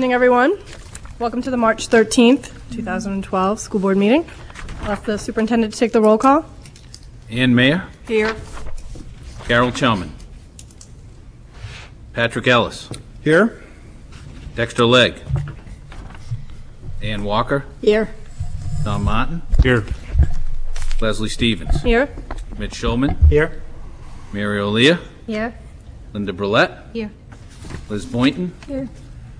evening, everyone. Welcome to the March 13th, 2012 school board meeting. I'll ask the superintendent to take the roll call. Ann Mayer, Here. Carol Chelman, Patrick Ellis, Here? Dexter Legg, Ann Walker, Here. Don Martin, Here. Leslie Stevens, Here. Mitch Schulman, Here? Mary O'Leah, Here. Linda Brulette, Here. Liz Boynton, Here.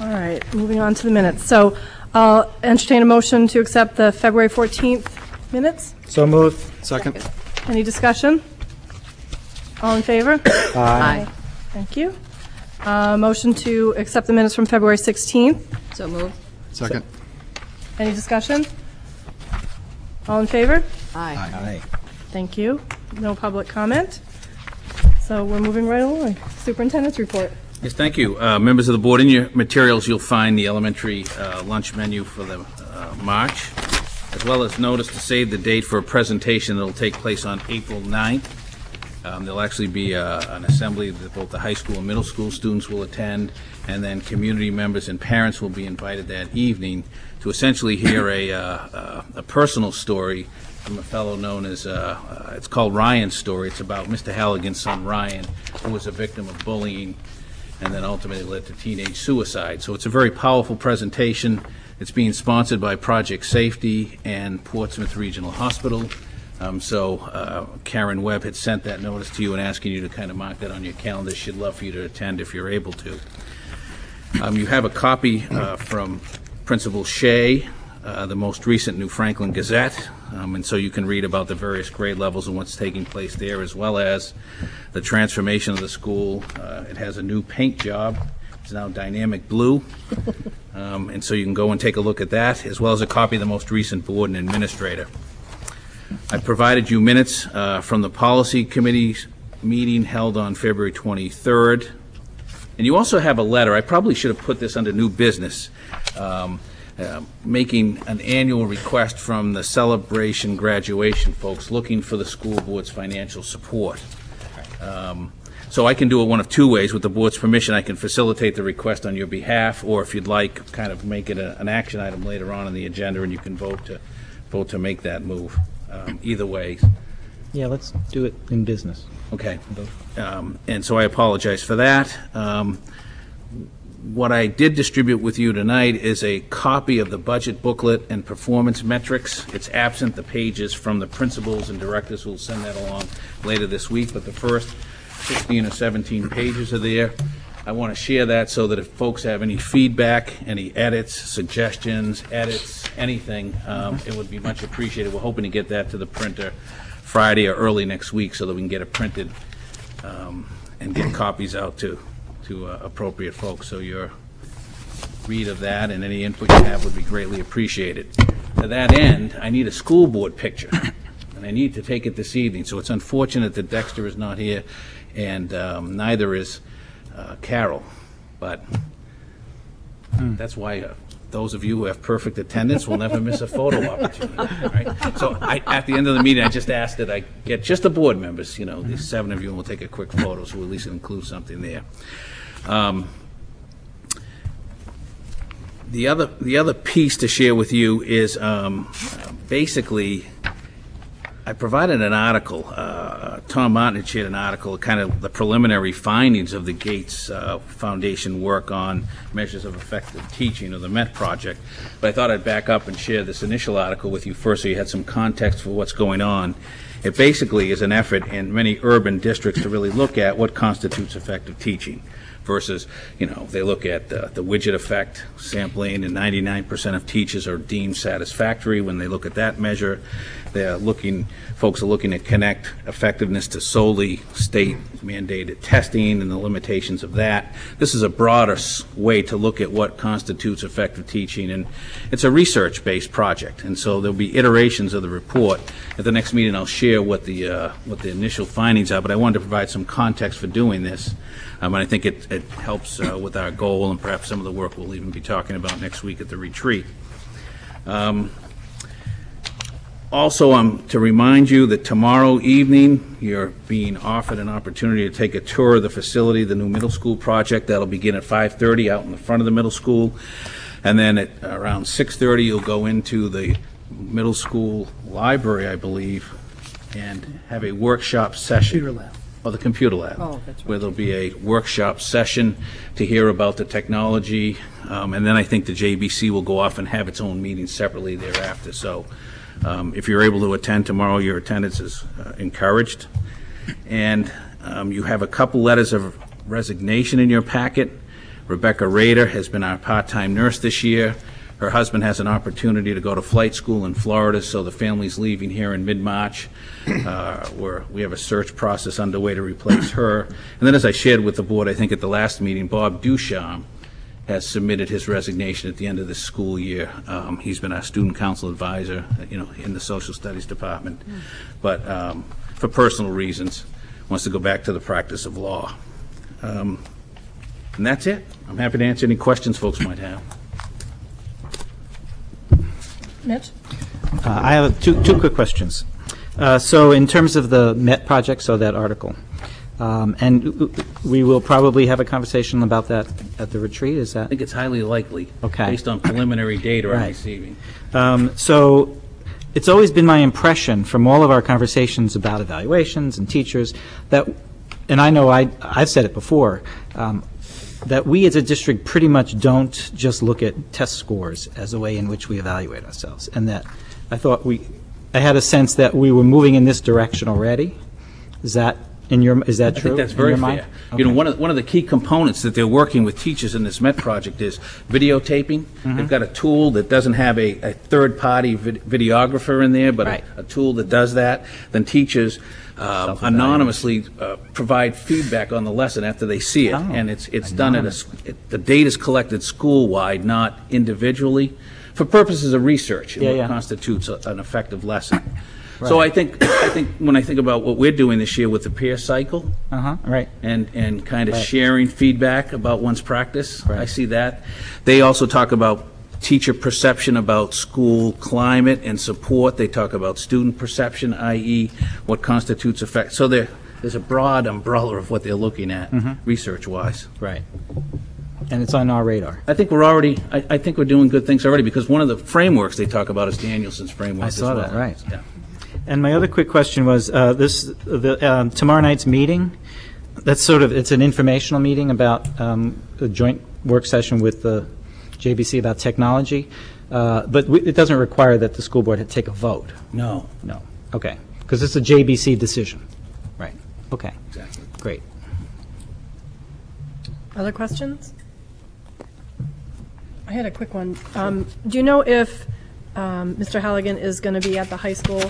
All right, moving on to the minutes. So I'll entertain a motion to accept the February 14th minutes. So moved. Second. Any discussion? All in favor? Aye. Thank you. Uh, Motion to accept the minutes from February 16th. So moved. Second. Any discussion? All in favor? Aye. Aye. Thank you. No public comment. So we're moving right along. Superintendent's report. Yes, thank you. Uh, Members of the board, in your materials, you'll find the elementary uh, lunch menu for the uh, March, as well as notice to save the date for a presentation that'll take place on April 9th. Um, There'll actually be uh, an assembly that both the high school and middle school students will attend, and then community members and parents will be invited that evening to essentially hear a, uh, uh, a personal story from a fellow known as, uh, uh, it's called Ryan's Story. It's about Mr. Halligan's son, Ryan, who was a victim of bullying and then ultimately led to teenage suicide. So it's a very powerful presentation. It's being sponsored by Project Safety and Portsmouth Regional Hospital. Um, So uh, Karen Webb had sent that notice to you and asking you to kind of mark that on your calendar. She'd love for you to attend if you're able to. Um, You have a copy uh, from Principal Shea, uh, the most recent New Franklin Gazette, um, and so you can read about the various grade levels and what's taking place there, as well as the transformation of the school. Uh, It has a new paint job. It's now dynamic blue. Um, And so you can go and take a look at that, as well as a copy of the most recent board and administrator. I provided you minutes uh, from the Policy Committee's meeting held on February 23rd. And you also have a letter, I probably should have put this under new business, um, uh, making an annual request from the celebration graduation folks, looking for the school board's financial support. Um, So I can do it one of two ways. With the board's permission, I can facilitate the request on your behalf, or if you'd like, kind of make it a- an action item later on in the agenda, and you can vote to, vote to make that move. Um, Either way, Yeah, let's do it in business. Okay. Um, And so I apologize for that. Um, What I did distribute with you tonight is a copy of the budget booklet and performance metrics. It's absent the pages from the principals and directors will send that along later this week, but the first 16 or 17 pages are there. I want to share that so that if folks have any feedback, any edits, suggestions, edits, anything, um, it would be much appreciated. We're hoping to get that to the printer Friday or early next week so that we can get it printed um, and get copies out to, to uh, appropriate folks. So your read of that and any input you have would be greatly appreciated. To that end, I need a school board picture, and I need to take it this evening. So it's unfortunate that Dexter is not here, and um, neither is uh, Carol. But that's why uh, those of you who have perfect attendance will never miss a photo opportunity, right? So I, at the end of the meeting, I just asked that I get just the board members, you know, these seven of you, and we'll take a quick photo, so we'll at least include something there. Um, The other, the other piece to share with you is um, basically, I provided an article, uh, Tom Martin had shared an article, kind of the preliminary findings of the Gates uh, Foundation work on measures of effective teaching, or the MET project. But I thought I'd back up and share this initial article with you first, so you had some context for what's going on. It basically is an effort in many urban districts to really look at what constitutes effective teaching. Versus, you know, they look at uh, the widget effect sampling, and 99% of teachers are deemed satisfactory when they look at that measure. They're looking, folks are looking at connect effectiveness to solely state mandated testing and the limitations of that. This is a broader way to look at what constitutes effective teaching, and it's a research-based project, and so there'll be iterations of the report. At the next meeting, I'll share what the, uh, what the initial findings are, but I wanted to provide some context for doing this. Um, And I think it, it helps uh, with our goal and perhaps some of the work we'll even be talking about next week at the retreat. Um, Also, um, to remind you that tomorrow evening, you're being offered an opportunity to take a tour of the facility, the new middle school project. That'll begin at 5:30 out in the front of the middle school. And then at around 6:30, you'll go into the middle school library, I believe, and have a workshop session. Oh, the computer lab. Oh, that's right. Where there'll be a workshop session to hear about the technology. Um, And then I think the JBC will go off and have its own meeting separately thereafter. So um, if you're able to attend tomorrow, your attendance is uh, encouraged. And um, you have a couple letters of resignation in your packet. Rebecca Rader has been our part-time nurse this year. Her husband has an opportunity to go to flight school in Florida, so the family's leaving here in mid-March. Uh, Where we have a search process underway to replace her. And then, as I shared with the board, I think at the last meeting, Bob Ducharme has submitted his resignation at the end of this school year. Um, He's been our student council advisor, you know, in the social studies department, but um, for personal reasons, wants to go back to the practice of law. Um, And that's it. I'm happy to answer any questions folks might have. Mitch? Uh, I have two, two quick questions. Uh, So in terms of the Met project, so that article, um, and we will probably have a conversation about that at the retreat, is that? I think it's highly likely. Okay. Based on preliminary data I'm Right. receiving. Um, So it's always been my impression from all of our conversations about evaluations and teachers that, and I know I, I've said it before, um, that we as a district pretty much don't just look at test scores as a way in which we evaluate ourselves. And that I thought we, I had a sense that we were moving in this direction already. Is that in your, is that I true? think that's in very your mind? fair. You know, Okay. one of, one of the key components that they're working with teachers in this MET project is videotaping. Mm-hmm. They've got a tool that doesn't have a, a third-party vid- videographer in there, but a- Right. a tool that does that. Then teachers um, anonymously uh, provide feedback on the lesson after they see it. Oh, And it's, it's done at a, s- it- the data's collected school-wide, not individually, for purposes of research and Yeah, what yeah. constitutes a- an effective lesson. So I think, I think when I think about what we're doing this year with the peer cycle, Uh-huh, right. and, and kind of Right. sharing feedback about one's practice. I Right. see that. They also talk about teacher perception about school climate and support. They talk about student perception, i.e. what constitutes effect. So there, there's a broad umbrella of what they're looking at, Mm-hmm. research-wise. Right. And it's on our radar. I think we're already, I, I think we're doing good things already, because one of the frameworks they talk about is Danielson's framework I as saw well. that, right. Yeah. And my other quick question was, uh, this, the, um, tomorrow night's meeting, that's sort of, it's an informational meeting about um, a joint work session with the JBC about technology, uh, but we- it doesn't require that the school board take a vote. No, No. Okay. Because it's a JBC decision. Right. Okay. exactly. Great. Other questions? I had a quick one. Um, Do you know if um, Mr. Halligan is going to be at the high school,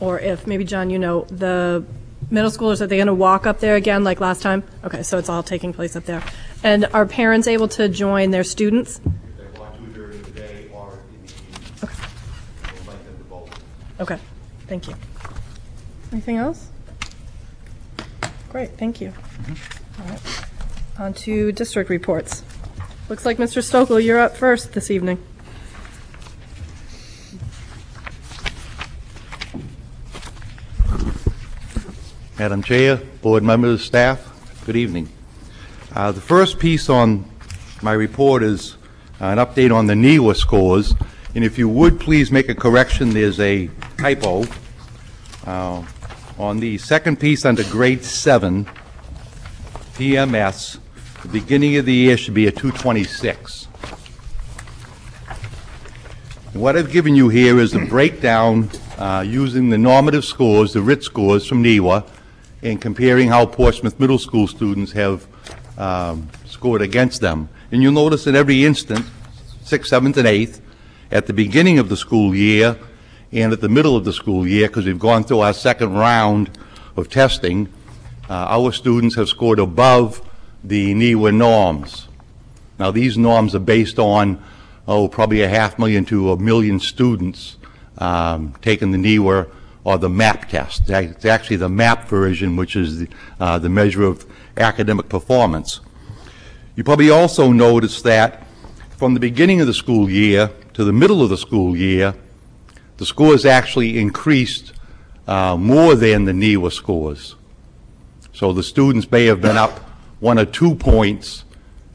or if, maybe, John, you know, the middle schoolers, are they going to walk up there again like last time? Okay, so it's all taking place up there. And are parents able to join their students? They want to during the day or in the evening. We'll invite them to both. Okay, thank you. Anything else? Great, thank you. All right. On to district reports. Looks like Mr. Stokel, you're up first this evening. Madam Chair, board members, staff, good evening. Uh, The first piece on my report is an update on the NWEA scores, and if you would, please make a correction, there's a typo. Uh, On the second piece under grade seven, PMS, the beginning of the year should be a 226. And What I've given you here is a breakdown uh, using the normative scores, the RIT scores from NWEA, and comparing how Portsmouth Middle School students have um, scored against them. And you'll notice in every instance, sixth, seventh, and eighth, at the beginning of the school year and at the middle of the school year, because we've gone through our second round of testing, uh, our students have scored above the NWEA norms. Now, these norms are based on, oh, probably a half million to a million students um, taking the NWEA or the MAP test. It's actually the MAP version, which is the, uh, the measure of academic performance. You probably also noticed that from the beginning of the school year to the middle of the school year, the scores actually increased uh, more than the NWEA scores. So the students may have been up one or two points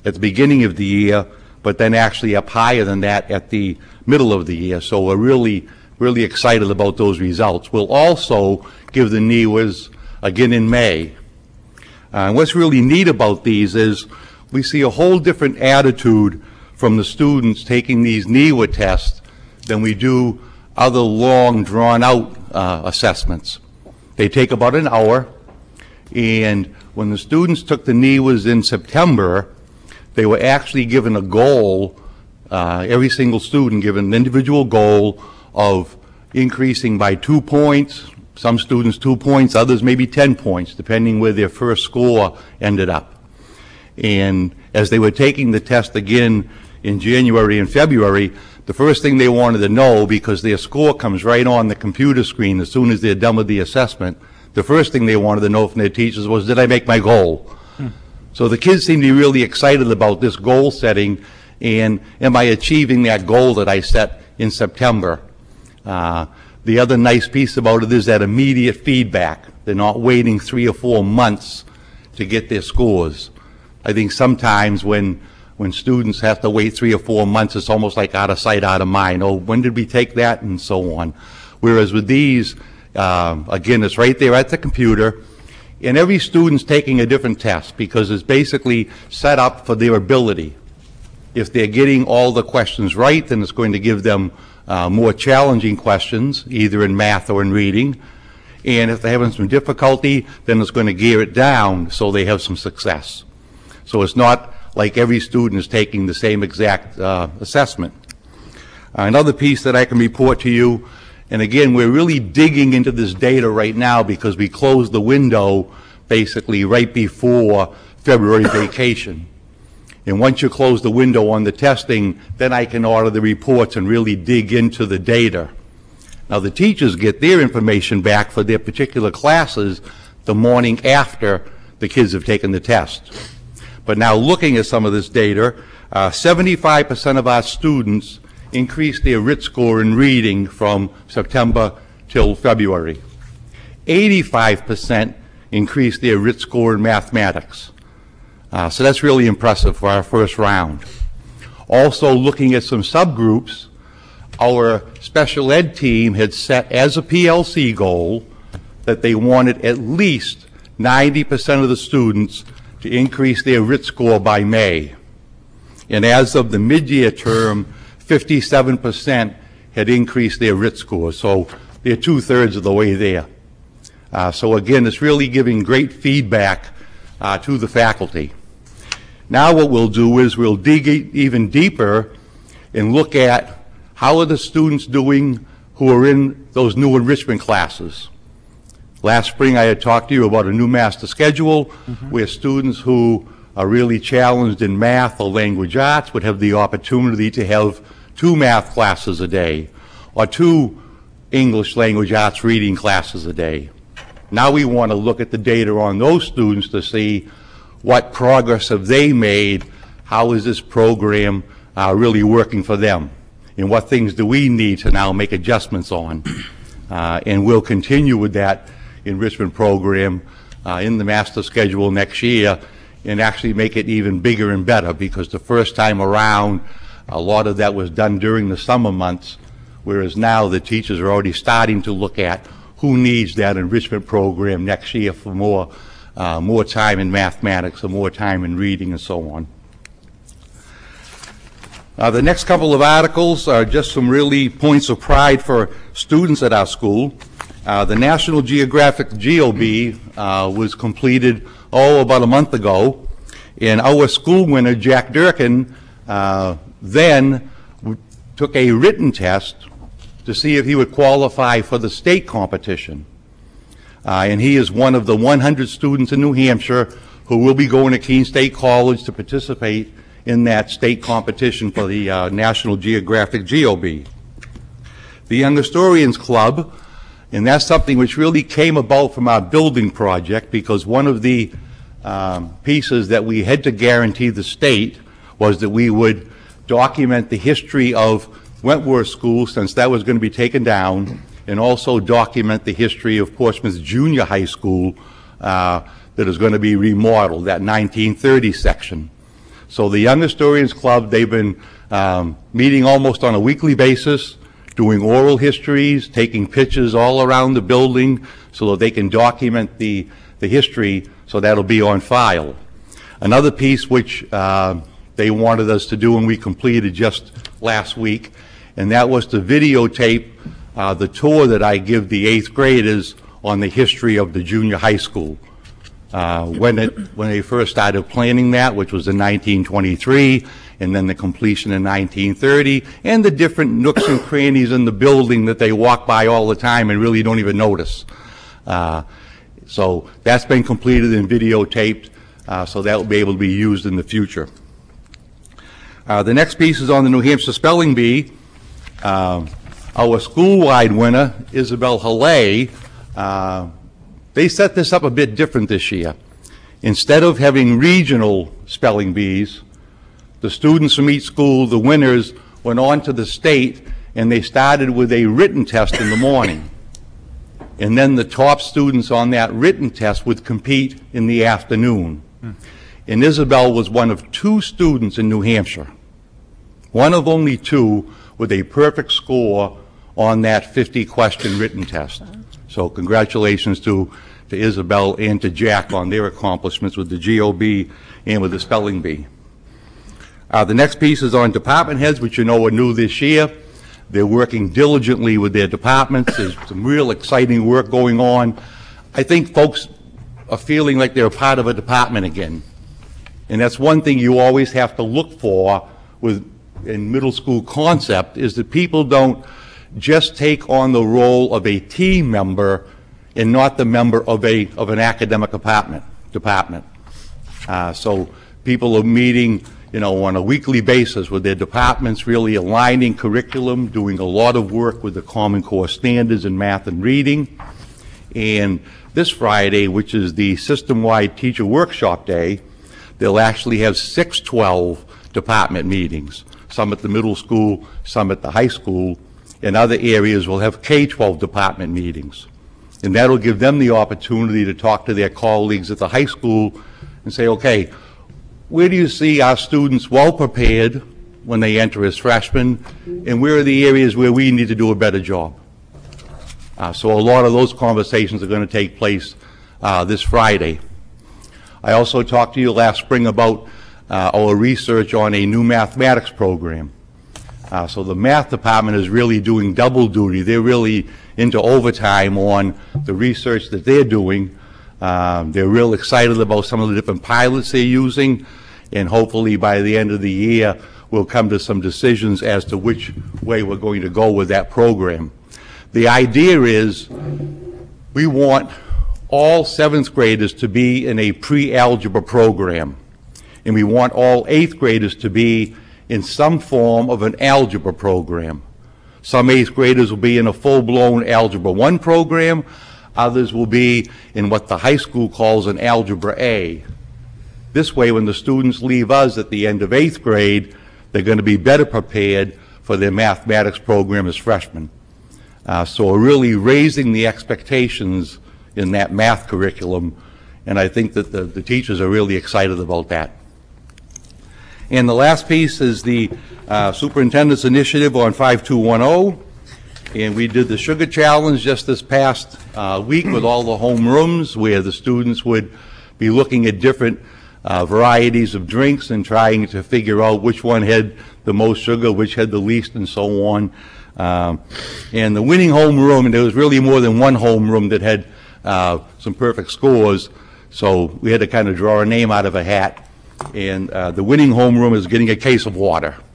at the beginning of the year, but then actually up higher than that at the middle of the year. So we're really, really excited about those results. We'll also give the NWEAs again in May. Uh, and what's really neat about these is we see a whole different attitude from the students taking these NWEA tests than we do other long, drawn-out uh, assessments. They take about an hour, and when the students took the NWEAs in September, they were actually given a goal, uh, every single student given an individual goal of increasing by two points, some students two points, others maybe 10 points, depending where their first score ended up. And as they were taking the test again in January and February, the first thing they wanted to know, because their score comes right on the computer screen as soon as they're done with the assessment, the first thing they wanted to know from their teachers was, did I make my goal? Hmm. So the kids seem to be really excited about this goal setting, and am I achieving that goal that I set in September? Uh, the other nice piece about it is that immediate feedback. They're not waiting three or four months to get their scores. I think sometimes when when students have to wait three or four months, it's almost like out of sight, out of mind. Oh, when did we take that, and so on. Whereas with these, um, again, it's right there at the computer, and every student's taking a different test because it's basically set up for their ability. If they're getting all the questions right, then it's going to give them uh, more challenging questions, either in math or in reading. And if they're having some difficulty, then it's going to gear it down so they have some success. So it's not like every student is taking the same exact uh, assessment. Another piece that I can report to you, and again, we're really digging into this data right now because we closed the window basically right before February vacation. And once you close the window on the testing, then I can order the reports and really dig into the data. Now, the teachers get their information back for their particular classes the morning after the kids have taken the test. But now looking at some of this data, uh, 75% of our students increased their RIT score in reading from September till February. 85% increased their RIT score in mathematics. Uh, so that's really impressive for our first round. Also looking at some subgroups, our special ed team had set as a PLC goal that they wanted at least 90% of the students to increase their RIT score by May. And as of the mid-year term, 57% had increased their RIT score, so they're two-thirds of the way there. Uh, so again, it's really giving great feedback uh, to the faculty. Now what we'll do is we'll dig even deeper and look at how are the students doing who are in those new enrichment classes. Last spring, I had talked to you about a new master schedule mm-hmm. where students who are really challenged in math or language arts would have the opportunity to have two math classes a day or two English language arts reading classes a day. Now we want to look at the data on those students to see what progress have they made, how is this program uh, really working for them, and what things do we need to now make adjustments on. Uh, And we'll continue with that enrichment program uh, in the master schedule next year and actually make it even bigger and better because the first time around, a lot of that was done during the summer months, whereas now the teachers are already starting to look at who needs that enrichment program next year for more, uh, more time in mathematics or more time in reading and so on. Uh, The next couple of articles are just some really points of pride for students at our school. Uh, The National Geographic GeoBee uh, was completed, oh, about a month ago, And our school winner, Jack Durkin, uh, then took a written test to see if he would qualify for the state competition. Uh, and he is one of the 100 students in New Hampshire who will be going to Keene State College to participate in that state competition for the uh, National Geographic GeoBee. The Young Historians Club, and that's something which really came about from our building project because one of the um, pieces that we had to guarantee the state was that we would document the history of Wentworth School, since that was going to be taken down, and also document the history of Portsmouth Junior High School uh, that is going to be remodeled, that 1930 section. So the Young Historians Club, they've been um, meeting almost on a weekly basis, doing oral histories, taking pictures all around the building so that they can document the, the history, so that'll be on file. Another piece which uh, they wanted us to do and we completed just last week, and that was to videotape the tour that I give the eighth graders on the history of the junior high school. Uh, When it, when they first started planning that, which was in 1923, and then the completion in 1930, and the different nooks and crannies in the building that they walk by all the time and really don't even notice. Uh, So that's been completed and videotaped, uh, so that will be able to be used in the future. Uh, The next piece is on the New Hampshire Spelling Bee. Our school-wide winner, Isabel Halay, uh, they set this up a bit different this year. Instead of having regional spelling bees, the students from each school, the winners, went on to the state, and they started with a written test in the morning. And then the top students on that written test would compete in the afternoon. And Isabel was one of two students in New Hampshire, one of only two with a perfect score on that 50-question written test. So congratulations to, Isabel and to Jack on their accomplishments with the GeoBee and with the spelling bee. Uh, The next piece is on department heads, which you know are new this year. They're working diligently with their departments. There's some real exciting work going on. I think folks are feeling like they're part of a department again. And that's one thing you always have to look for with, in middle school concept, is that people don't just take on the role of a team member and not the member of a, of an academic department, department. Uh, So people are meeting, you know, on a weekly basis with their departments, really aligning curriculum, doing a lot of work with the Common Core standards in math and reading. And this Friday, which is the system-wide teacher workshop day, they'll actually have six 12 department meetings, some at the middle school, some at the high school. In other areas, we'll have K-12 department meetings. And that'll give them the opportunity to talk to their colleagues at the high school and say, okay, where do you see our students well-prepared when they enter as freshmen? And where are the areas where we need to do a better job? Uh, So a lot of those conversations are going to take place uh, this Friday. I also talked to you last spring about uh, our research on a new mathematics program. Uh, So the math department is really doing double duty. They're really into overtime on the research that they're doing. Um, They're real excited about some of the different pilots they're using, and hopefully by the end of the year, we'll come to some decisions as to which way we're going to go with that program. The idea is, we want all seventh graders to be in a pre-algebra program, and we want all eighth graders to be in some form of an algebra program. Some eighth graders will be in a full-blown Algebra 1 program, others will be in what the high school calls an Algebra A. This way, when the students leave us at the end of eighth grade, they're going to be better prepared for their mathematics program as freshmen. Uh, So we're really raising the expectations in that math curriculum, and I think that the, the teachers are really excited about that. And the last piece is the uh, superintendent's initiative on 5210, and we did the sugar challenge just this past uh, week with all the home rooms, where the students would be looking at different uh, varieties of drinks and trying to figure out which one had the most sugar, which had the least, and so on. Um, And the winning home room, and there was really more than one home room that had uh, some perfect scores, so we had to kind of draw a name out of a hat. And uh, the winning homeroom is getting a case of water.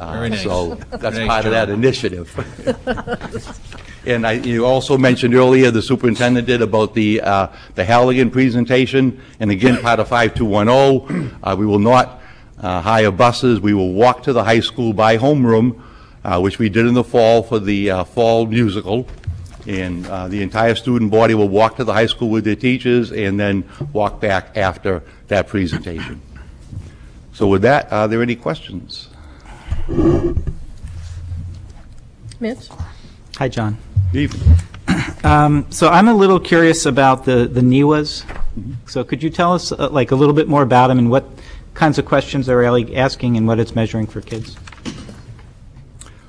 Uh, Very nice. So that's Very nice, part of that initiative. And I, you also mentioned earlier, the superintendent did about the, uh, the Halligan presentation, and again, part of 5210, uh, we will not uh, hire buses, we will walk to the high school by homeroom, uh, which we did in the fall for the uh, fall musical, and uh, the entire student body will walk to the high school with their teachers, and then walk back after that presentation. So with that, are there any questions? Mitch? Hi, John. Evening. Um, So I'm a little curious about the, the NWEAs. So could you tell us, uh, like, a little bit more about them and what kinds of questions they're really asking and what it's measuring for kids?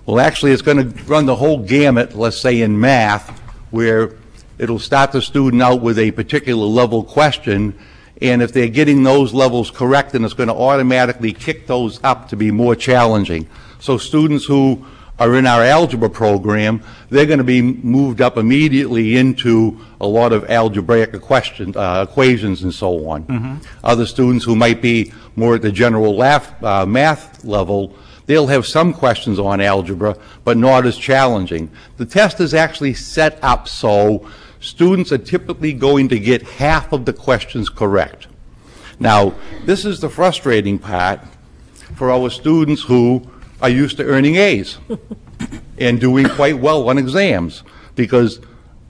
Well, actually, it's going to run the whole gamut, let's say in math, where it'll start the student out with a particular level question, and if they're getting those levels correct, then it's going to automatically kick those up to be more challenging. So students who are in our algebra program, they're going to be moved up immediately into a lot of algebraic question, uh, equations and so on. Other students who might be more at the general laugh, uh, math level, they'll have some questions on algebra, but not as challenging. The test is actually set up so students are typically going to get half of the questions correct. Now, this is the frustrating part for our students who are used to earning A's and doing quite well on exams, because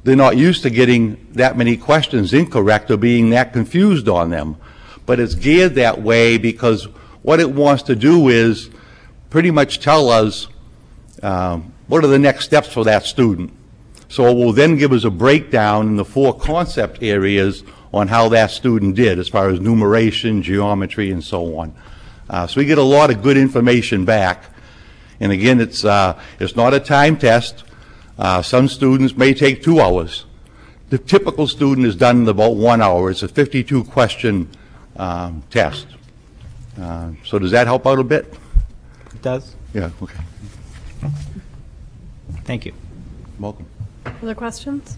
they're not used to getting that many questions incorrect or being that confused on them. But it's geared that way because what it wants to do is pretty much tell us um, what are the next steps for that student. So it will then give us a breakdown in the four concept areas on how that student did, as far as numeration, geometry, and so on. Uh, So we get a lot of good information back. And again, it's, uh, it's not a time test. Uh, Some students may take two hours. The typical student is done in about one hour. It's a 52-question test. Uh, So does that help out a bit? It does? Yeah, okay. Thank you. Welcome. Other questions?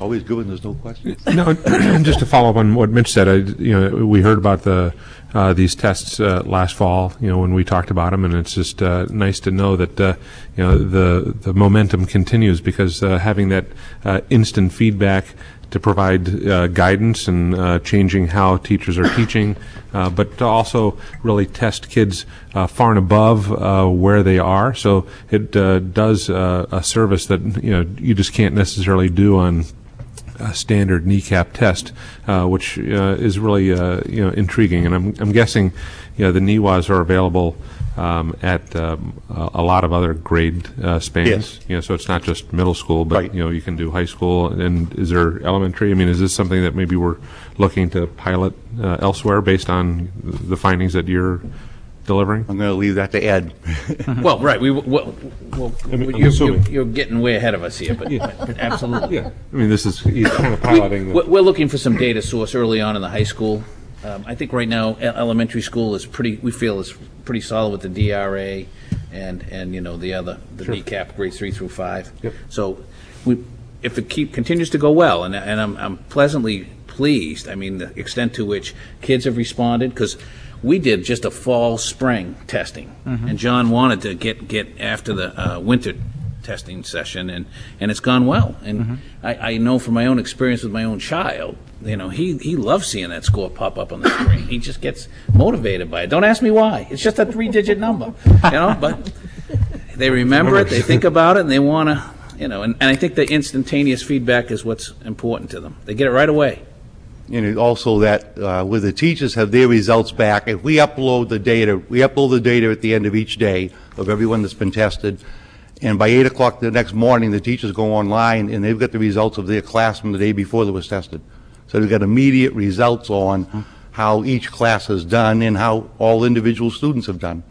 Always good when there's no questions. No, just to follow up on what Mitch said, I, you know, we heard about the, uh, these tests, uh, last fall, you know, when we talked about them, and it's just, uh, nice to know that, uh, you know, the, the momentum continues, because, uh, having that, uh, instant feedback to provide, uh, guidance and, uh, changing how teachers are teaching, uh, but to also really test kids, uh, far and above, uh, where they are, so it, uh, does, a service that, you know, you just can't necessarily do on, a standard NECAP test, uh, which uh, is really uh, you know intriguing. And I'm, I'm guessing you know the NWEAs are available um, at um, a a lot of other grade uh, spans. Yes. You know, so it's not just middle school, but Right. you know you can do high school. And is there elementary? I mean, is this something that maybe we're looking to pilot uh, elsewhere based on the findings that you're delivering? I'm going to leave that to Ed. Well, right, we, well, well, I'm you're, you're- assuming. you're getting way ahead of us here, but but absolutely. I mean, this is he's kind of piloting. the- We're we're looking for some data source early on in the high school. Um, I think right now, e- elementary school is pretty, we feel is pretty solid with the DRA and, and, you know, the other, the NECAP, grades three through five. Yep. So we, if it keep, continues to go well, and, and I'm I'm pleasantly pleased, I mean, the extent to which kids have responded, because we did just a fall, spring testing, and John wanted to get, get after the uh, winter testing session, and, and it's gone well. And I, I know from my own experience with my own child, you know, he, he loves seeing that score pop up on the screen. He just gets motivated by it. Don't ask me why. It's just a three-digit number, you know, but they remember it, they think about it, and they want to, you know, and, and I think the instantaneous feedback is what's important to them. They get it right away. And also that, uh, where the teachers have their results back, if we upload the data, we upload the data at the end of each day of everyone that's been tested, and by 8 o'clock the next morning, the teachers go online, and they've got the results of their class from the day before that was tested. So they've got immediate results on how each class has done and how all individual students have done.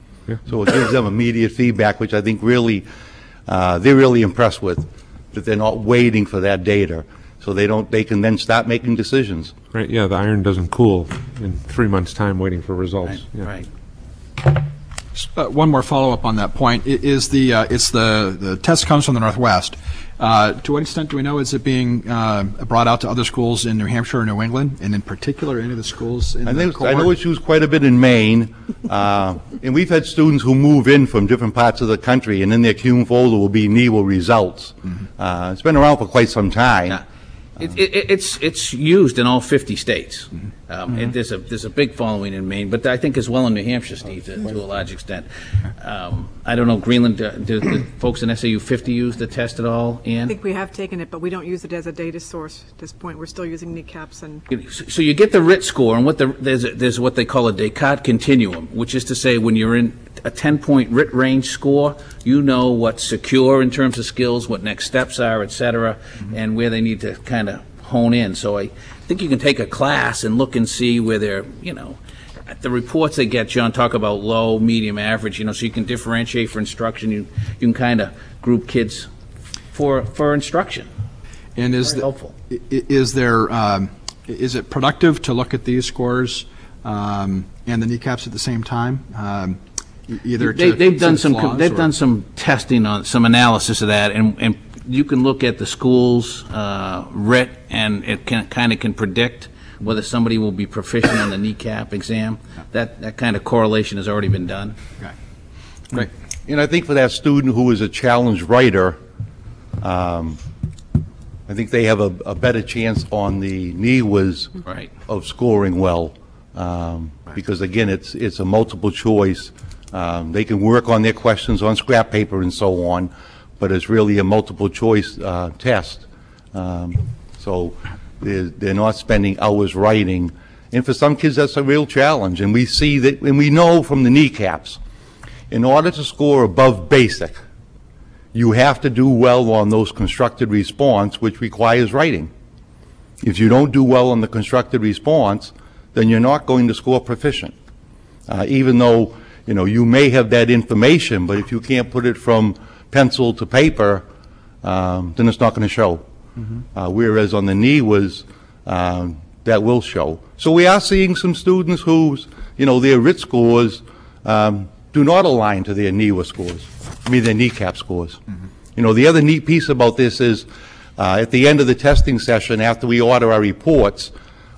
So it gives them immediate feedback, which I think really, uh, they're really impressed with, that they're not waiting for that data. So they don't, they can then start making decisions. Right, yeah, the iron doesn't cool in three months' time waiting for results. Yeah. Right. Uh, One more follow-up on that point, i- is the, uh, it's the, the test comes from the Northwest. Uh, To what extent do we know is it being uh, brought out to other schools in New Hampshire or New England, and in particular, any of the schools in I the think, I know it's used quite a bit in Maine, uh, and we've had students who move in from different parts of the country, and in their cume folder will be NWEA results. Uh, It's been around for quite some time. Yeah. It, it, it's, it's used in all 50 states. Um, and there's a, there's a big following in Maine, but I think as well in New Hampshire, Steve, to, to a large extent. Um, I don't know, Greenland, uh, do the folks in SAU 50 use the test at all, and I Ann? think we have taken it, but we don't use it as a data source at this point. We're still using NECAPs and, So you get the RIT score, and what the, there's, a- there's what they call a DesCartes continuum, which is to say, when you're in a 10-point RIT range score, you know what's secure in terms of skills, what next steps are, et cetera, and where they need to kind of hone in. So I think you can take a class and look and see where they're, you know, the reports they get, John, talk about low, medium, average, you know, so you can differentiate for instruction. You, you can kind of group kids for, for instruction. And is, Very the- helpful. i- is there, um, is it productive to look at these scores um, and the NECAPs at the same time? Um, e- Either They, to they've done see some, flaws they've or- done some testing on, some analysis of that, and, and you can look at the school's, uh, RIT, and it can, kind of can predict whether somebody will be proficient on the NECAP exam. That, that kind of correlation has already been done. Okay. Great. And I think for that student who is a challenged writer, um, I think they have a, a better chance on the NWEAs Right. of scoring well. Um, Because again, it's, it's a multiple choice. Um, They can work on their questions on scrap paper and so on, but it's really a multiple choice uh, test. Um, So they're, they're not spending hours writing. And for some kids, that's a real challenge. And we see that, and we know from the NECAPs, in order to score above basic, you have to do well on those constructed response, which requires writing. If you don't do well on the constructed response, then you're not going to score proficient. Uh, even though, you know, you may have that information, but if you can't put it from pencil to paper, um, then it's not going to show. Uh, whereas on the knee was, um, that will show. So we are seeing some students whose, you know, their RIT scores um, do not align to their NWEA scores, I mean, their NECAP scores. You know, the other neat piece about this is, uh, at the end of the testing session, after we order our reports,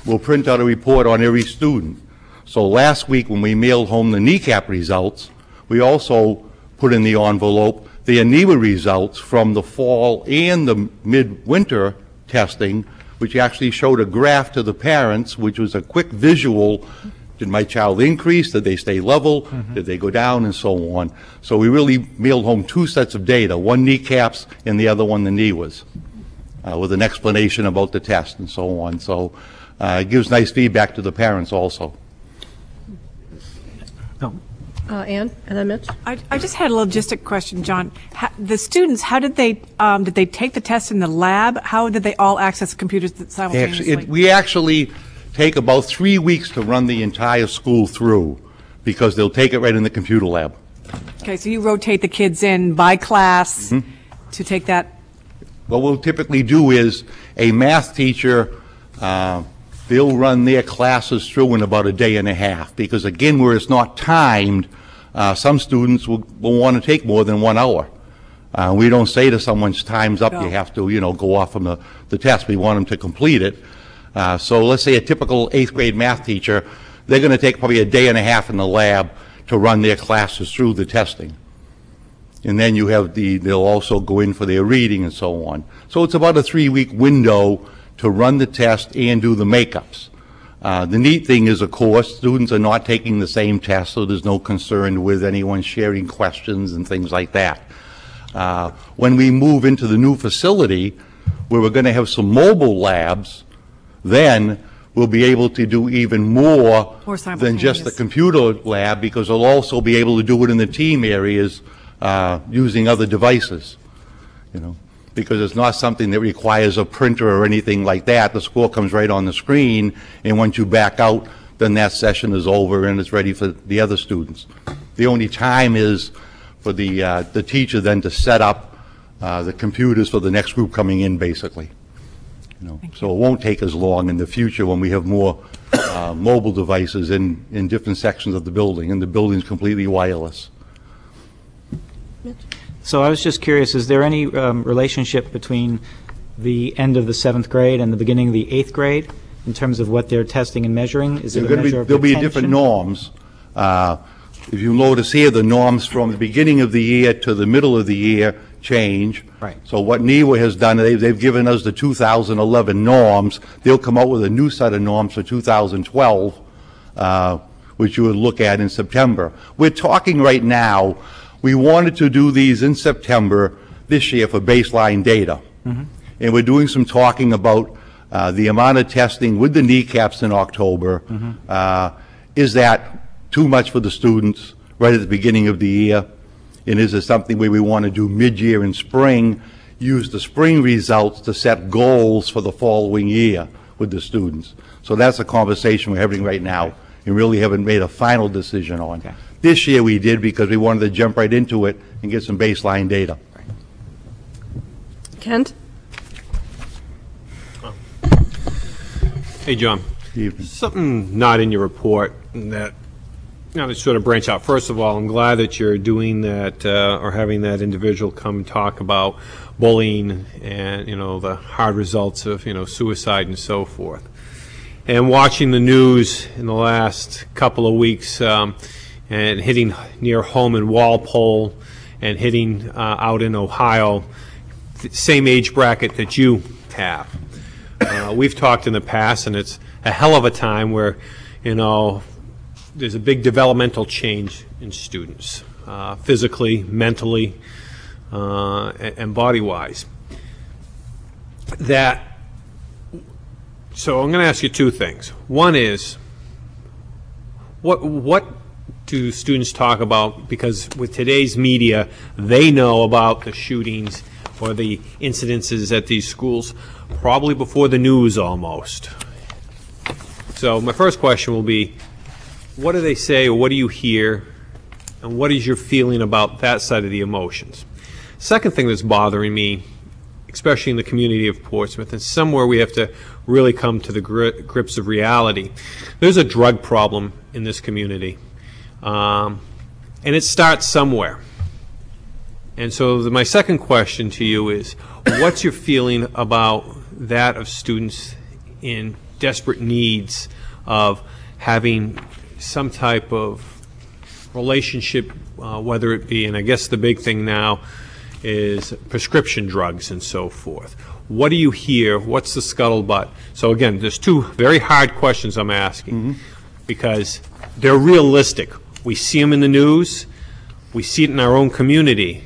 we'll print out a report on every student. So last week, when we mailed home the NECAP results, we also put in the envelope the ANEWA results from the fall and the midwinter testing, which actually showed a graph to the parents, which was a quick visual. Did my child increase? Did they stay level? Did they go down? And so on. So we really mailed home two sets of data, one NECAPs and the other one the NWEAs, uh, with an explanation about the test and so on. So uh, it gives nice feedback to the parents also. Uh, Ann, and then Mitch? I, I just had a logistic question, John. How, the students, how did they, um, did they take the test in the lab? How did they all access the computers They actually- simultaneously? it- We actually take about three weeks to run the entire school through, because they'll take it right in the computer lab. Okay, so you rotate the kids in by class Mm-hmm. to take that, What we'll typically do is, a math teacher, uh, they'll run their classes through in about a day and a half, because again, where it's not timed, uh, some students will, will want to take more than one hour. Uh, We don't say to someone's time's up, you have to, you know, go off from the, the test. We want them to complete it. Uh, So let's say a typical eighth grade math teacher, they're going to take probably a day and a half in the lab to run their classes through the testing. And then you have the, they'll also go in for their reading and so on. So it's about a three-week window to run the test and do the makeups. Uh, The neat thing is, of course, students are not taking the same test, so there's no concern with anyone sharing questions and things like that. Uh, When we move into the new facility, where we're going to have some mobile labs, then we'll be able to do even more than just the computer lab, because we'll also be able to do it in the team areas uh, using other devices, you know, because it's not something that requires a printer or anything like that. The score comes right on the screen, and once you back out, then that session is over and it's ready for the other students. The only time is for the, uh, the teacher then to set up uh, the computers for the next group coming in, basically. You know, So it won't take as long in the future when we have more uh, mobile devices in, in different sections of the building, and the building's completely wireless. So I was just curious, is there any um, relationship between the end of the seventh grade and the beginning of the eighth grade in terms of what they're testing and measuring? Is it a gonna be- measure of There'll be different norms. Uh, If you notice here, the norms from the beginning of the year to the middle of the year change. Right. So what NWEA has done, they've, they've given us the 2011 norms. They'll come out with a new set of norms for 2012, uh, which you would look at in September. We're talking right now, we wanted to do these in September this year for baseline data. And we're doing some talking about uh, the amount of testing with the NECAPs in October. Uh, Is that too much for the students right at the beginning of the year? And is it something where we want to do mid-year and spring, use the spring results to set goals for the following year with the students? So that's a conversation we're having right now and really haven't made a final decision on. This year we did because we wanted to jump right into it and get some baseline data. Kent? Hey, John. Evening. Something not in your report that, now to sort of branch out. First of all, I'm glad that you're doing that, uh, or having that individual come talk about bullying and, you know, the hard results of, you know, suicide and so forth. And watching the news in the last couple of weeks, um, and hitting near home in Walpole and hitting uh, out in Ohio, same age bracket that you have. Uh, We've talked in the past, and it's a hell of a time where, you know, there's a big developmental change in students, uh, physically, mentally, uh, and body-wise. That, so I'm going to ask you two things. One is, what, what do students talk about? Because with today's media, they know about the shootings or the incidences at these schools probably before the news almost. So my first question will be, what do they say or what do you hear? And what is your feeling about that side of the emotions? Second thing that's bothering me, especially in the community of Portsmouth, and somewhere we have to really come to the gri- grips of reality. There's a drug problem in this community, um, and it starts somewhere. And so the, my second question to you is, what's your feeling about that of students in desperate needs of having some type of relationship, uh, whether it be, and I guess the big thing now is prescription drugs and so forth. What do you hear? What's the scuttlebutt? So again, there's two very hard questions I'm asking because they're realistic. We see them in the news, we see it in our own community.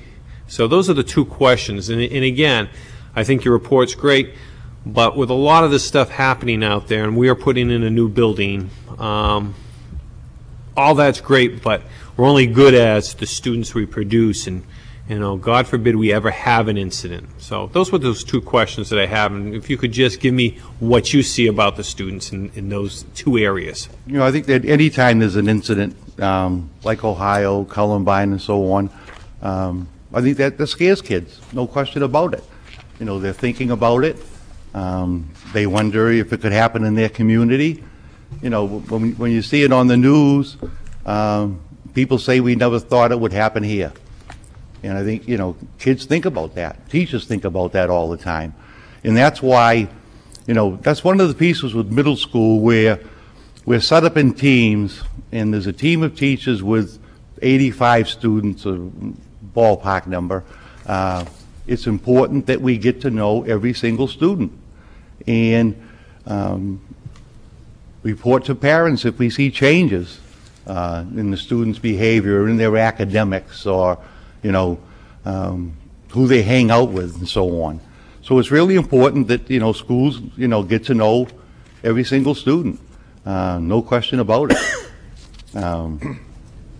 So those are the two questions. And, and again, I think your report's great, but with a lot of this stuff happening out there, and we are putting in a new building, um, all that's great, but we're only good as the students we produce, and, you know, God forbid we ever have an incident. So those were those two questions that I have, and if you could just give me what you see about the students in, in those two areas. You know, I think that anytime there's an incident, um, like Ohio, Columbine, and so on, um, I think that, that scares kids, no question about it. You know, they're thinking about it. Um, they wonder if it could happen in their community. You know, when, when you see it on the news, um, people say we never thought it would happen here. And I think, you know, kids think about that. Teachers think about that all the time. And that's why, you know, that's one of the pieces with middle school where we're set up in teams, and there's a team of teachers with 85 students, a ballpark number. Uh, It's important that we get to know every single student. And um, report to parents if we see changes uh, in the students' behavior, in their academics, or, you know, um, who they hang out with, and so on. So it's really important that, you know, schools, you know, get to know every single student. Uh, No question about it. Um,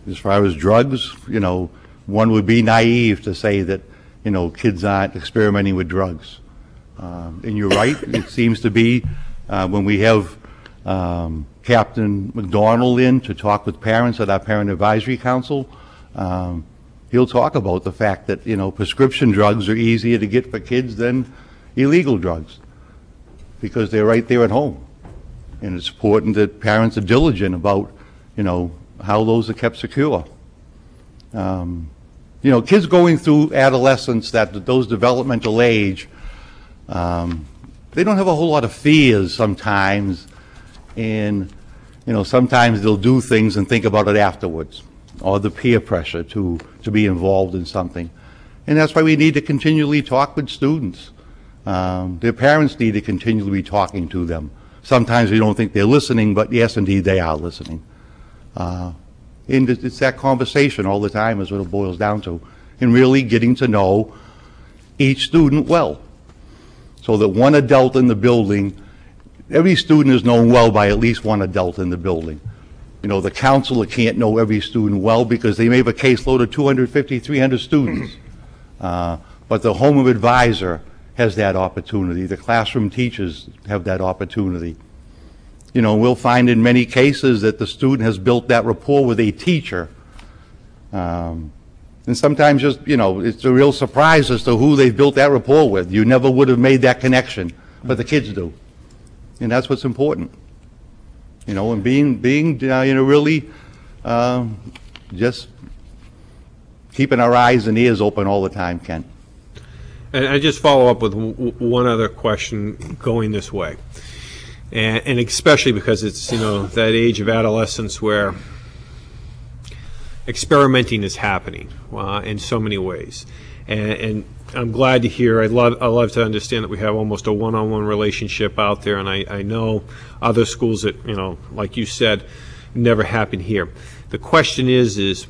As far as drugs, you know, one would be naive to say that, you know, kids aren't experimenting with drugs. Um, And you're right, it seems to be, uh, when we have um, Captain McDonald in to talk with parents at our Parent Advisory Council, um, he'll talk about the fact that, you know, prescription drugs are easier to get for kids than illegal drugs, because they're right there at home. And it's important that parents are diligent about, you know, how those are kept secure. Um, you know, kids going through adolescence, that, those developmental age, um, they don't have a whole lot of fears sometimes, and, you know, sometimes they'll do things and think about it afterwards, or the peer pressure to, to be involved in something. And that's why we need to continually talk with students. Um, Their parents need to continually be talking to them. Sometimes we don't think they're listening, but yes, indeed, they are listening. Uh, And it's that conversation all the time is what it boils down to, and really getting to know each student well. So that one adult in the building, every student is known well by at least one adult in the building. You know, the counselor can't know every student well because they may have a caseload of 250, 300 students. Uh, But the home of advisor has that opportunity, the classroom teachers have that opportunity. You know, we'll find in many cases that the student has built that rapport with a teacher. Um, And sometimes just, you know, it's a real surprise as to who they've built that rapport with. You never would have made that connection, but the kids do. And that's what's important. You know, and being, being, uh, you know, really, um, just keeping our eyes and ears open all the time, Ken. And I just follow up with one other question going this way. And, and especially because it's, you know, that age of adolescence where experimenting is happening uh, in so many ways. And, and I'm glad to hear, I love, I love to understand that we have almost a one-on-one relationship out there. And I, I know other schools that, you know, like you said, never happen here. The question is, is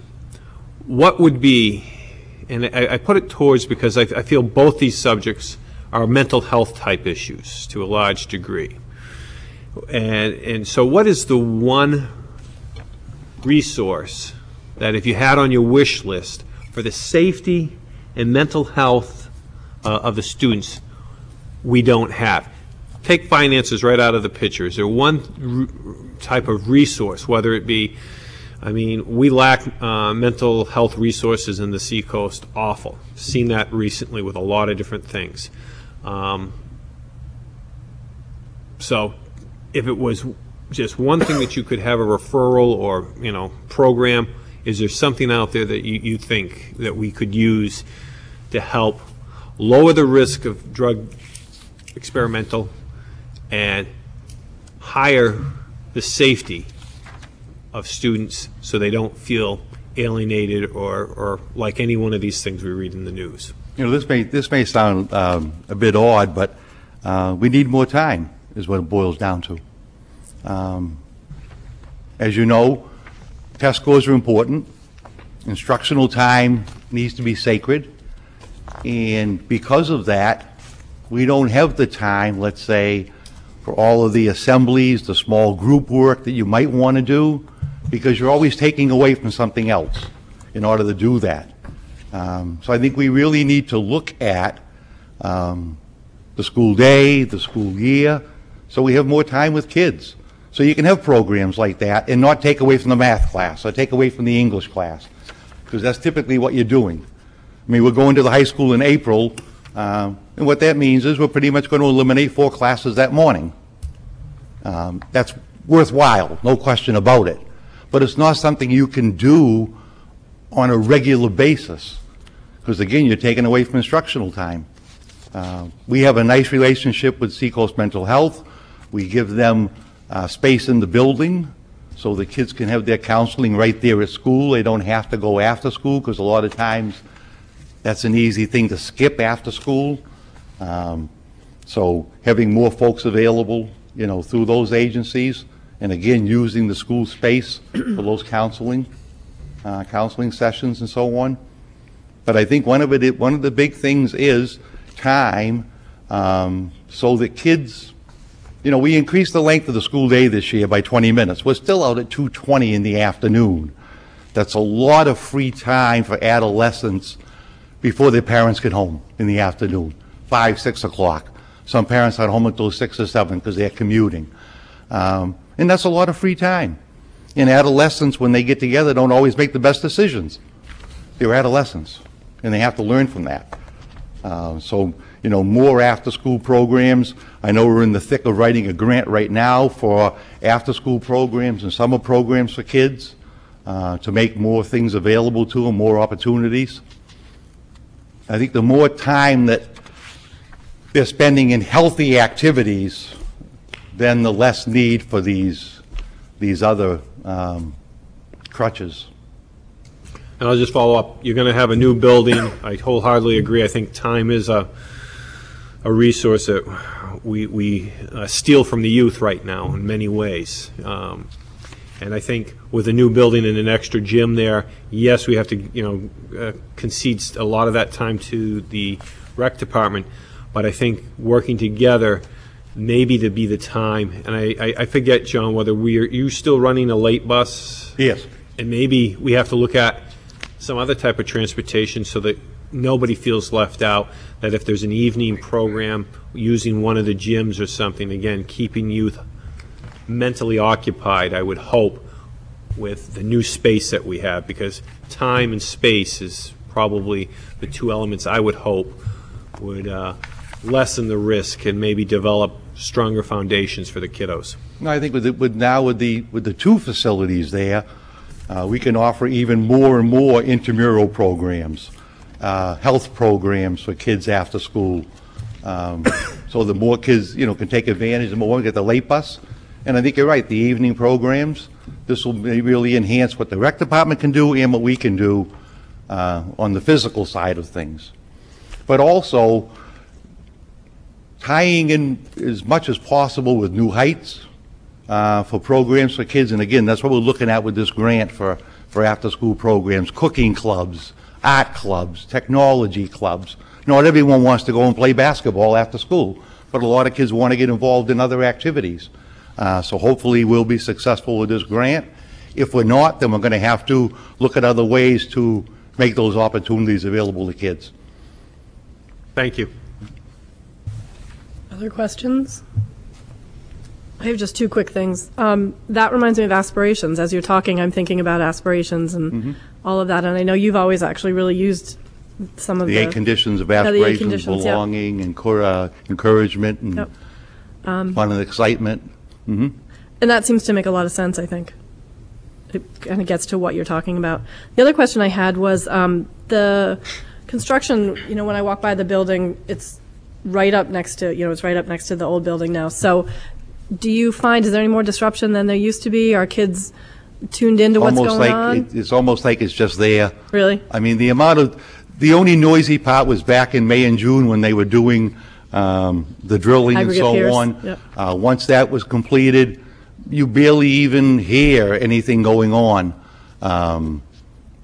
what would be, and I, I put it towards because I, I feel both these subjects are mental health type issues to a large degree. And, and so what is the one resource that if you had on your wish list for the safety and mental health uh, of the students, we don't have? Take finances right out of the picture. Is there one type of resource, whether it be I mean, we lack uh, mental health resources in the Seacoast, awful. Seen that recently with a lot of different things. Um, So if it was just one thing that you could have a referral or, you know, program, is there something out there that you, you think that we could use to help lower the risk of drug experimental and higher the safety of students so they don't feel alienated or, or like any one of these things we read in the news. You know, this may, this may sound um, a bit odd, but uh, we need more time, is what it boils down to. Um, As you know, test scores are important. Instructional time needs to be sacred. And because of that, we don't have the time, let's say, for all of the assemblies, the small group work that you might want to do, because you're always taking away from something else in order to do that. Um, So I think we really need to look at um, the school day, the school year, so we have more time with kids. So you can have programs like that and not take away from the math class or take away from the English class, because that's typically what you're doing. I mean, we're going to the high school in April, um, and what that means is we're pretty much going to eliminate four classes that morning. Um, That's worthwhile, no question about it. But it's not something you can do on a regular basis, because again, you're taking away from instructional time. Uh, We have a nice relationship with Seacoast Mental Health. We give them uh, space in the building so the kids can have their counseling right there at school. They don't have to go after school, because a lot of times, that's an easy thing to skip after school. Um, So having more folks available, you know, through those agencies, and again, using the school space for those counseling, uh, counseling sessions and so on. But I think one of it, one of the big things is time, um, so that kids, you know, we increased the length of the school day this year by 20 minutes. We're still out at 2:20 in the afternoon. That's a lot of free time for adolescents before their parents get home in the afternoon, 5, 6 o'clock. Some parents are home until 6 or 7 because they're commuting. Um, And that's a lot of free time. And adolescents, when they get together, don't always make the best decisions. They're adolescents, and they have to learn from that. Uh, So, you know, more after-school programs. I know we're in the thick of writing a grant right now for after-school programs and summer programs for kids, uh, to make more things available to them, more opportunities. I think the more time that they're spending in healthy activities, then the less need for these, these other um, crutches. And I'll just follow up. You're going to have a new building. I wholeheartedly agree. I think time is a, a resource that we, we uh, steal from the youth right now in many ways. Um, And I think with a new building and an extra gym there, yes, we have to, you know, uh, concede a lot of that time to the rec department, but I think working together, maybe to be the time, and I, I- I forget, John, whether we are, you still running a late bus? Yes. And maybe we have to look at some other type of transportation so that nobody feels left out, that if there's an evening program using one of the gyms or something, again, keeping youth mentally occupied, I would hope, with the new space that we have, because time and space is probably the two elements I would hope would uh, lessen the risk and maybe develop stronger foundations for the kiddos. No, I think with, the- with now with the, with the two facilities there, uh, we can offer even more and more intramural programs, uh, health programs for kids after school. Um, So the more kids, you know, can take advantage, the more we get the late bus. And I think you're right, the evening programs, this will really enhance what the rec department can do and what we can do uh, on the physical side of things. But also, tying in as much as possible with New Heights uh, for programs for kids. And again, that's what we're looking at with this grant for, for after-school programs, cooking clubs, art clubs, technology clubs. Not everyone wants to go and play basketball after school, but a lot of kids want to get involved in other activities. Uh, So hopefully, we'll be successful with this grant. If we're not, then we're going to have to look at other ways to make those opportunities available to kids. Thank you. Other questions? I have just two quick things. Um, That reminds me of aspirations. As you're talking, I'm thinking about aspirations and all of that, and I know you've always actually really used some of the... The eight conditions of Yeah, the aspirations, conditions, yep. belonging, encour- uh, encouragement, and Yep. fun and excitement. And that seems to make a lot of sense, I think. It kind of gets to what you're talking about. The other question I had was um, the construction, you know, when I walk by the building, it's right up next to, you know, it's right up next to the old building now. So do you find, is there any more disruption than there used to be? Are kids tuned into what's Almost going like on? it- It's almost like it's just there. Really? I mean, the amount of, the only noisy part was back in May and June when they were doing um, the drilling and Aggregate so piers, on. yep. Uh, Once that was completed, you barely even hear anything going on. Um,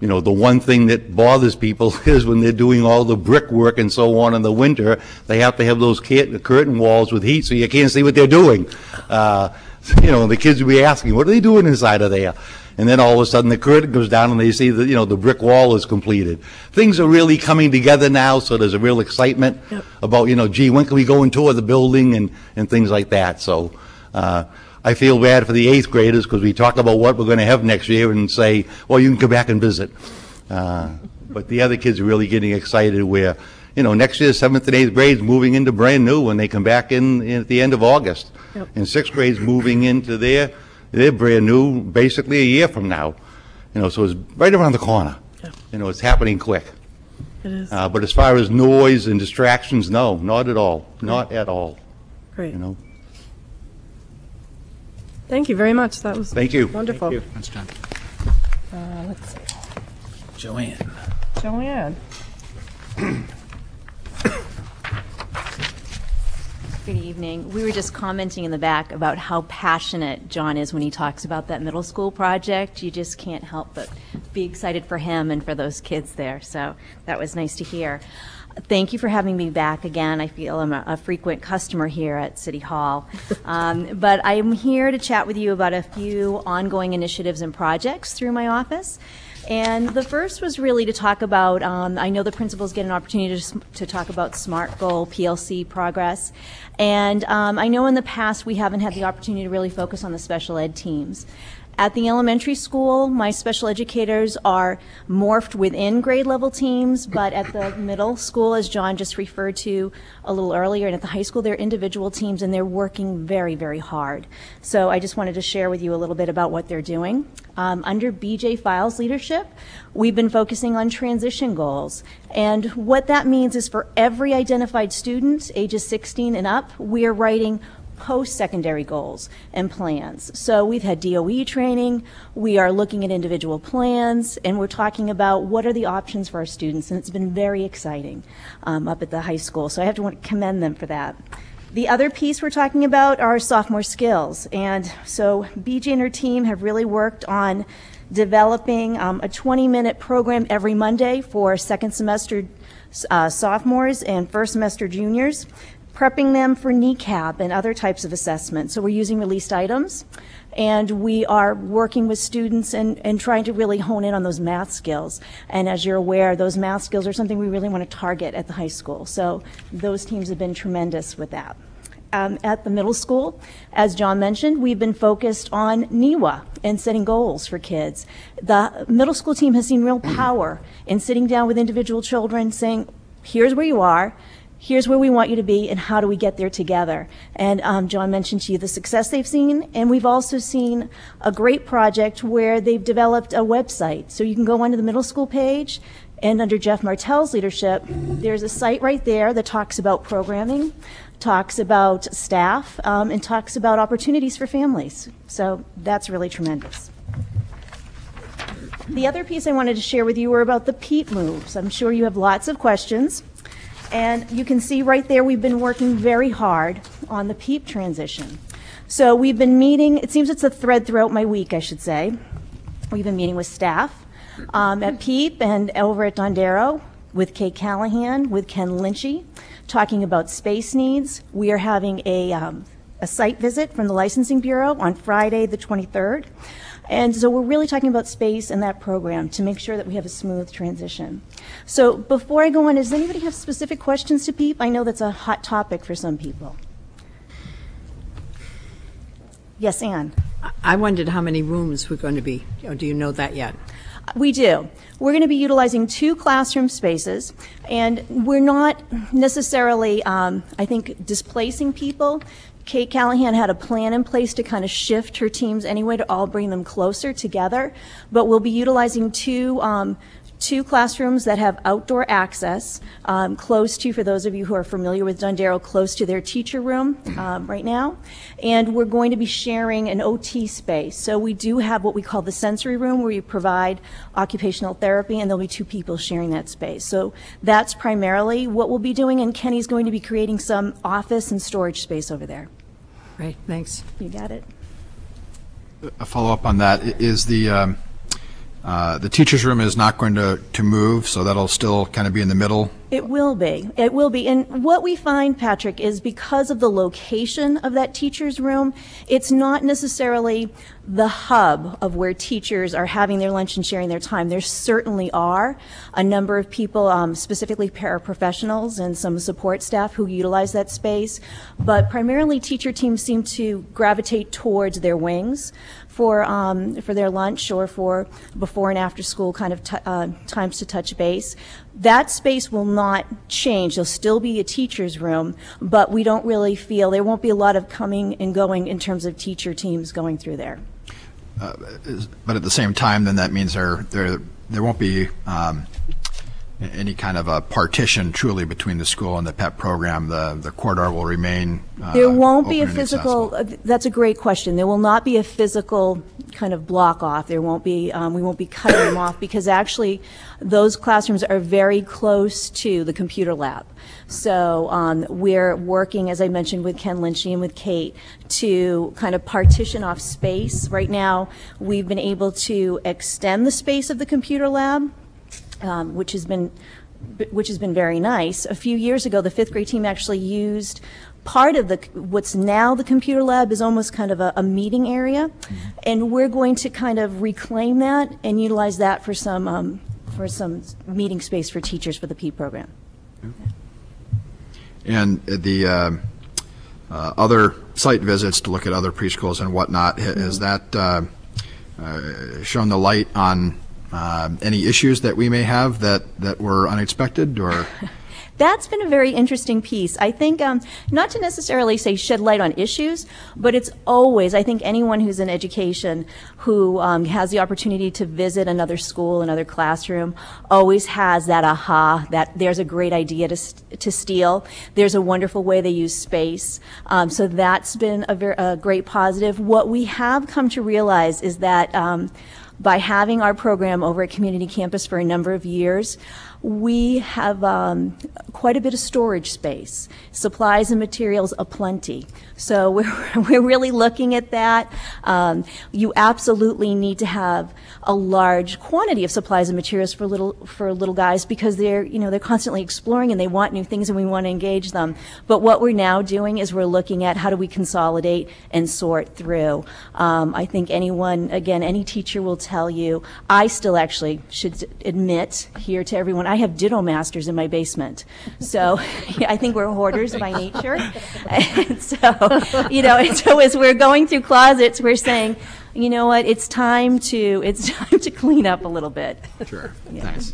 You know, the one thing that bothers people is when they're doing all the brickwork and so on in the winter, they have to have those curtain walls with heat so you can't see what they're doing. Uh, You know, the kids will be asking, what are they doing inside of there? And then all of a sudden, the curtain goes down and they see that, you know, the brick wall is completed. Things are really coming together now, so there's a real excitement Yep. about, you know, gee, when can we go and tour the building and, and things like that. So uh, I feel bad for the eighth graders because we talk about what we're going to have next year and say, well, you can come back and visit. Uh, But the other kids are really getting excited where, you know, next year, seventh and eighth grade's moving into brand new when they come back in, in at the end of August. Yep. And sixth grade's moving into their, their brand new, basically a year from now. You know, so it's right around the corner. Yeah. You know, it's happening quick. It is. Uh, But as far as noise and distractions, no, not at all, not at all, Great. you know. Thank you very much. That was Thank you. wonderful. Thanks, John. Uh, Let's see. Joanne. Joanne? Good evening. We were just commenting in the back about how passionate John is when he talks about that middle school project. You just can't help but be excited for him and for those kids there. So that was nice to hear. Thank you for having me back again. I feel I'm a, a frequent customer here at City Hall. Um, but I'm here to chat with you about a few ongoing initiatives and projects through my office. And the first was really to talk about, um, I know the principals get an opportunity to, to talk about SMART Goal PLC progress. And um, I know in the past, we haven't had the opportunity to really focus on the special ed teams. At the elementary school, my special educators are morphed within grade level teams, but at the middle school, as John just referred to a little earlier, and at the high school, they're individual teams and they're working very, very hard. So I just wanted to share with you a little bit about what they're doing. Um, under BJ Files leadership, we've been focusing on transition goals. And what that means is for every identified student, ages 16 and up, we are writing post-secondary goals and plans. So we've had DOE training, we are looking at individual plans, and we're talking about what are the options for our students, and it's been very exciting um, up at the high school. So I have to want to commend them for that. The other piece we're talking about are sophomore skills. And so BJ and her team have really worked on developing um, a 20-minute program every Monday for second semester uh, sophomores and first semester juniors, prepping them for NECAP and other types of assessments. So we're using released items, and we are working with students and, and trying to really hone in on those math skills. And as you're aware, those math skills are something we really want to target at the high school. So those teams have been tremendous with that. Um, at the middle school, as John mentioned, we've been focused on NWEA and setting goals for kids. The middle school team has seen real power in sitting down with individual children saying, here's where you are, here's where we want you to be, and how do we get there together? And um, John mentioned to you the success they've seen, and we've also seen a great project where they've developed a website. So you can go onto the middle school page, and under Jeff Martell's leadership, there's a site right there that talks about programming, talks about staff, um, and talks about opportunities for families. So that's really tremendous. The other piece I wanted to share with you were about the PEEP moves. I'm sure you have lots of questions. And you can see right there, we've been working very hard on the PEEP transition. So we've been meeting, it seems it's a thread throughout my week, I should say. We've been meeting with staff um, at PEEP and over at Dondero with Kate Callahan, with Ken Lynchy, talking about space needs. We are having a, um, a site visit from the Licensing Bureau on Friday, the 23rd. And so we're really talking about space and that program to make sure that we have a smooth transition. So before I go on, does anybody have specific questions to PEEP? I know that's a hot topic for some people. Yes, Anne? I wondered how many rooms were going to be, or do you know that yet? We do. We're going to be utilizing two classroom spaces, and we're not necessarily, um, I think, displacing people. Kate Callahan had a plan in place to kind of shift her teams anyway to all bring them closer together, but we'll be utilizing two um, two classrooms that have outdoor access, um, close to, for those of you who are familiar with Dondero, close to their teacher room um, right now. And we're going to be sharing an OT space. So we do have what we call the sensory room where you provide occupational therapy, and there'll be two people sharing that space. So that's primarily what we'll be doing, and Kenny's going to be creating some office and storage space over there. Right, thanks. You got it? A follow-up on that is the, um, uh, the teacher's room is not going to, to move, so that'll still kind of be in the middle? It will be. It will be. And what we find, Patrick, is because of the location of that teacher's room, it's not necessarily the hub of where teachers are having their lunch and sharing their time. There certainly are a number of people, um, specifically paraprofessionals and some support staff who utilize that space, but primarily teacher teams seem to gravitate towards their wings for um, for their lunch or for before and after school kind of uh, times to touch base. That space will not change. There'll still be a teacher's room, but we don't really feel there won't be a lot of coming and going in terms of teacher teams going through there. Is- But at the same time, then that means there, there, there won't be um, any kind of a partition truly between the school and the PEEP program. The, the corridor will remain uh, There won't be a physical, uh, that's a great question. There will not be a physical kind of block off. There won't be, um, we won't be cutting them off because actually those classrooms are very close to the computer lab. So um, we're working, as I mentioned, with Ken Lynchy and with Kate to kind of partition off space. Right now, we've been able to extend the space of the computer lab um, which has been which has been very nice. A few years ago, the fifth grade team actually used part of the what's now the computer lab is almost kind of a, a meeting area, and we're going to kind of reclaim that and utilize that for some um, for some meeting space for teachers for the P program. And the um, uh, other site visits to look at other preschools and whatnot, Mm-hmm. has that, uh, uh, shone the light on um, any issues that we may have that, that were unexpected, or? That's been a very interesting piece. I think, um, not to necessarily say shed light on issues, but it's always, I think anyone who's in education who um, has the opportunity to visit another school, another classroom, always has that aha, that there's a great idea to, to steal. There's a wonderful way they use space. Um, so that's been a, a great positive. What we have come to realize is that um, by having our program over at Community Campus for a number of years, we have um, quite a bit of storage space, supplies and materials aplenty. So we're, we're really looking at that. Um, you absolutely need to have a large quantity of supplies and materials for little for little guys because they're you know they're constantly exploring and they want new things and we want to engage them. But what we're now doing is we're looking at how do we consolidate and sort through. Um, I think anyone again any teacher will tell you. I still actually should admit here to everyone I have Ditto Masters in my basement. So I think we're hoarders by nature. And so, you know, and so as we're going through closets, we're saying, you know what, it's time to, it's time to clean up a little bit. Sure, thanks.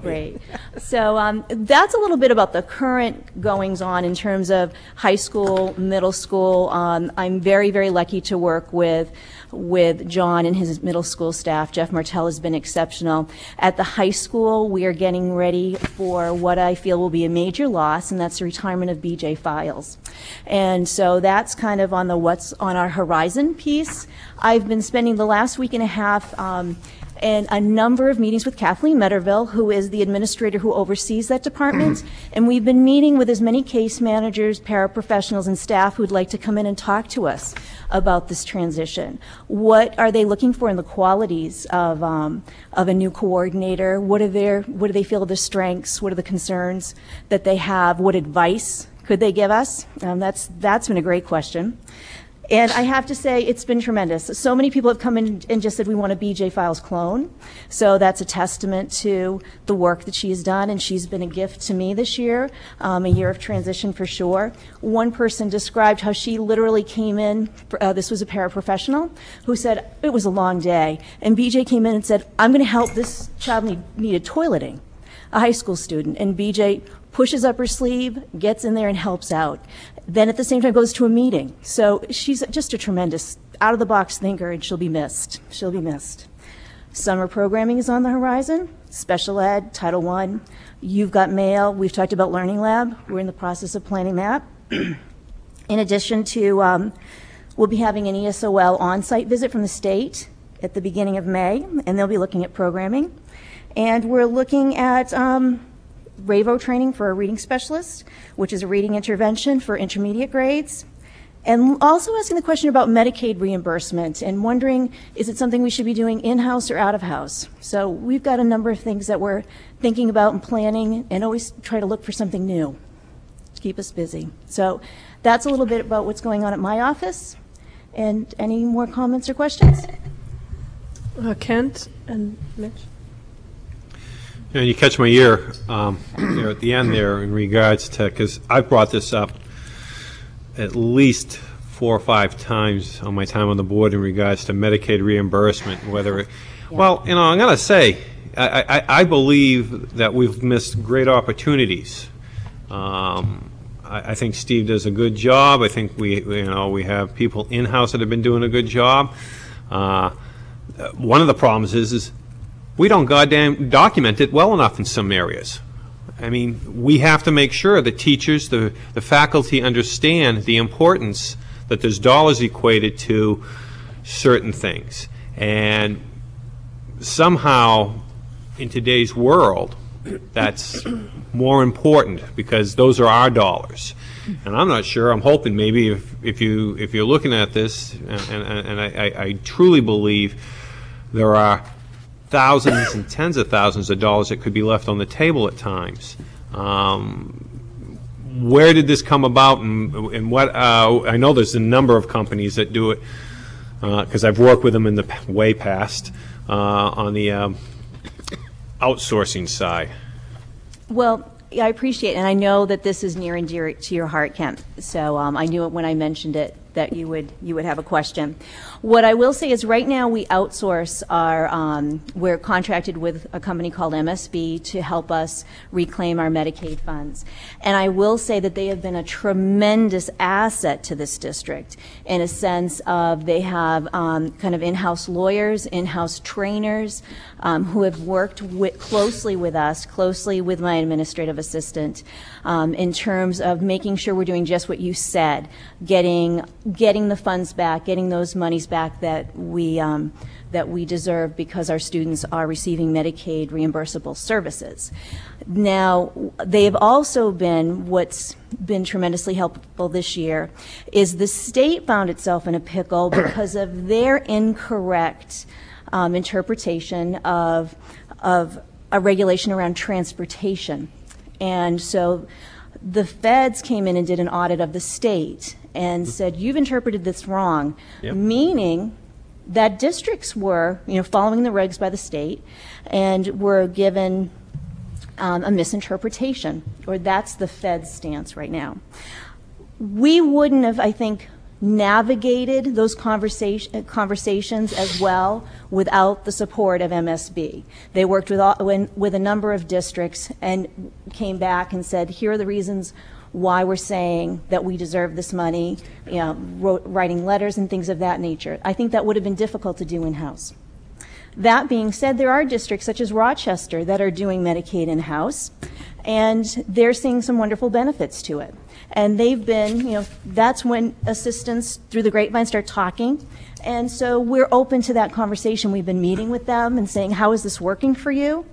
Great. So um, that's a little bit about the current goings on in terms of high school, middle school. Um, I'm very, very lucky to work with with John and his middle school staff. Jeff Martell has been exceptional. At the high school, we are getting ready for what I feel will be a major loss, and that's the retirement of BJ Files. And so that's kind of on the what's on our horizon piece. I've been spending the last week and a half um, and a number of meetings with Kathleen Metterville, who is the administrator who oversees that department. and we've been meeting with as many case managers, paraprofessionals, and staff who'd like to come in and talk to us about this transition. What are they looking for in the qualities of, um, of a new coordinator? What are their, what do they feel are the strengths? What are the concerns that they have? What advice could they give us? Um, that's, that's been a great question. And I have to say, it's been tremendous. So many people have come in and just said, we want a BJ Files clone. So that's a testament to the work that she has done, and she's been a gift to me this year, um, a year of transition for sure. One person described how she literally came in, uh, this was a paraprofessional, who said, it was a long day. And BJ came in and said, I'm going to help this child need, needed toileting, a high school student. And BJ pushes up her sleeve, gets in there and helps out. Then at the same time goes to a meeting. So she's just a tremendous out of the box thinker and she'll be missed. She'll be missed. Summer programming is on the horizon. Special ed, Title I. You've got mail. We've talked about Learning Lab. We're in the process of planning that. in addition to, um, we'll be having an ESOL on-site visit from the state at the beginning of May, and they'll be looking at programming. And we're looking at um, RAVE-O training for a reading specialist, which is a reading intervention for intermediate grades. And also asking the question about Medicaid reimbursement and wondering is it something we should be doing in house or out of house? So we've got a number of things that we're thinking about and planning and always try to look for something new to keep us busy. So that's a little bit about what's going on at my office. And any more comments or questions? Uh, Kent and Mitch? And you catch my ear um, there at the end there in regards to, because I've brought this up at least four or five times on my time on the board in regards to Medicaid reimbursement, whether, it, well, you know, I'm going to say, I, I, I believe that we've missed great opportunities. Um, I, I think Steve does a good job. I think we, you know, we have people in-house that have been doing a good job. Uh, one of the problems is, is we don't goddamn document it well enough in some areas. I mean, we have to make sure that teachers, the, the faculty understand the importance that there's dollars equated to certain things. And somehow, in today's world, that's more important because those are our dollars. And I'm not sure, I'm hoping maybe if, if you, if you're looking at this, and, and, and I- I truly believe there are thousands and tens of thousands of dollars that could be left on the table at times. Um, where did this come about, and, and what? Uh, I know there's a number of companies that do it because I've worked with them in the way past uh, on the um, outsourcing side. Well, I appreciate, it, and I know that this is near and dear to your heart, Kent. So um, I knew it when I mentioned it that you would, you would have a question. What I will say is, right now, we outsource our, um, we're contracted with a company called MSB to help us reclaim our Medicaid funds. And I will say that they have been a tremendous asset to this district in a sense of they have um, kind of in-house lawyers, in-house trainers um, who have worked wi- closely with us, closely with my administrative assistant, um, in terms of making sure we're doing just what you said, getting getting the funds back, getting those monies back that we um, that we deserve because our students are receiving Medicaid reimbursable services. Now, they've also been, what's been tremendously helpful this year, is the state found itself in a pickle because of their incorrect um, interpretation of, of a regulation around transportation. And so the feds came in and did an audit of the state and said, you've interpreted this wrong, Yep. meaning that districts were, you know, following the regs by the state and were given um, a misinterpretation, or that's the Fed's stance right now. We wouldn't have, I think, navigated those conversation, conversations as well without the support of MSB. They worked with, all, with a number of districts and came back and said, here are the reasons why we're saying that we deserve this money, you know, wrote, writing letters and things of that nature. I think that would have been difficult to do in-house. That being said, there are districts such as Rochester that are doing Medicaid in-house, and they're seeing some wonderful benefits to it. And they've been, you know, that's when assistants through the grapevine start talking. And so we're open to that conversation. We've been meeting with them and saying, how is this working for you?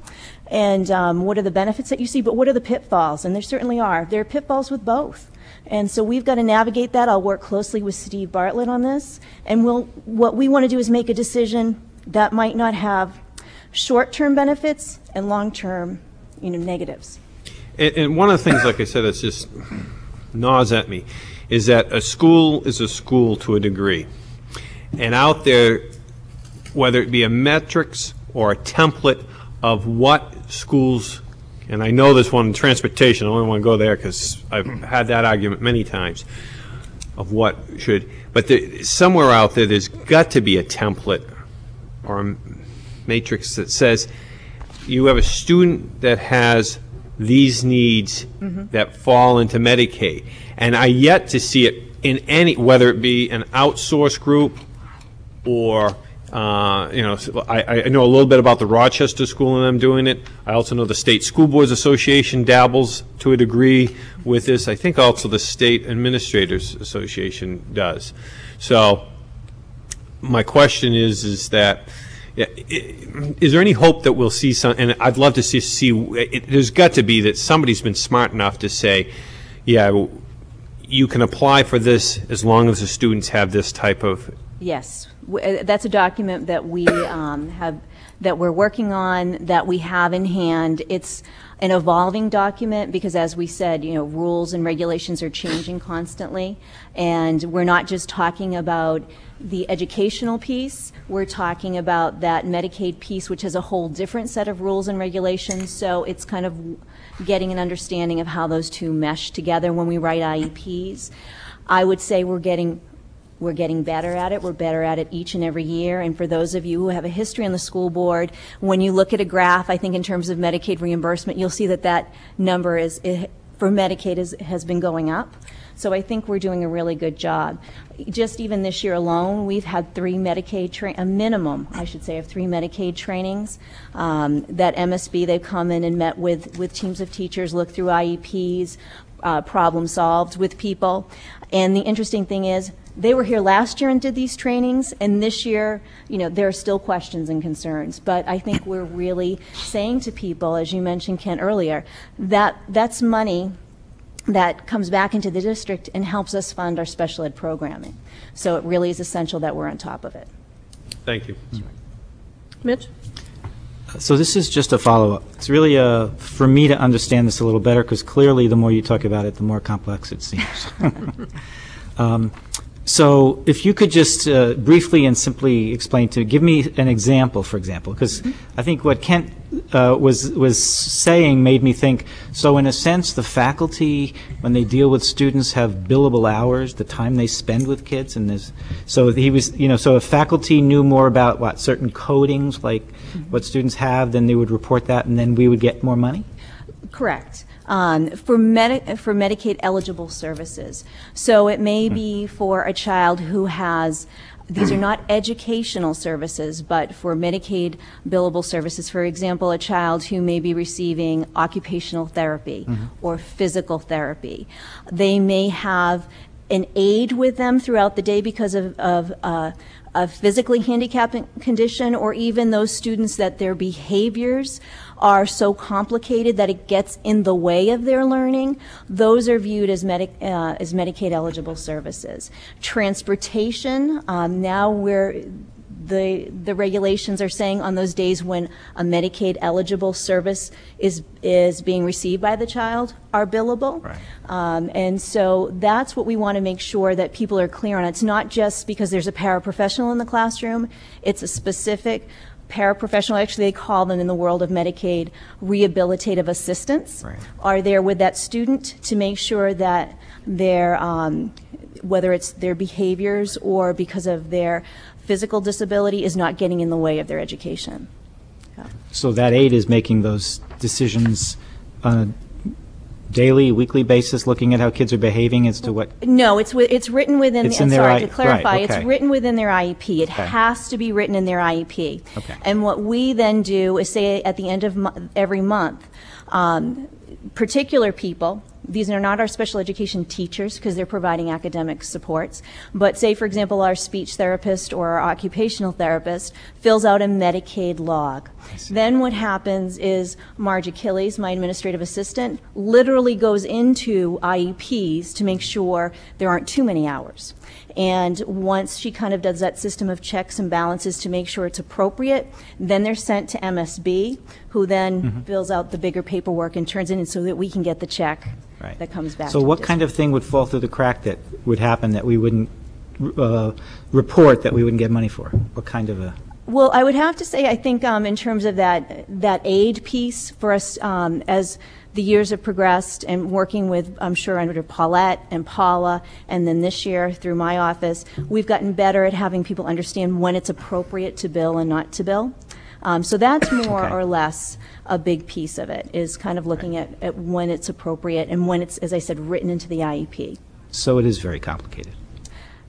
And um, what are the benefits that you see? But what are the pitfalls? And there certainly are. There are pitfalls with both. And so we've got to navigate that. I'll work closely with Steve Bartlett on this. And we'll, what we want to do is make a decision that might not have short-term benefits and long-term, you know, negatives. And, and one of the things, like I said, that's just gnaws at me, is that a school is a school to a degree. And out there, whether it be a metrics or a template of what schools, and I know this one, in transportation, I only want to go there because I've had that argument many times, of what should, but there, somewhere out there, there's got to be a template or a matrix that says, you have a student that has these needs that fall into Medicaid. And I yet to see it in any, whether it be an outsourced group or, uh, you know, I, I know a little bit about the Rochester School and them doing it. I also know the State School Boards Association dabbles to a degree with this. I think also the State Administrators Association does. So my question is, is that, is there any hope that we'll see some, and I'd love to see, see, it- there's got to be that somebody's been smart enough to say, yeah, you can apply for this as long as the students have this type of, Yes, uh, that's a document that we um, have, that we're working on, that we have in hand. It's an evolving document because, as we said, you know, rules and regulations are changing constantly. And we're not just talking about the educational piece, we're talking about that Medicaid piece, which has a whole different set of rules and regulations. So it's kind of getting an understanding of how those two mesh together when we write IEPs. I would say we're getting we're getting better at it. We're better at it each and every year. And for those of you who have a history on the school board, when you look at a graph, I think in terms of Medicaid reimbursement, you'll see that that number is, for Medicaid is, has been going up. So I think we're doing a really good job. Just even this year alone, we've had three Medicaid, tra- a minimum, I should say, of three Medicaid trainings. Um, that MSB, they've come in and met with, with teams of teachers, looked through IEPs, uh, problem solved with people. And the interesting thing is, they were here last year and did these trainings, and this year, you know, there are still questions and concerns. But I think we're really saying to people, as you mentioned, Ken, earlier, that that's money that comes back into the district and helps us fund our special ed programming. So it really is essential that we're on top of it. thank you. Mitch? So this is just a follow-up. It's really uh, for me to understand this a little better, because clearly the more you talk about it, the more complex it seems. Um, So if you could just uh, briefly and simply explain to, give me an example, for example, because I think what Kent uh, was, was saying made me think, so in a sense, the faculty, when they deal with students, have billable hours, the time they spend with kids, and there's, so he was, you know, so if faculty knew more about what, certain codings, like what students have, then they would report that, and then we would get more money? Correct. Um, for Medi- for Medicaid eligible services. So it may be for a child who has, these are not educational services, but for Medicaid billable services, for example, a child who may be receiving occupational therapy or physical therapy. They may have an aide with them throughout the day because of, of uh, a physically handicapped condition, or even those students that their behaviors are so complicated that it gets in the way of their learning, those are viewed as, uh, as Medicaid eligible services. Transportation, um, now we're the, the regulations are saying on those days when a Medicaid eligible service is, is being received by the child are billable. Right. Um, and so that's what we want to make sure that people are clear on. It's not just because there's a paraprofessional in the classroom, it's a specific paraprofessional, actually they call them in the world of Medicaid rehabilitative assistants. Right. Are there with that student to make sure that their, um, whether it's their behaviors or because of their physical disability is not getting in the way of their education. So that aide is making those decisions on a daily, weekly basis, looking at how kids are behaving as to what, No, it's, it's written within, It's the- in their sorry, I- to right, clarify, it's written within their IEP. It Okay. has to be written in their IEP. Okay. And what we then do is say at the end of mo- every month, um, particular people, these are not our special education teachers because they're providing academic supports, but say, for example, our speech therapist or our occupational therapist fills out a Medicaid log. Then what happens is Marge Achilles, my administrative assistant, literally goes into IEPs to make sure there aren't too many hours. And once she kind of does that system of checks and balances to make sure it's appropriate, then they're sent to MSB, who then fills out the bigger paperwork and turns it in so that we can get the check right? that comes back. So what kind of thing would fall through the crack that would happen that we wouldn't uh, report that we wouldn't get money for? What kind of a, Well, I would have to say, I think um, in terms of that, that aid piece for us, um, as the years have progressed and working with, I'm sure, under Paulette and Paula, and then this year through my office, we've gotten better at having people understand when it's appropriate to bill and not to bill. Um, So that's more Okay. or less a big piece of it, is kind of looking at, at when it's appropriate and when it's, as I said, written into the IEP. so it is very complicated.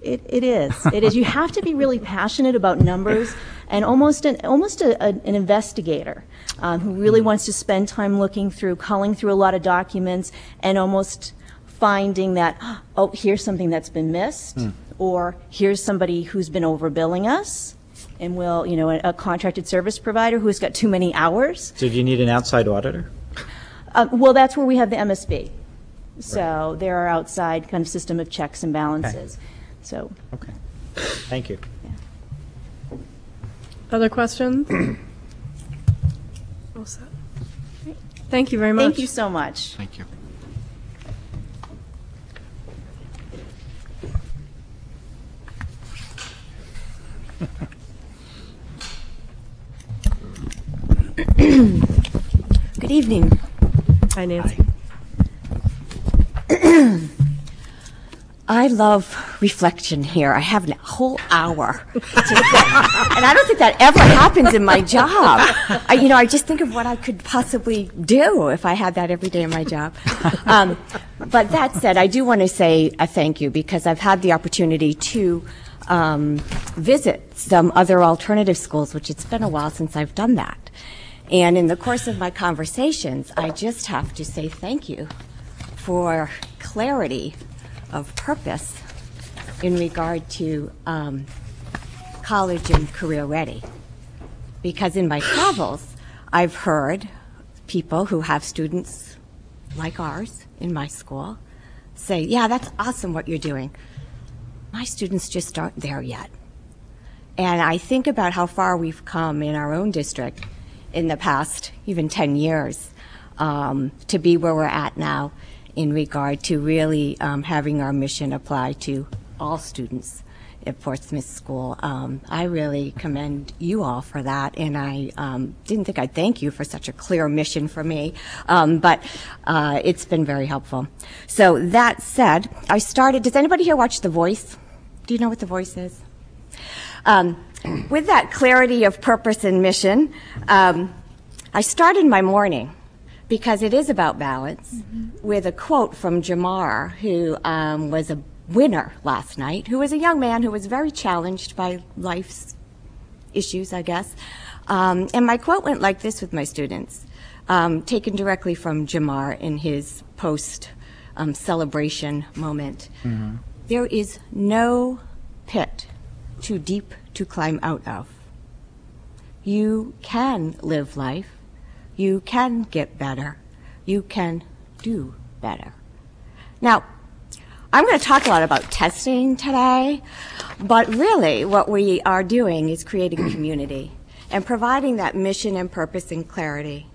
It, it is. It is. You have to be really passionate about numbers and almost an, almost a, a- an investigator um, who really wants to spend time looking through, culling through a lot of documents and almost finding that, oh, here's something that's been missed, or here's somebody who's been overbilling us, and will, you know, a, a contracted service provider who's got too many hours. So do you need an outside auditor? Uh, Well, that's where we have the MSB. So there are outside kind of system of checks and balances. So Okay. Thank you. Other questions? All set. Thank you very much. Thank you so much. Thank you. Good evening. Hi, Nancy. I love reflection here. I have a whole hour. and I don't think that ever happens in my job. I, you know, I just think of what I could possibly do if I had that every day in my job. Um, but that said, I do want to say a thank you because I've had the opportunity to um, visit some other alternative schools, which it's been a while since I've done that. And in the course of my conversations, I just have to say thank you for clarity of purpose in regard to um, college and career ready. Because in my travels, I've heard people who have students like ours in my school say, Yeah, that's awesome what you're doing. My students just aren't there yet. And I think about how far we've come in our own district in the past even 10 years um, to be where we're at now in regard to really um, having our mission apply to all students at Portsmouth School. Um, I really commend you all for that, and I um, didn't think I'd thank you for such a clear mission for me, um, but uh, it's been very helpful. So that said, I started. Does anybody here watch The Voice? Do you know what The Voice is? Um, with that clarity of purpose and mission, um, I started my morning because it is about balance with a quote from Jamar, who um, was a winner last night, who was a young man who was very challenged by life's issues, I guess. Um, and my quote went like this with my students, um, taken directly from Jamar in his post um, celebration moment. There is no pit too deep to climb out of. You can live life. You can get better. You can do better. Now, I'm going to talk a lot about testing today, but really what we are doing is creating community and providing that mission and purpose and clarity,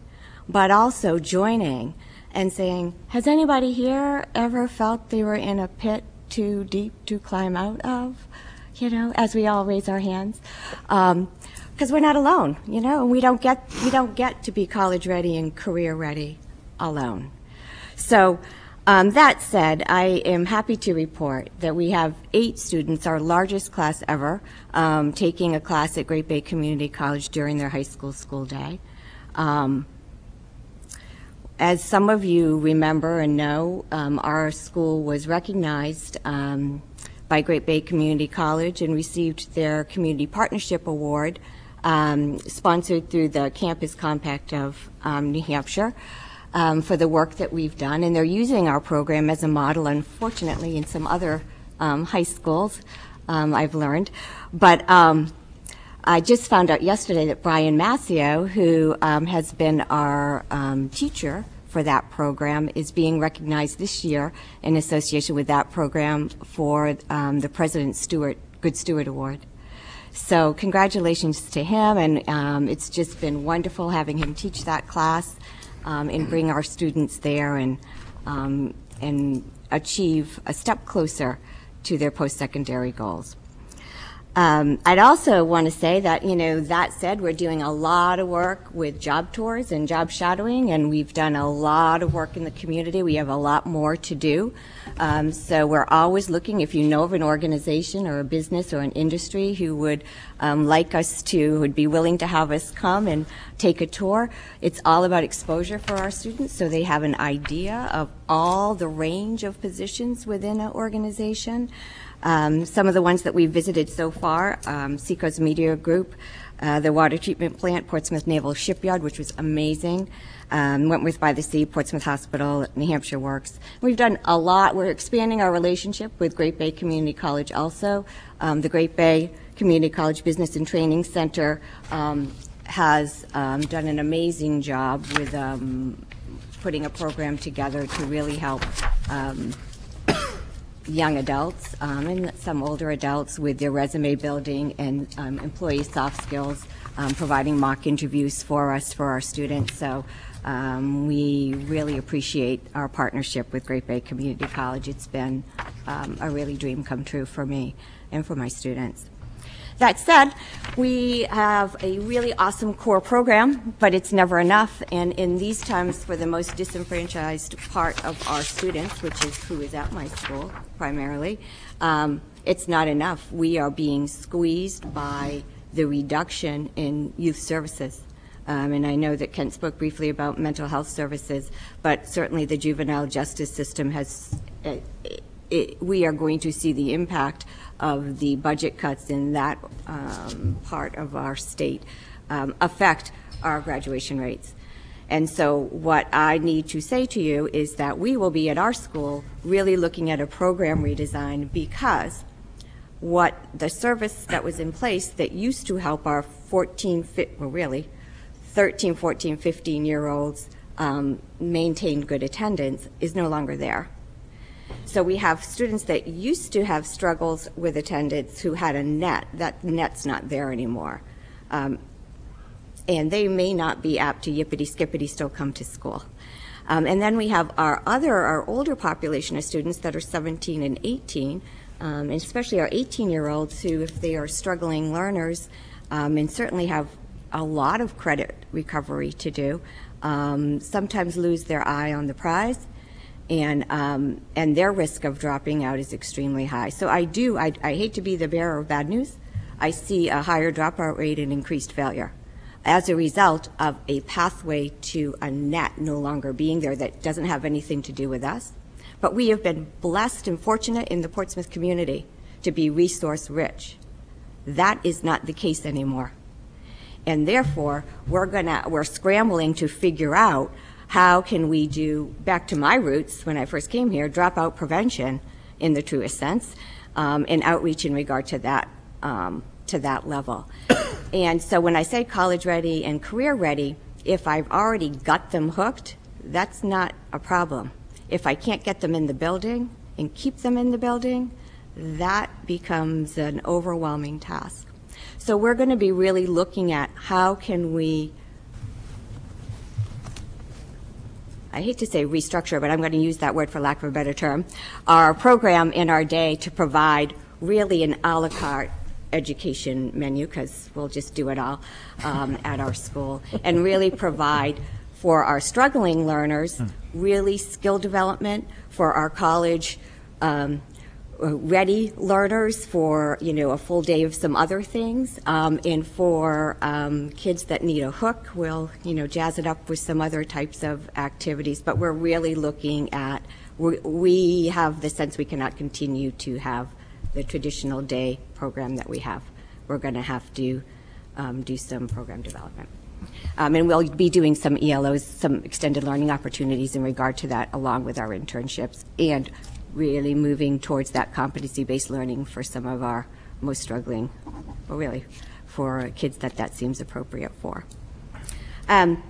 but also joining and saying, has anybody here ever felt they were in a pit too deep to climb out of? You know, as we all raise our hands. Um, Because we're not alone, you know, and we don't get, we don't get to be college ready and career ready alone. So, um, that said, I am happy to report that we have eight students, our largest class ever, um, taking a class at Great Bay Community College during their high school school day. Um, as some of you remember and know, um, our school was recognized um, by Great Bay Community College and received their Community Partnership Award, um, sponsored through the Campus Compact of um, New Hampshire um, for the work that we've done. And they're using our program as a model, unfortunately, in some other um, high schools, um, I've learned. But I just found out yesterday that Brian Massio, who um, has been our um, teacher for that program, is being recognized this year in association with that program for um, the President Stewart Good Steward Award. So congratulations to him, and um, it's just been wonderful having him teach that class um, and bring our students there and um, and achieve a step closer to their post-secondary goals. Um, I'd also want to say that, you know, that said, we're doing a lot of work with job tours and job shadowing, and we've done a lot of work in the community. We have a lot more to do. Um, so we're always looking, if you know of an organization or a business or an industry who would um, like us to, would be willing to have us come and take a tour, it's all about exposure for our students so they have an idea of all the range of positions within an organization. Um, some of the ones that we've visited so far, um, Seacoast Media Group, uh, the water treatment plant, Portsmouth Naval Shipyard, which was amazing, um, Wentworth by the Sea, Portsmouth Hospital, New Hampshire Works. We've done a lot. We're expanding our relationship with Great Bay Community College also. Um, the Great Bay Community College Business and Training Center um, has um, done an amazing job with um, putting a program together to really help young adults um, and some older adults with their resume building and um, employee soft skills, um, providing mock interviews for us for our students. So um, we really appreciate our partnership with Great Bay Community College. It's been um, a really dream come true for me and for my students. That said, we have a really awesome core program, but it's never enough. And in these times, for the most disenfranchised part of our students, which is who is at my school primarily, um, it's not enough. We are being squeezed by the reduction in youth services. Um, and I know that Kent spoke briefly about mental health services, but certainly the juvenile justice system has. Uh, it, we are going to see the impact of the budget cuts in that um, part of our state um, affect our graduation rates. And so, what I need to say to you is that we will be at our school really looking at a program redesign because what the service that was in place that used to help our 14, well, really, 13, 14, 15 year olds um, maintain good attendance is no longer there. So we have students that used to have struggles with attendance who had a net. That net's not there anymore. Um, and they may not be apt to yippity skippity still come to school. Um, and then we have our other, our older population of students that are 17 and 18 um, and especially our 18-year-olds who, if they are struggling learners, um, and certainly have a lot of credit recovery to do, um, sometimes lose their eye on the prize, and um, and their risk of dropping out is extremely high. So I do. I, I hate to be the bearer of bad news. I see a higher dropout rate and increased failure as a result of a pathway to a net no longer being there that doesn't have anything to do with us. But we have been blessed and fortunate in the Portsmouth community to be resource rich. That is not the case anymore. And therefore, we're gonna, we're scrambling to figure out how can we do, back to my roots when I first came here, dropout prevention in the truest sense, um, and outreach in regard to that, um, to that level. And so when I say college ready and career ready, if I've already got them hooked, that's not a problem. If I can't get them in the building and keep them in the building, that becomes an overwhelming task. So we're going to be really looking at how can we I hate to say restructure, but I'm going to use that word for lack of a better term, our program in our day to provide really an a la carte education menu, because we'll just do it all um, at our school, and really provide for our struggling learners really skill development, for our college um, ready learners for you know a full day of some other things. Um, and for um, kids that need a hook we'll you know jazz it up with some other types of activities. But we're really looking at we, have the sense we cannot continue to have the traditional day program that we have. We're going to have to um, do some program development. Um, and we'll be doing some ELOs, some extended learning opportunities in regard to that, along with our internships, and really moving towards that competency-based learning for some of our most struggling, or really for kids that that seems appropriate for. Um,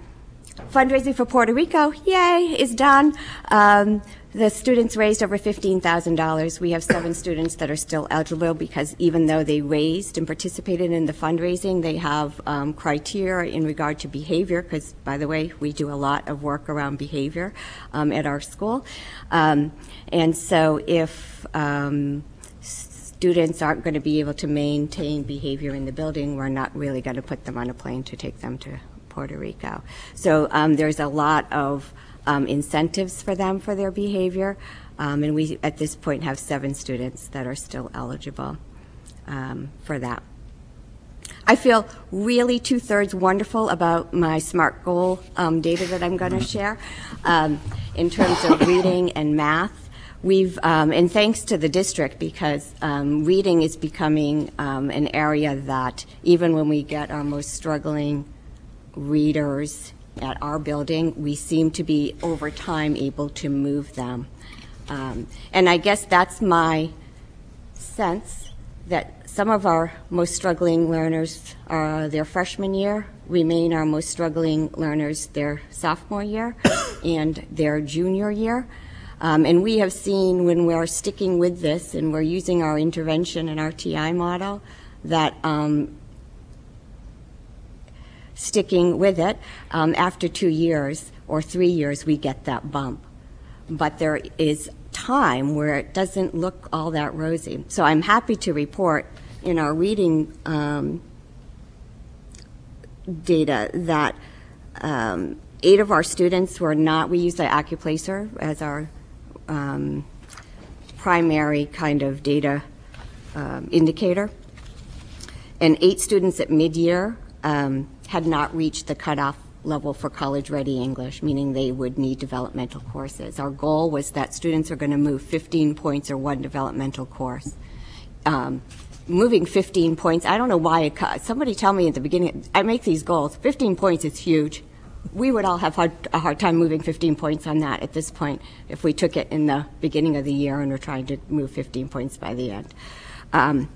fundraising for Puerto Rico, yay, is done. Um, the students raised over $15,000. We have seven students that are still eligible because even though they raised and participated in the fundraising, they have um, criteria in regard to behavior, because, by the way, we do a lot of work around behavior um, at our school. Um, and so if um, students aren't going to be able to maintain behavior in the building, we're not really going to put them on a plane to take them to Puerto Rico. So um, there's a lot of um, incentives for them for their behavior. Um, and we, at this point, have seven students that are still eligible um, for that. I feel really two-thirds wonderful about my SMART goal um, data that I'm going to share um, in terms of reading and math. We've, um, and thanks to the district, because um, reading is becoming um, an area that even when we get our most struggling readers at our building, we seem to be over time able to move them. Um, and I guess that's my sense that some of our most struggling learners are their freshman year, remain our most struggling learners their sophomore year and their junior year. Um, and we have seen when we're sticking with this and we're using our intervention and RTI model that um, sticking with it, um, after two years or three years, we get that bump. But there is time where it doesn't look all that rosy. So I'm happy to report in our reading um, data that um, eight of our students were not, we use the Accuplacer as our um, primary kind of data um, indicator. And eight students at mid-year um, had not reached the cutoff level for college-ready English, meaning they would need developmental courses. Our goal was that students are going to move 15 points or one developmental course. Um, moving 15 points, I don't know why, it, somebody tell me at the beginning, I make these goals, 15 points is huge. We would all have hard, a hard time moving 15 points on that at this point if we took it in the beginning of the year and we're trying to move 15 points by the end. Um,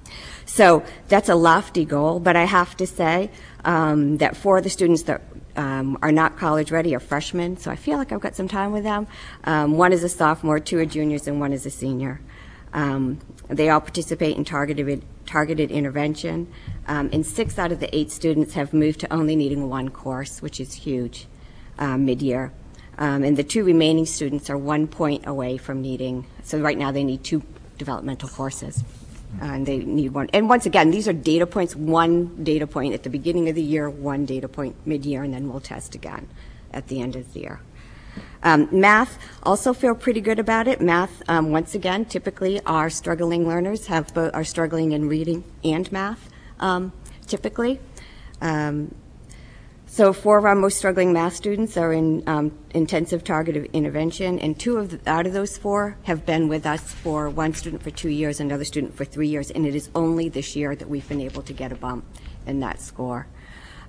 so that's a lofty goal, but I have to say um, that for the students that um, are not college ready are freshmen, so I feel like I've got some time with them. Um, one is a sophomore, two are juniors, and one is a senior. Um, they all participate in targeted, targeted intervention, um, and six out of the eight students have moved to only needing one course, which is huge uh, mid-year. And the two remaining students are one point away from needing, so right now they need two developmental courses. And they need one. And once again, these are data points, one data point at the beginning of the year, one data point mid-year, and then we'll test again at the end of the year. Um, math, also feel pretty good about it. Math, um, once again, typically our struggling learners have bo- are struggling in reading and math, um, typically. Um, so four of our most struggling math students are in um, intensive targeted intervention, and two of the, out of those four have been with us for one student for two years, another student for three years, and it is only this year that we've been able to get a bump in that score.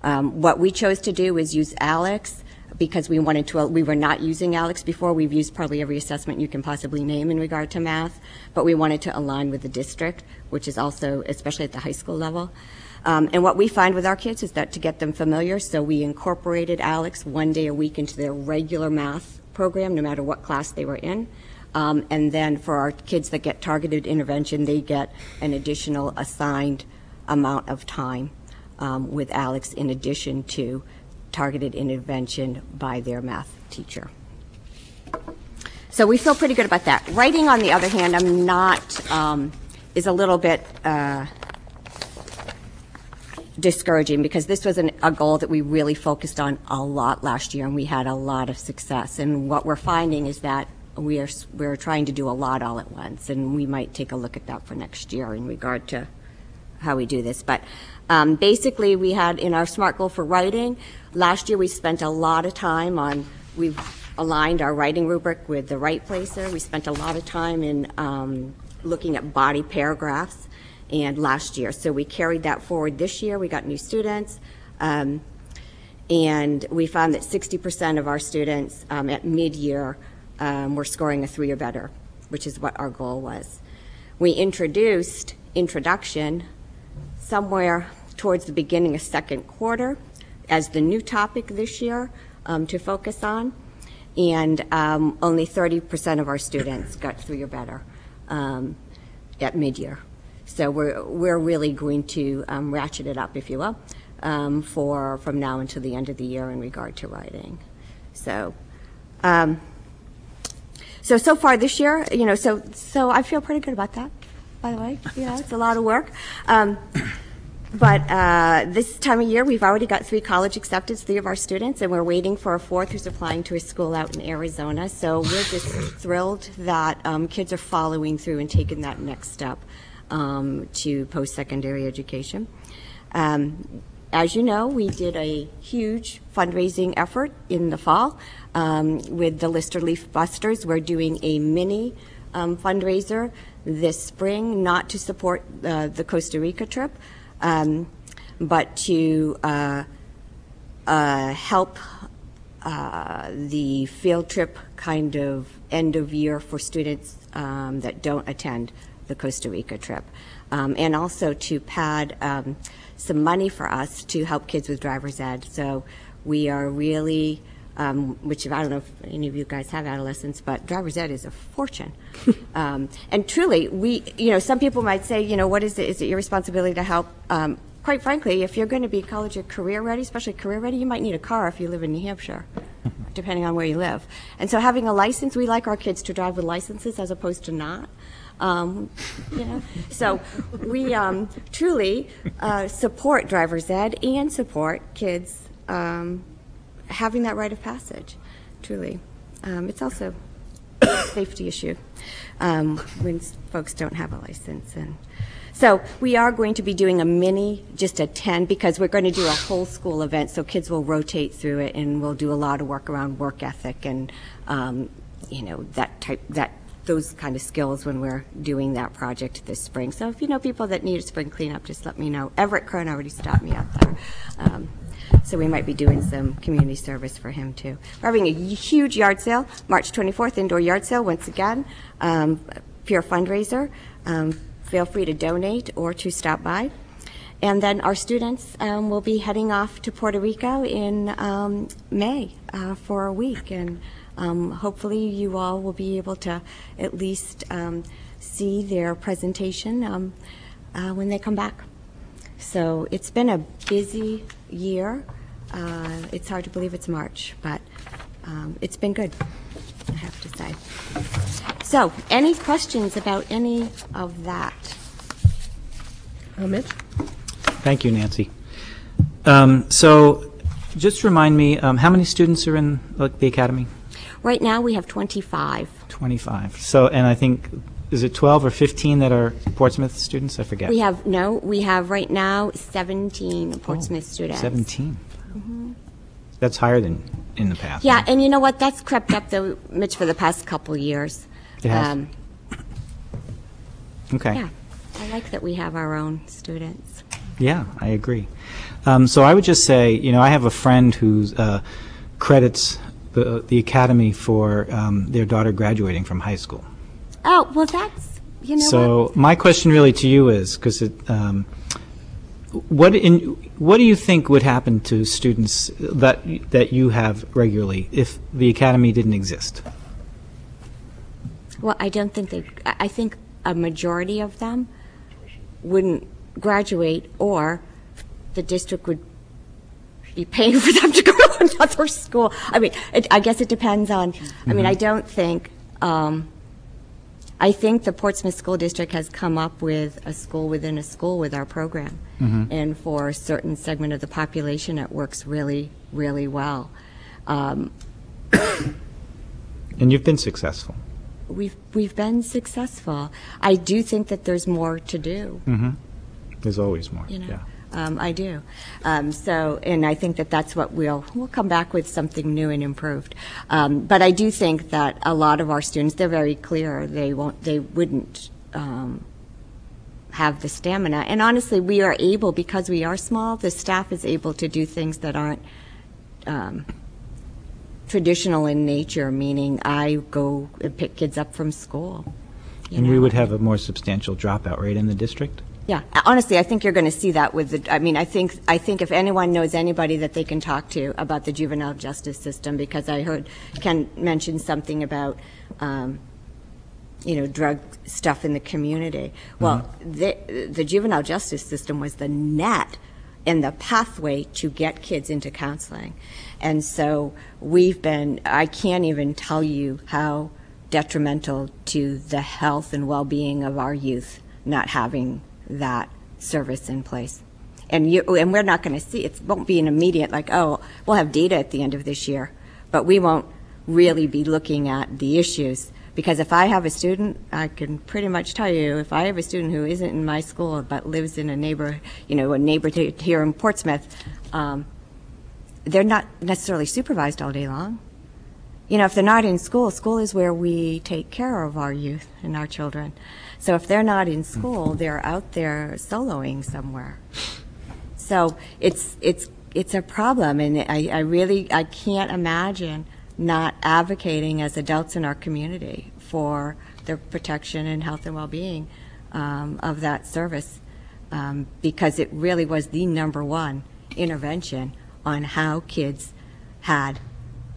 Um, what we chose to do is use ALEKS because we wanted to, we were not using ALEKS before. We've used probably every assessment you can possibly name in regard to math, but we wanted to align with the district, which is also, especially at the high school level. Um, and what we find with our kids is that to get them familiar, so we incorporated ALEKS one day a week into their regular math program, no matter what class they were in. Um, and then for our kids that get targeted intervention, they get an additional assigned amount of time um, with ALEKS in addition to targeted intervention by their math teacher. So we feel pretty good about that. Writing, on the other hand, I'm not, um, is a little bit uh, discouraging because this was an, a goal that we really focused on a lot last year and we had a lot of success. And what we're finding is that we are, we're trying to do a lot all at once and we might take a look at that for next year in regard to how we do this. But um, basically, we had in our SMART goal for writing, last year we spent a lot of time on, we've aligned our writing rubric with the WritePlacer. We spent a lot of time in um, looking at body paragraphs and last year. So we carried that forward this year. We got new students. Um, and we found that 60% of our students um, at mid-year um, were scoring a three or better, which is what our goal was. We introduced introduction somewhere towards the beginning of second quarter as the new topic this year um, to focus on. And um, only 30% of our students got three or better um, at mid-year. So we're, we're really going to um, ratchet it up, if you will, um, for, from now until the end of the year in regard to writing. So, um, so, so far this year, you know, so, so I feel pretty good about that, by the way. Know, it's a lot of work. Um, but uh, this time of year, we've already got three college acceptance, three of our students, and we're waiting for a fourth who's applying to a school out in Arizona. So we're just thrilled that um, kids are following through and taking that next step um, to post-secondary education. Um, as you know, we did a huge fundraising effort in the fall um, with the Lister Leaf Busters. We're doing a mini um, fundraiser this spring, not to support uh, the Costa Rica trip, um, but to uh, uh, help uh, the field trip kind of end of year for students um, that don't attend the Costa Rica trip. Um, and also to pad um, some money for us to help kids with driver's ed. So we are really, um, which I don't know if any of you guys have adolescents, but driver's ed is a fortune. um, and truly, we, you know, some people might say, you know, what is it? Is it your responsibility to help? Um, quite frankly, if you're going to be college or career ready, especially career ready, you might need a car if you live in New Hampshire, depending on where you live. And so having a license, we like our kids to drive with licenses as opposed to not. Um, you know, so we um, truly uh, support driver's ed and support kids um, having that rite of passage. Truly, um, it's also a safety issue um, when folks don't have a license and. So we are going to be doing a mini, just a 10, because we're going to do a whole school event, so kids will rotate through it, and we'll do a lot of work around work ethic and, um, you know, that type, that, those kind of skills when we're doing that project this spring. So if you know people that need a spring cleanup, just let me know. Everett Kern already stopped me out there. Um, so we might be doing some community service for him too. We're having a huge yard sale, March 24th, indoor yard sale, once again, um, pure fundraiser. Um, feel free to donate or to stop by. And then our students um, will be heading off to Puerto Rico in um, May uh, for a week. And um, hopefully you all will be able to at least um, see their presentation um, uh, when they come back. So it's been a busy year. Uh, it's hard to believe it's March, but um, it's been good, I have to say. So, any questions about any of that? Uh, Mitch? Thank you, Nancy. Um, So, just remind me, um, how many students are in like, the academy? Right now, we have 25. 25. So, and I think, is it 12 or 15 that are Portsmouth students? I forget. We have, no, we have right now 17 Portsmouth students. 17. That's higher than in the past. Yeah, and you know what? That's crept up, though, Mitch, for the past couple years. It has? Um, Okay. Yeah, I like that we have our own students. Yeah, I agree. Um, so I would just say, you know, I have a friend who uh, credits the, the academy for um, their daughter graduating from high school. Oh, well, that's, you know what? so my question really to you is, because it, um, what in what do you think would happen to students that that you have regularly if the academy didn't exist? Well, I don't think they, I think a majority of them wouldn't graduate, or the district would be paying for them to go to another school. I mean, it, I guess it depends on, I mean, I don't think, um, I think the Portsmouth School District has come up with a school within a school with our program. And for a certain segment of the population, it works really, really well. Um, And you've been successful. We've, we've been successful. I do think that there's more to do, There's always more. you know? Yeah. Um, I do. Um, so, and I think that that's what we'll, we'll come back with something new and improved. Um, but I do think that a lot of our students, they're very clear, they won't, they wouldn't, um, have the stamina. And honestly, we are able, because we are small, the staff is able to do things that aren't, um, traditional in nature, meaning I go and pick kids up from school. And we would have a more substantial dropout rate in the district? Yeah, honestly, I think you're going to see that with the, I mean, I think, I think if anyone knows anybody that they can talk to about the juvenile justice system, because I heard Ken mention something about, um, you know, drug stuff in the community. Well, the, the juvenile justice system was the net and the pathway to get kids into counseling. And so we've been, I can't even tell you how detrimental to the health and well-being of our youth not having that service in place. And you, and we're not going to see, it won't be an immediate, like, oh, we'll have data at the end of this year, but we won't really be looking at the issues. Because if I have a student, I can pretty much tell you, if I have a student who isn't in my school but lives in a neighbor, you know, a neighborhood here in Portsmouth, um, they're not necessarily supervised all day long. You know, if they're not in school, school is where we take care of our youth and our children. So if they're not in school, they're out there soloing somewhere. So it's it's it's a problem, and I, I really I can't imagine not advocating as adults in our community for the protection and health and well-being um, of that service, um, because it really was the number one intervention on how kids had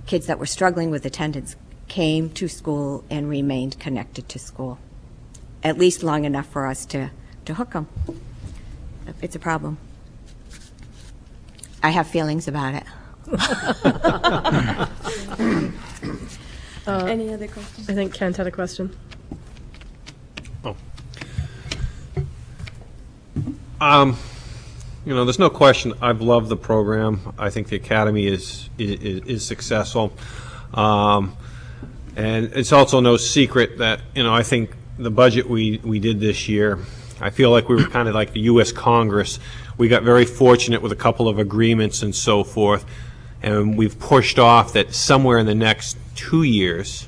kids that were struggling with attendance came to school and remained connected to school, at least long enough for us to, to hook them. It's a problem. I have feelings about it. Any other questions? I think Kent had a question. Um, you know, there's no question, I've loved the program. I think the Academy is, is, is successful. Um, and it's also no secret that, you know, I think the budget we, we did this year, I feel like we were kind of like the U.S. Congress. We got very fortunate with a couple of agreements and so forth, and we've pushed off that somewhere in the next two years,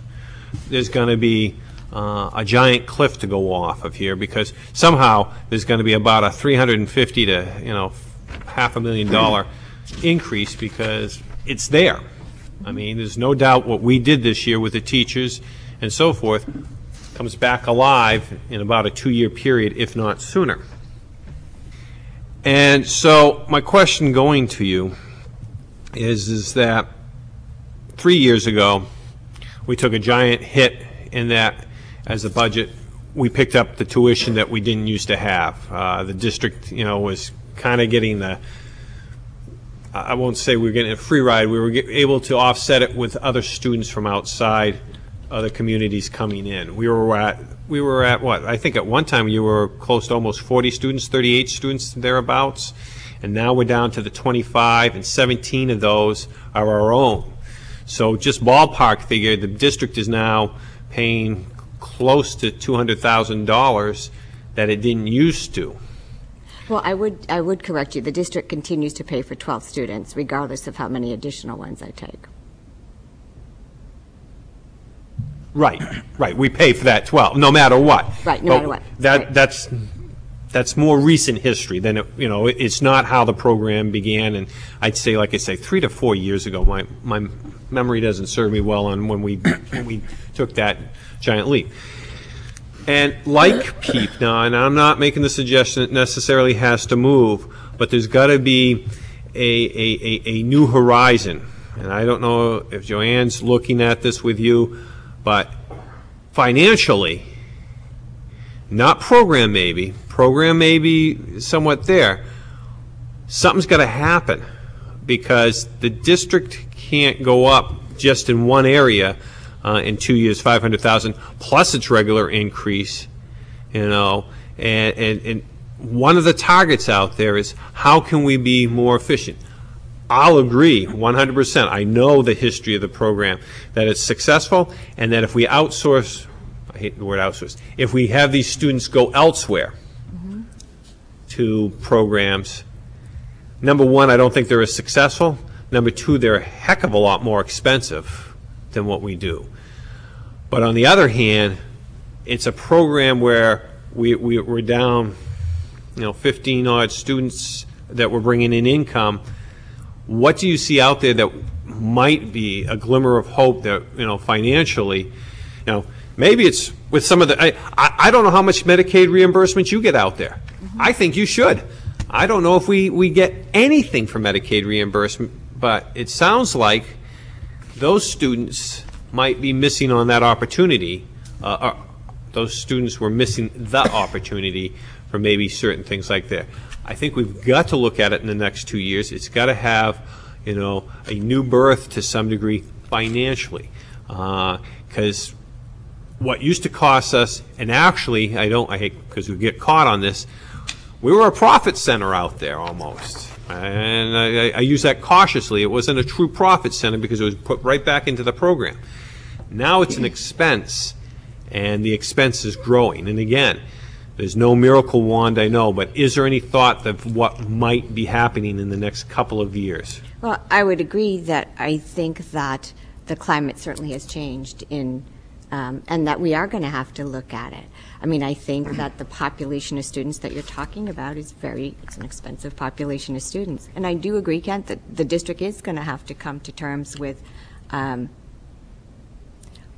there's going to be uh, a giant cliff to go off of here because somehow there's going to be about a 350 to you know half a million dollar increase because it's there. I mean, there's no doubt what we did this year with the teachers and so forth comes back alive in about a two-year period, if not sooner. And so my question going to you is, is that three years ago, we took a giant hit in that as a budget, we picked up the tuition that we didn't used to have. Uh, the district, you know, was kind of getting the, I won't say we were getting a free ride, we were able to offset it with other students from outside other communities coming in. We were at, we were at what? I think at one time you were close to almost 40 students, 38 students thereabouts. And now we're down to the 25 and 17 of those are our own. So just ballpark figure, the district is now paying close to $200,000 that it didn't used to. Well, I would, I would correct you. The district continues to pay for 12 students regardless of how many additional ones I take. Right, right. We pay for that 12, no matter what. Right, no But matter what. That, Right. that's, that's more recent history than, it- you know, it's not how the program began, and I'd say, like I say, three to four years ago. My, my memory doesn't serve me well on when we, when we took that giant leap. And like PEEP, now, and I'm not making the suggestion it necessarily has to move, but there's got to be a, a, a, a new horizon. And I don't know if Joanne's looking at this with you, but financially, not program maybe, program maybe somewhat there, something's got to happen because the district can't go up just in one area uh, in two years, 500,000, plus its regular increase, you know, and, and, and one of the targets out there is how can we be more efficient? I'll agree 100%. I know the history of the program, that it's successful, and that if we outsource, I hate the word outsource, if we have these students go elsewhere mm-hmm. to programs, number one, I don't think they're as successful. Number two, they're a heck of a lot more expensive than what we do. But on the other hand, it's a program where we, we, we're down, you know, 15 odd students that we're bringing in income. What do you see out there that might be a glimmer of hope that, you know, financially, you know, maybe it's with some of the, I, I, I don't know how much Medicaid reimbursement you get out there. I think you should. I don't know if we, we get anything from Medicaid reimbursement, but it sounds like those students might be missing on that opportunity. Uh, uh, those students were missing the opportunity for maybe certain things like that. I think we've got to look at it in the next two years. It's got to have, you know, a new birth to some degree financially. Uh, because what used to cost us, and actually, I don't, I hate, because we get caught on this, we were a profit center out there almost. And I- I use that cautiously. It wasn't a true profit center because it was put right back into the program. Now it's an expense, and the expense is growing. And again, there's no miracle wand, I know, but is there any thought of what might be happening in the next couple of years? Well, I would agree that I think that the climate certainly has changed in, um, and that we are going to have to look at it. I mean, I think that the population of students that you're talking about is very, it's an expensive population of students. And I do agree, Kent, that the district is going to have to come to terms with, um,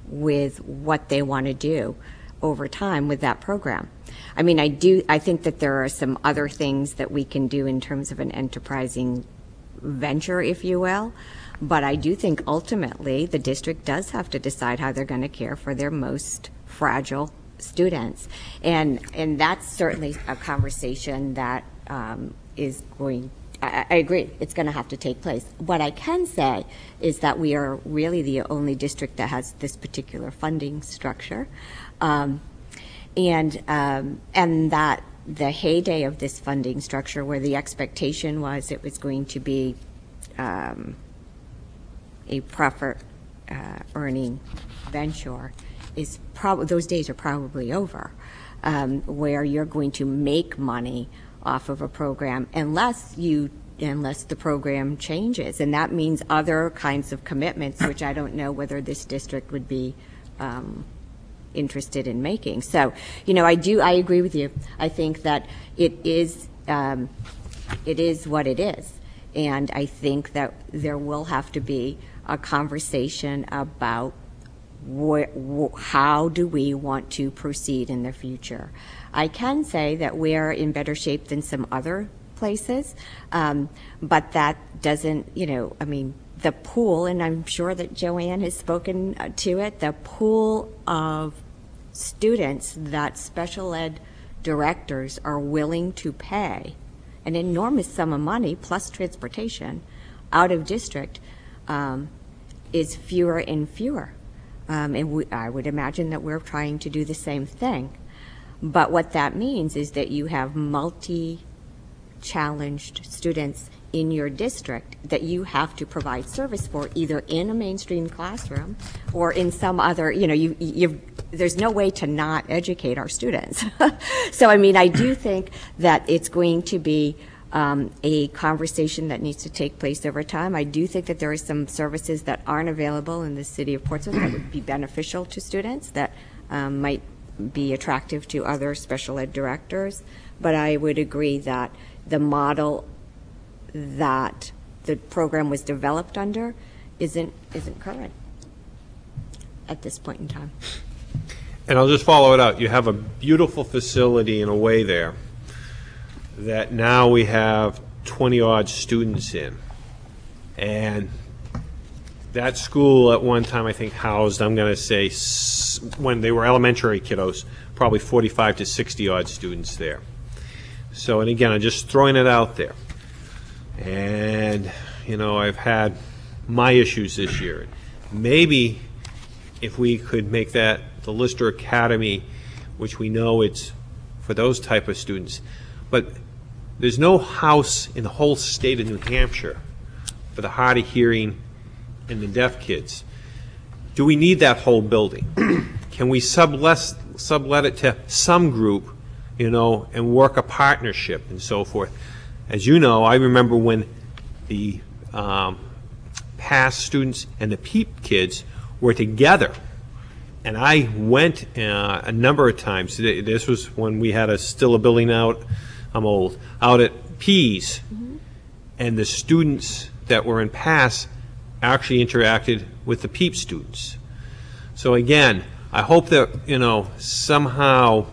with what they want to do over time with that program. I mean, I do, I think that there are some other things that we can do in terms of an enterprising venture, if you will. But I do think ultimately the district does have to decide how they're going to care for their most fragile students. And, and that's certainly a conversation that um, is going, I, I agree, it's going to have to take place. What I can say is that we are really the only district that has this particular funding structure. Um, and, um, and that the heyday of this funding structure, where the expectation was it was going to be um, a profit uh, earning venture, is probably, those days are probably over, um, where you're going to make money off of a program unless you, unless the program changes. And that means other kinds of commitments, which I don't know whether this district would be um, interested in making. So, you know, I do, I agree with you. I think that it is, um, it is what it is. And I think that there will have to be a conversation about wh- wh- how do we want to proceed in the future. I can say that we're in better shape than some other places, um, but that doesn't, you know, I mean, the pool, and I'm sure that Joanne has spoken to it, the pool of students that special ed directors are willing to pay an enormous sum of money plus transportation out of district um, is fewer and fewer. Um, and we, I would imagine that we're trying to do the same thing. But what that means is that you have multi challenged students in your district that you have to provide service for either in a mainstream classroom or in some other, you know, you, you, there's no way to not educate our students. so, I mean, I do think that it's going to be um, a conversation that needs to take place over time. I do think that there are some services that aren't available in the city of Portsmouth that would be beneficial to students that um, might be attractive to other special ed directors. But I would agree that the model that the program was developed under isn't isn't current at this point in time. And I'll just follow it out. You have a beautiful facility in a way there that now we have 20 odd students in. And that school at one time, I think, housed, I'm going to say, when they were elementary kiddos, probably 45 to 60 odd students there. So, and again, I'm just throwing it out there. And, you know, I've had my issues this year. Maybe if we could make that the Lister Academy, which we know it's for those type of students. But there's no house in the whole state of New Hampshire for the hard of hearing and the deaf kids. Do we need that whole building? Can we sublet, sublet it to some group, you know, and work a partnership and so forth? As you know, I remember when the um, past students and the PEEP kids were together. And I went uh, a number of times. This was when we had a still a building out. I'm old out at Pease, and the students that were in pass actually interacted with the PEEP students. So again, I hope that you know somehow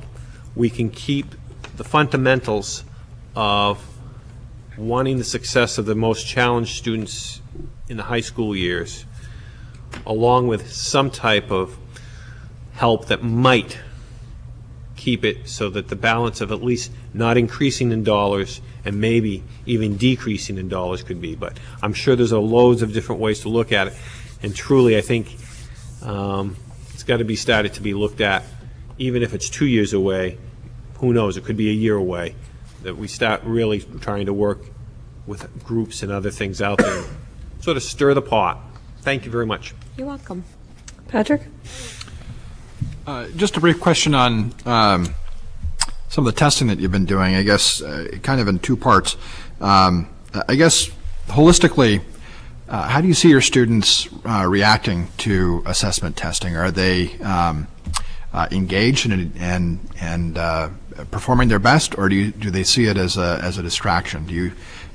we can keep the fundamentals of wanting the success of the most challenged students in the high school years, along with some type of help that might keep it so that the balance of at least not increasing in dollars and maybe even decreasing in dollars could be. But I'm sure there's a loads of different ways to look at it. And truly, I think um, it's got to be started to be looked at, even if it's two years away. Who knows? It could be a year away. That we start really trying to work with groups and other things out there, sort of stir the pot. Thank you very much. You're welcome. Patrick? Uh, Just a brief question on um, some of the testing that you've been doing, I guess, uh, kind of in two parts. Um, I guess holistically, uh, how do you see your students uh, reacting to assessment testing? Are they um, uh, engaged and, and, and uh, performing their best, or do you, do they see it as a, as a distraction? Do you,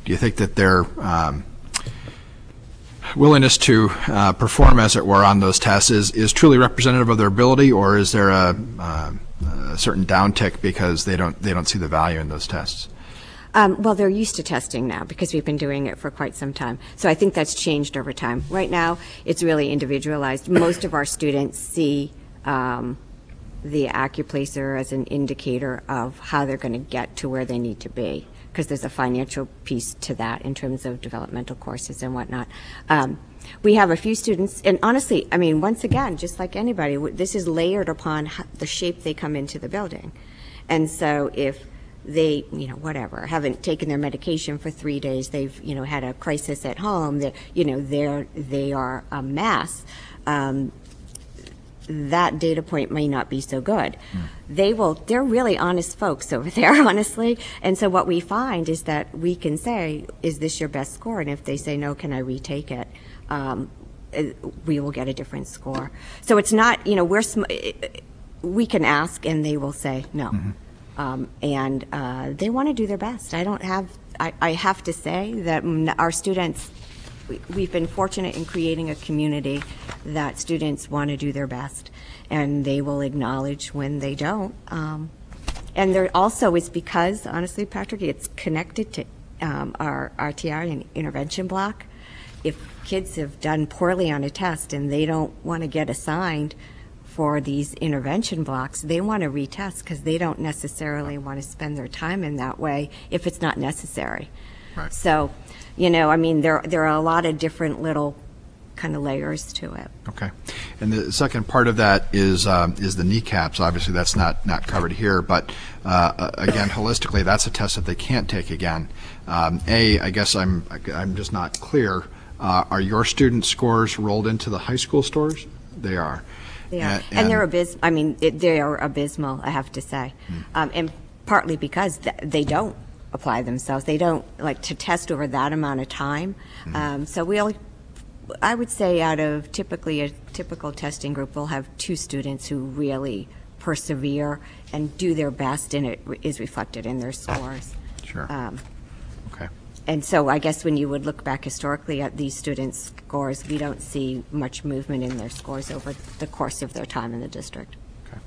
do you think that their um, willingness to uh, perform, as it were, on those tests is, is truly representative of their ability, or is there a, uh, a certain downtick because they don't they don't see the value in those tests? Um, well, they're used to testing now because we've been doing it for quite some time. So I think that's changed over time. Right now, it's really individualized. Most of our students see um, the Accuplacer as an indicator of how they're going to get to where they need to be because there's a financial piece to that in terms of developmental courses and whatnot. Um, we have a few students, and honestly, I mean, once again, just like anybody, this is layered upon the shape they come into the building. And so if they, you know, whatever, haven't taken their medication for three days, they've, you know, had a crisis at home, that, you know, they're, they are a mess, um, that data point may not be so good. They will, they're really honest folks over there, honestly. And so what we find is that we can say, is this your best score? And if they say, no, can I retake it? Um, we will get a different score. So it's not, you know, we're, sm- we can ask and they will say no. Um, and uh, they want to do their best. I don't have, I, I have to say that mm, our students, we- we've been fortunate in creating a community that students want to do their best and they will acknowledge when they don't. Um, and there also is because, honestly, Patrick, it's connected to um, our RTI and intervention block. If kids have done poorly on a test and they don't want to get assigned for these intervention blocks, they want to retest because they don't necessarily want to spend their time in that way if it's not necessary. So, you know, I mean, there there are a lot of different little kind of layers to it. Okay. And the second part of that is, um, is the NECAPs. Obviously, that's not, not covered here, but uh, again, holistically, that's a test that they can't take again. Um, A, I guess I'm, I'm just not clear. Uh, Are your student scores rolled into the high school scores? They are. They are. A- And they're abys, I mean, it- they are abysmal, I have to say. Um, And partly because th- they don't apply themselves. They don't, like, to test over that amount of time. Um, So we'll, I would say out of typically a typical testing group, we'll have two students who really persevere and do their best, and it is reflected in their scores. Sure. Um, Okay. And so I guess when you would look back historically at these students' scores, we don't see much movement in their scores over the course of their time in the district. Okay.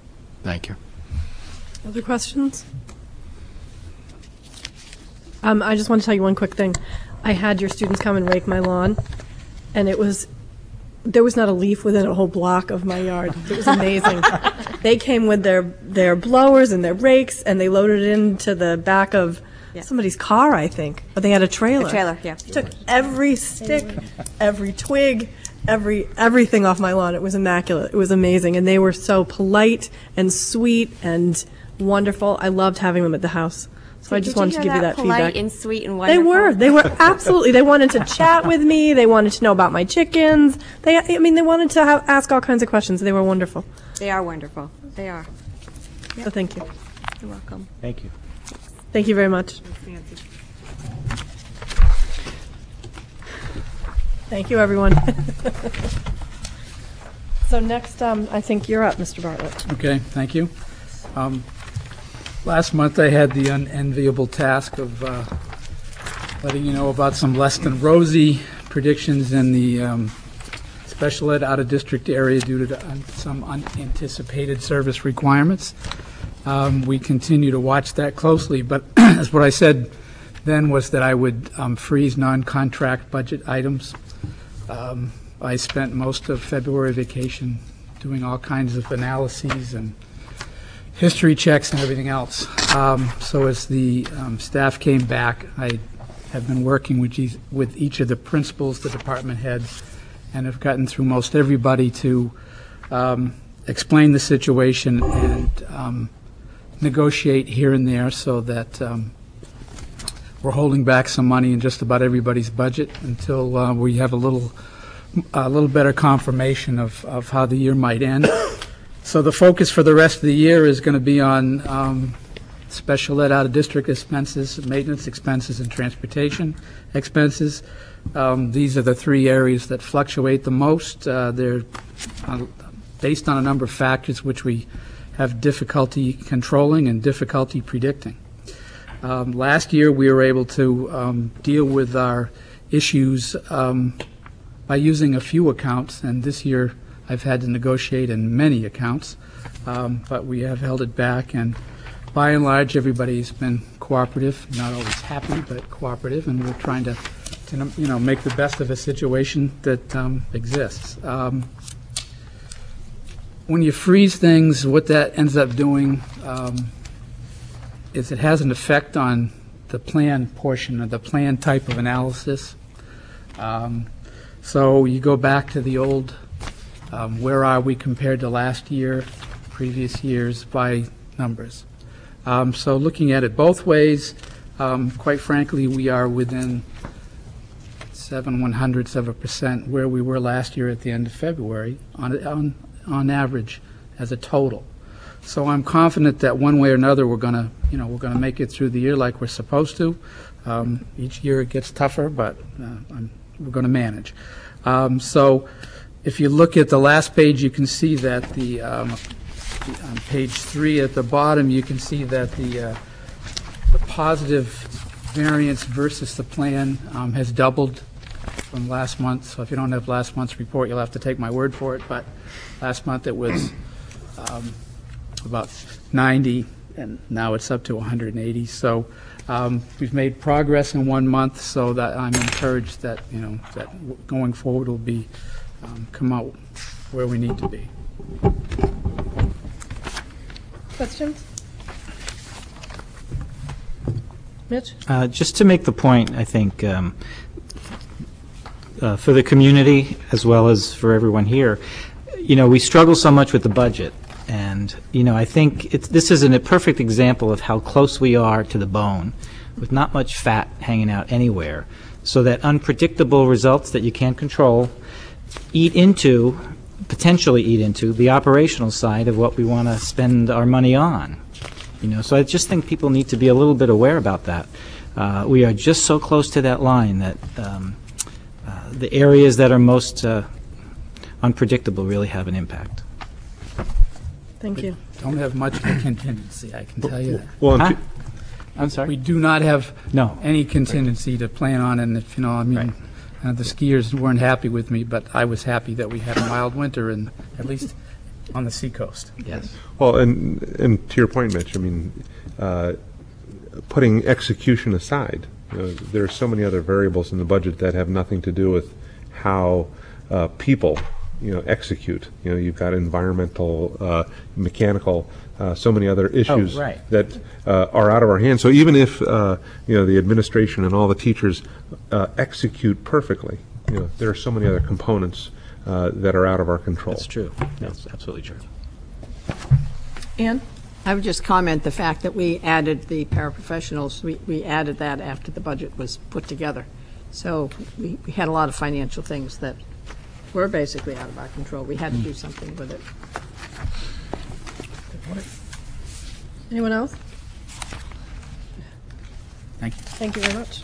Thank you. Other questions? Um, I just want to tell you one quick thing. I had your students come and rake my lawn, and it was, there was not a leaf within a whole block of my yard. It was amazing. They came with their, their blowers and their rakes, and they loaded it into the back of Yeah. somebody's car, I think, but they had a trailer. A trailer, yeah. Took every stick, every twig, every, everything off my lawn. It was immaculate. It was amazing, and they were so polite and sweet and wonderful. I loved having them at the house. So I just wanted to give you that Polite feedback. and sweet and They were. They were absolutely. They wanted to chat with me. They wanted to know about my chickens. They, I mean, they wanted to have, ask all kinds of questions. They were wonderful. They are wonderful. They are. So thank you. You're welcome. Thank you. Thank you very much. Thank you, everyone. so next, um, I think you're up, Mr. Bartlett. Okay, thank you. Um, Last month, I had the unenviable task of uh, letting you know about some less than rosy predictions in the um, special ed out-of-district area due to un- some unanticipated service requirements. Um, We continue to watch that closely, but as what I said then was that I would um, freeze non-contract budget items. Um, I spent most of February vacation doing all kinds of analyses and history checks and everything else. Um, So as the um, staff came back, I have been working with each, with each of the principals, the department heads, and have gotten through most everybody to um, explain the situation and um, negotiate here and there so that um, we're holding back some money in just about everybody's budget until uh, we have a little, a little better confirmation of, of how the year might end. So the focus for the rest of the year is going to be on um, special ed out-of-district expenses, maintenance expenses, and transportation expenses. Um, These are the three areas that fluctuate the most. Uh, They're uh, based on a number of factors which we have difficulty controlling and difficulty predicting. Um, Last year, we were able to um, deal with our issues um, by using a few accounts, and this year, I've had to negotiate in many accounts, um, but we have held it back, and by and large, everybody's been cooperative, not always happy, but cooperative, and we're trying to, to, you know, make the best of a situation that um, exists. Um, When you freeze things, what that ends up doing um, is it has an effect on the plan portion of the plan type of analysis. Um, So you go back to the old, um, where are we compared to last year, previous years by numbers. Um, So looking at it both ways, um, quite frankly, we are within seven one hundredths of a percent where we were last year at the end of February on, on, on average as a total. So I'm confident that one way or another, we're going to, you know, we're going to make it through the year like we're supposed to. Um, Each year it gets tougher, but uh, we're going to manage. Um, So if you look at the last page, you can see that the, um, on page three at the bottom, you can see that the, uh, the positive variance versus the plan um, has doubled from last month. So if you don't have last month's report, you'll have to take my word for it. But last month it was um, about 90, and now it's up to 180. So um, we've made progress in one month, so that I'm encouraged that, you know, that going forward will be, um, come out where we need to be. Questions? Mitch? Uh, Just to make the point, I think, um, uh, for the community as well as for everyone here. You know, we struggle so much with the budget, and, you know, I think it's, this is an- a perfect example of how close we are to the bone, with not much fat hanging out anywhere, so that unpredictable results that you can't control eat into, potentially eat into, the operational side of what we want to spend our money on. You know, so I just think people need to be a little bit aware about that. Uh, we are just so close to that line that um, uh, the areas that are most uh, unpredictable really have an impact. Thank you. Don't have much of a contingency, I can tell you that. Well, huh? I'm sorry? We do not have No. any contingency to plan on, and if, you know, I mean, uh, the skiers weren't happy with me, but I was happy that we had a mild winter, and at least on the seacoast. Yes. Well, and, and to your point, Mitch, I mean, uh, putting execution aside, you know, there are so many other variables in the budget that have nothing to do with how uh, people, you know, execute. You know, you've got environmental, uh, mechanical, uh, so many other issues right. that uh, are out of our hands. So even if, uh, you know, the administration and all the teachers uh, execute perfectly, you know, there are so many other components uh, that are out of our control. That's true. That's absolutely true. Ann? I would just comment the fact that we added the paraprofessionals, we, we added that after the budget was put together. So we, we had a lot of financial things that were basically out of our control. We had to do something with it. Anyone else? Thank you. Thank you very much.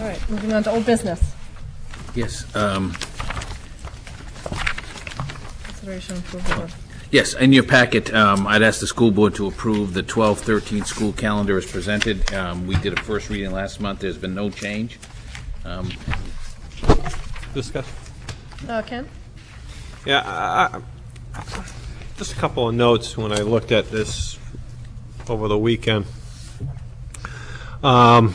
All right, moving on to old business. Yes, um, Consideration approval of yes, in your packet, um, I'd ask the school board to approve the 12-13 school calendar as presented. Um, We did a first reading last month, there's been no change. Um, discuss. Uh, Ken? Yeah, I- I- just a couple of notes when I looked at this over the weekend. Um,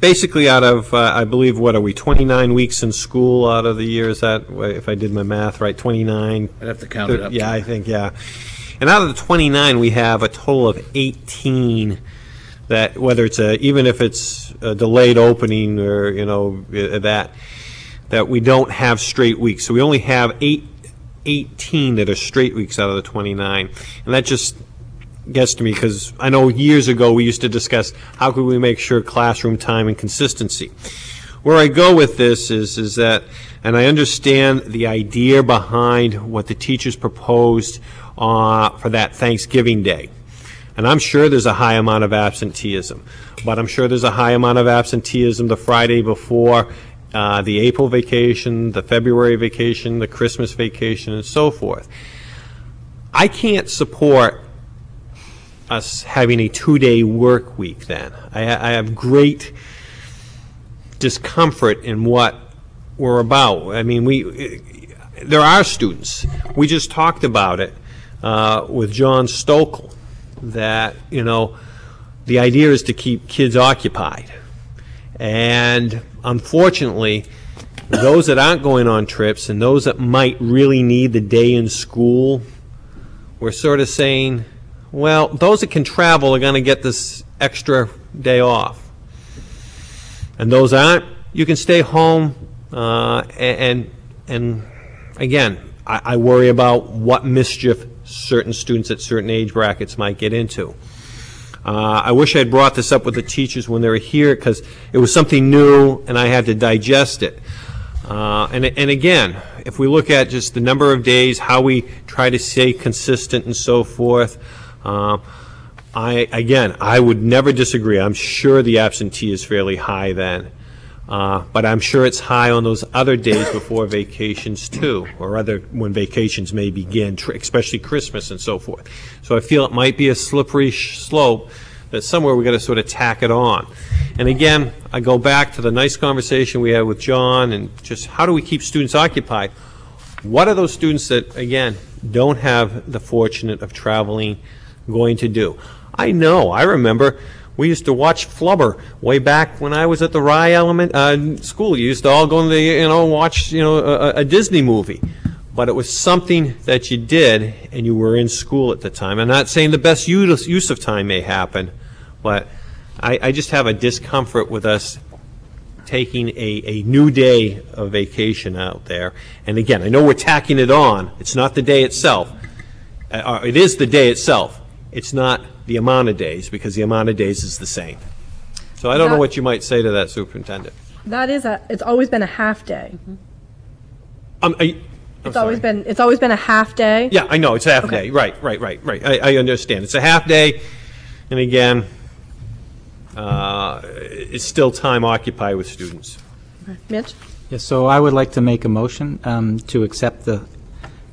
Basically, out of, uh, I believe, what are we, 29 weeks in school out of the year, is that, if I did my math right, 29? I'd have to count it up. Yeah, I think, yeah. And out of the 29, we have a total of 18 that, whether it's a, even if it's a delayed opening or, you know, uh, that, that we don't have straight weeks. So we only have eight, 18 that are straight weeks out of the 29. And that just gets to me because I know years ago we used to discuss how could we make sure classroom time and consistency. Where I go with this is, is that, and I understand the idea behind what the teachers proposed uh, for that Thanksgiving Day. And I'm sure there's a high amount of absenteeism, but I'm sure there's a high amount of absenteeism the Friday before uh, the April vacation, the February vacation, the Christmas vacation, and so forth. I can't support us having a two-day work week then. I, I have great discomfort in what we're about. I mean, we, there are students, we just talked about it uh, with John Stokel, that, you know, the idea is to keep kids occupied. And unfortunately, those that aren't going on trips and those that might really need the day in school, we're sort of saying, well, those that can travel are going to get this extra day off. And those aren't, you can stay home. Uh, and, and again, I, I worry about what mischief certain students at certain age brackets might get into. Uh, I wish I had brought this up with the teachers when they were here because it was something new and I had to digest it. Uh, and, and again, if we look at just the number of days, how we try to stay consistent and so forth, uh, I, again, I would never disagree. I'm sure the absentee is fairly high then. Uh, but I'm sure it's high on those other days before vacations too, or other, when vacations may begin, tr- especially Christmas and so forth. So I feel it might be a slippery sh- slope that somewhere we've got to sort of tack it on. And again, I go back to the nice conversation we had with John and just how do we keep students occupied? What are those students that, again, don't have the fortunate of traveling going to do? I know, I remember, we used to watch Flubber way back when I was at the Rye Element uh, School. You used to all go and you know watch you know a, a Disney movie, but it was something that you did, and you were in school at the time. I'm not saying the best use, use of time may happen, but I, I just have a discomfort with us taking a, a new day of vacation out there. And again, I know we're tacking it on. It's not the day itself. Uh, uh, it is the day itself. It's not the amount of days, because the amount of days is the same. So I don't know That- what you might say to that superintendent. That is a, it's always been a half-day. Um, I, I'm It's always sorry. been, it's always been a half-day. Yeah, I know, it's a half Okay. day, right, right, right, right. I, I understand. It's a half day, and again, uh, it's still time occupied with students. Mitch? Yes, so I would like to make a motion um, to accept the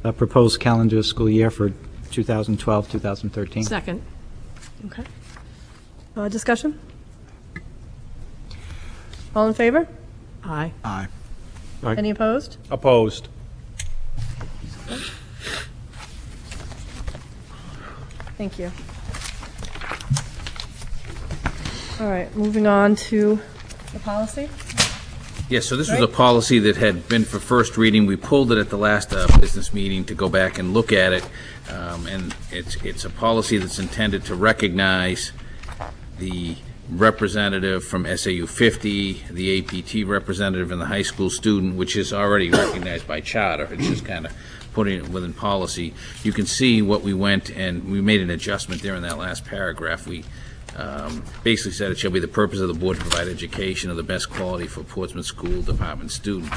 uh, proposed calendar of school year for 2012, 2013. Second. Okay. Uh, discussion? All in favor? Aye. Aye. Any opposed? Opposed. Thank you. All right, moving on to the policy. Yes, so this was a policy that had been for first reading. We pulled it at the last uh, business meeting to go back and look at it. Um, And it's, it's a policy that's intended to recognize the representative from SAU 50, the APT representative, and the high school student, which is already recognized by charter. It's just kind of putting it within policy. You can see what we went, and we made an adjustment there in that last paragraph. We um, basically said it shall be the purpose of the board to provide education of the best quality for Portsmouth School Department students,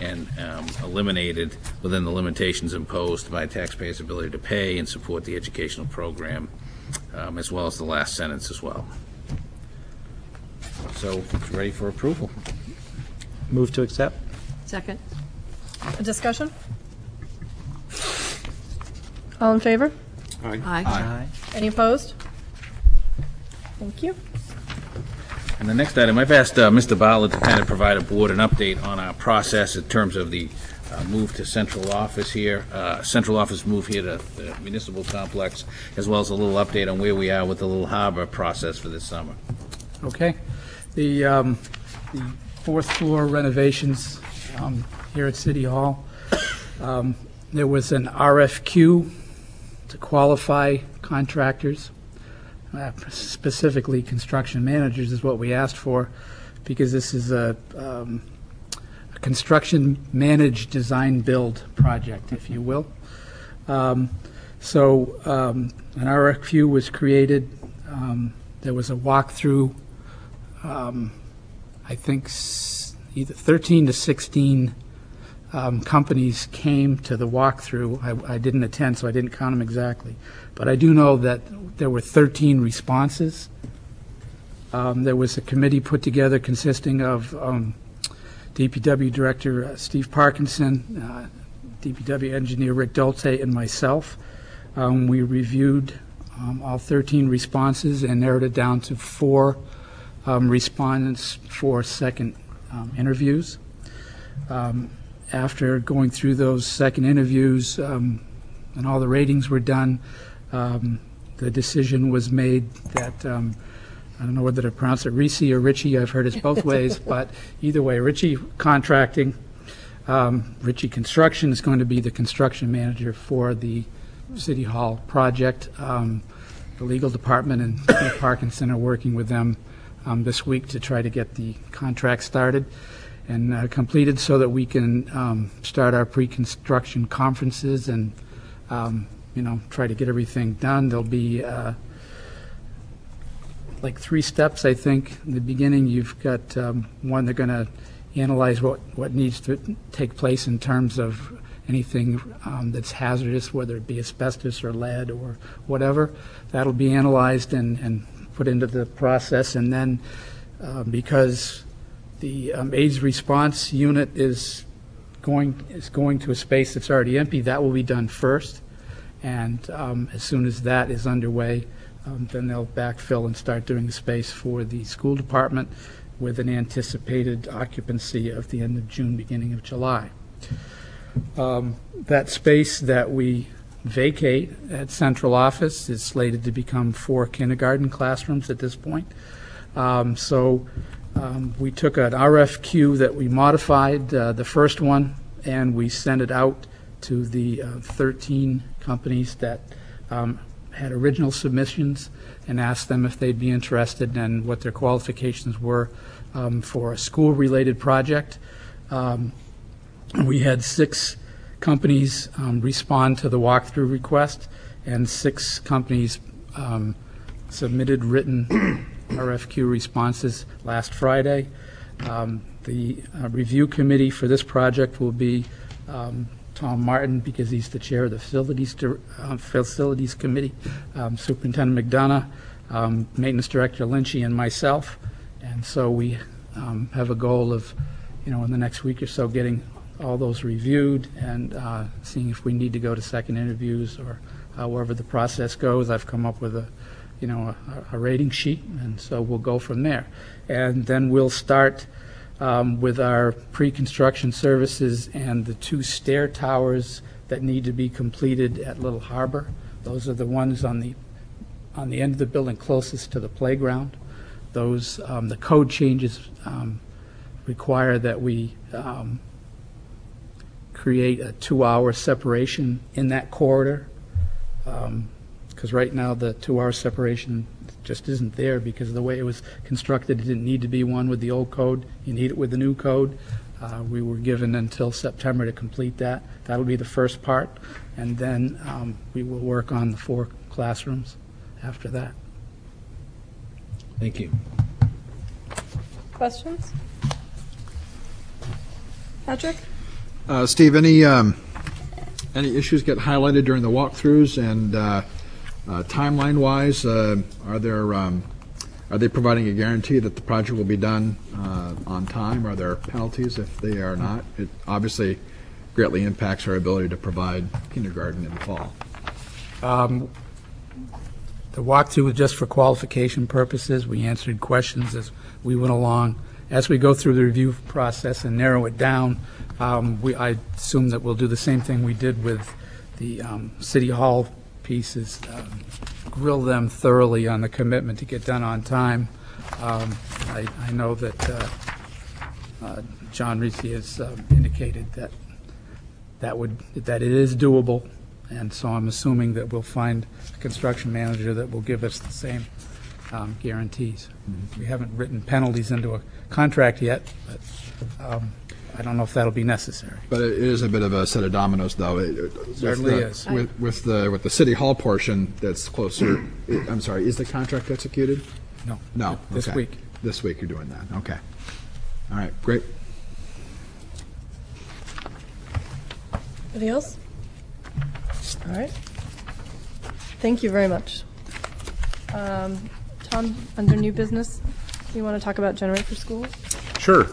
and um, eliminated within the limitations imposed by taxpayers' ability to pay and support the educational program, um, as well as the last sentence as well. So it's ready for approval. Move to accept? Second. A discussion? All in favor? Aye. Aye. Any opposed? Thank you. And the next item, I've asked uh, Mr. Ballard to kind of provide a board an update on our process in terms of the uh, move to central office here, uh, central office move here to the municipal complex, as well as a little update on where we are with the Little Harbor process for this summer. Okay. The, um, the fourth floor renovations, um, here at City Hall, um, there was an RFQ to qualify contractors, uh, specifically construction managers is what we asked for, because this is a, um, a construction managed design build project, if you will. Um, So um, an RFQ was created. Um, There was a walkthrough um, I think either 13 to 16 um, companies came to the walkthrough. I, I didn't attend, so I didn't count them exactly. But I do know that there were 13 responses. Um, There was a committee put together consisting of um, DPW Director uh, Steve Parkinson, uh, DPW Engineer Rick Dolte, and myself. Um, We reviewed um, all 13 responses and narrowed it down to four um, respondents for second um, interviews. After going through those second interviews um, and all the ratings were done, um, the decision was made that, um, I don't know whether to pronounce it Risi or Ritchie, I've heard it's both ways, but either way, Ricci Contracting, um, Ricci Construction is going to be the construction manager for the City Hall project. Um, The legal department and Parkinson are working with them um, this week to try to get the contract started and uh, completed so that we can um, start our pre-construction conferences and, um, you know, try to get everything done. There'll be uh, like three steps, I think. In the beginning, you've got um, one, they're going to analyze what, what needs to take place in terms of anything um, that's hazardous, whether it be asbestos or lead or whatever. That'll be analyzed and, and put into the process. And then, uh, because the um, AIDS response unit is going, is going to a space that's already empty, that will be done first. And um, as soon as that is underway, um, then they'll backfill and start doing the space for the school department with an anticipated occupancy of the end of June, beginning of July. Um, That space that we vacate at central office is slated to become four kindergarten classrooms at this point. Um, So um, we took an RFQ that we modified, uh, the first one, and we sent it out to the uh, 13 companies that um, had original submissions and asked them if they'd be interested and what their qualifications were um, for a school-related project. Um, We had six companies um, respond to the walkthrough request, and six companies um, submitted written RFQ responses last Friday. Um, The uh, review committee for this project will be um, Tom Martin, because he's the chair of the Facilities, uh, Facilities Committee, um, Superintendent McDonough, um, Maintenance Director Lynchy, and myself. And so we um, have a goal of, you know, in the next week or so, getting all those reviewed and uh, seeing if we need to go to second interviews or however the process goes. I've come up with a, you know, a, a rating sheet, and so we'll go from there. And then we'll start um, with our pre-construction services and the two stair towers that need to be completed at Little Harbor. Those are the ones on the, on the end of the building closest to the playground. Those, um, the code changes um, require that we um, create a two-hour separation in that corridor. Because right now, the two-hour separation just isn't there because of the way it was constructed. It didn't need to be one with the old code. You need it with the new code. Uh, We were given until September to complete that. That'll be the first part. And then um, we will work on the four classrooms after that. Thank you. Questions? Patrick? Uh, Steve, any, um, any issues get highlighted during the walkthroughs and, uh, uh, timeline-wise, uh, are there, um, are they providing a guarantee that the project will be done, uh, on time? Are there penalties if they are not? It obviously greatly impacts our ability to provide kindergarten in the fall. Um, The walkthrough was just for qualification purposes. We answered questions as we went along. As we go through the review process and narrow it down, um, we, I assume that we'll do the same thing we did with the um, City Hall pieces, um, grill them thoroughly on the commitment to get done on time. Um, I, I know that uh, uh, John Ricci has uh, indicated that that would, that it is doable, and so I'm assuming that we'll find a construction manager that will give us the same um, guarantees. We haven't written penalties into a contract yet, but um, I don't know if that'll be necessary. But it is a bit of a set of dominoes, though. It- it- with Certainly the- is. With, with the, with the city hall portion that's closer, I'm sorry, is the contract executed? No. No. This okay. week. This week you're doing that, okay. All right, great. Anybody else? All right. Thank you very much. Um, Tom, under new business, you want to talk about Generate for Schools? Sure.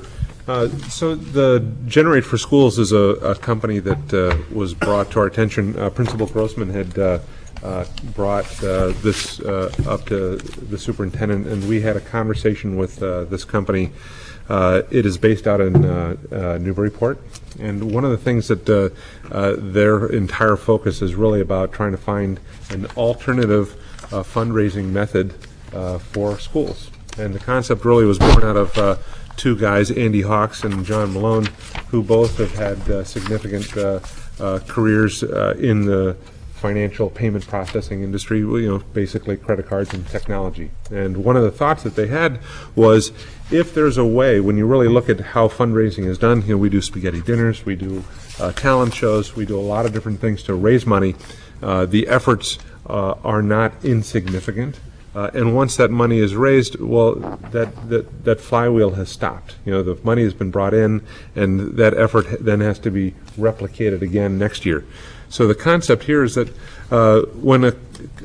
Uh, So the Generate for Schools is a, a company that uh, was brought to our attention. Uh, Principal Grossman had uh, uh, brought uh, this uh, up to the superintendent, and we had a conversation with uh, this company. Uh, It is based out in uh, uh, Newburyport, and one of the things that uh, uh, their entire focus is really about trying to find an alternative uh, fundraising method uh, for schools. And the concept really was born out of uh, two guys, Andy Hawks and John Malone, who both have had uh, significant uh, uh, careers uh, in the financial payment processing industry, well, you know, basically credit cards and technology. And one of the thoughts that they had was, if there's a way, when you really look at how fundraising is done, you know, we do spaghetti dinners, we do uh, talent shows, we do a lot of different things to raise money. Uh, the efforts uh, are not insignificant. Uh, and once that money is raised, well, that, that, that flywheel has stopped. You know, the money has been brought in, and that effort then has to be replicated again next year. So the concept here is that uh, when a,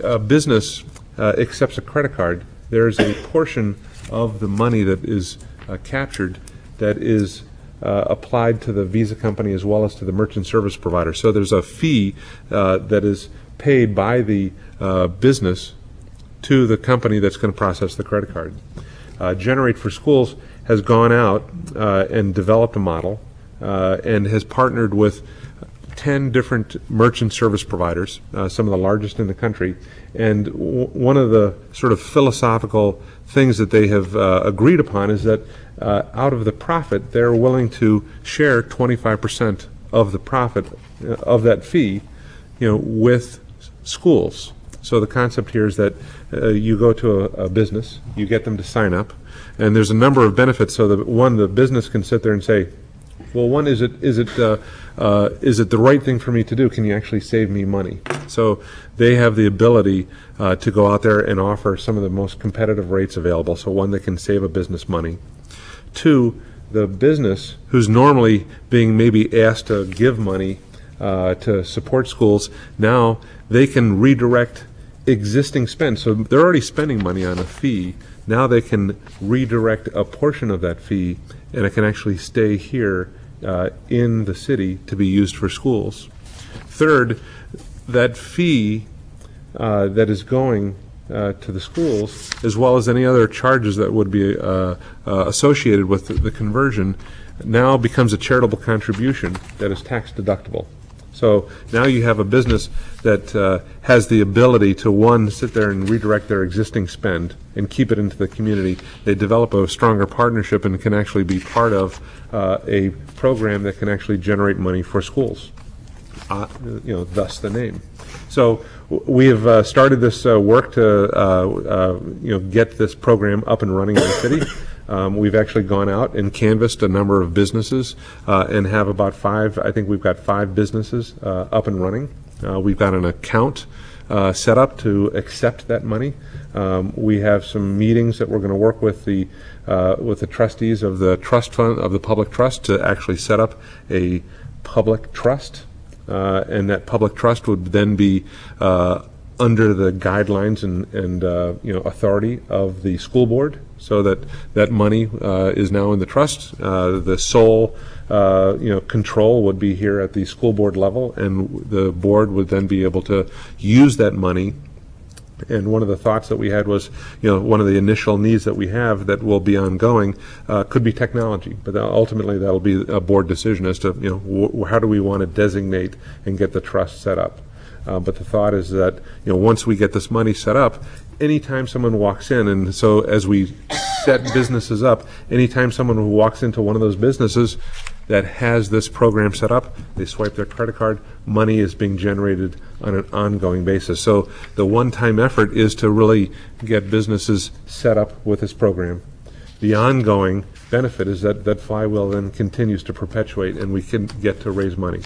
a business uh, accepts a credit card, there's a portion of the money that is uh, captured that is uh, applied to the Visa company as well as to the merchant service provider. So there's a fee uh, that is paid by the business to the company that's going to process the credit card. Uh, Generate for Schools has gone out uh, and developed a model uh, and has partnered with 10 different merchant service providers, uh, some of the largest in the country. And one of the sort of philosophical things that they have uh, agreed upon is that uh, out of the profit, they're willing to share 25% of the profit of that fee, you know, with schools. So the concept here is that uh, you go to a, a business, you get them to sign up, and there's a number of benefits. So that one, the business can sit there and say, well, one, is it, is it, uh, uh, is it the right thing for me to do? Can you actually save me money? So they have the ability uh, to go out there and offer some of the most competitive rates available. So one, they can save a business money. Two, the business, who's normally being maybe asked to give money uh, to support schools, now they can redirect existing spend. So they're already spending money on a fee. Now they can redirect a portion of that fee, and it can actually stay here uh, in the city to be used for schools. Third, that fee uh, that is going uh, to the schools, as well as any other charges that would be uh, uh, associated with the, the conversion, now becomes a charitable contribution that is tax deductible. So now you have a business that uh, has the ability to, one, sit there and redirect their existing spend and keep it into the community. They develop a stronger partnership and can actually be part of uh, a program that can actually generate money for schools. Uh, you know, thus the name. So we have uh, started this uh, work to, uh, uh, you know, get this program up and running in the city. Um, we've actually gone out and canvassed a number of businesses uh, and have about five, I think we've got five businesses uh, up and running. Uh, we've got an account uh, set up to accept that money. Um, we have some meetings that we're going to work with the uh, with the trustees of the trust fund of the public trust to actually set up a public trust, uh, and that public trust would then be under the guidelines and, and uh, you know authority of the school board, so that that money uh, is now in the trust. Uh, the sole uh, you know control would be here at the school board level, and the board would then be able to use that money. And one of the thoughts that we had was, you know, one of the initial needs that we have that will be ongoing uh, could be technology, but ultimately that'll be a board decision as to, you know, how do we want to designate and get the trust set up. Uh, But the thought is that, you know, once we get this money set up, anytime someone walks in, and so as we set businesses up, anytime someone who walks into one of those businesses that has this program set up, they swipe their credit card, money is being generated on an ongoing basis. So the one-time effort is to really get businesses set up with this program. The ongoing benefit is that that flywheel then continues to perpetuate, and we can get to raise money.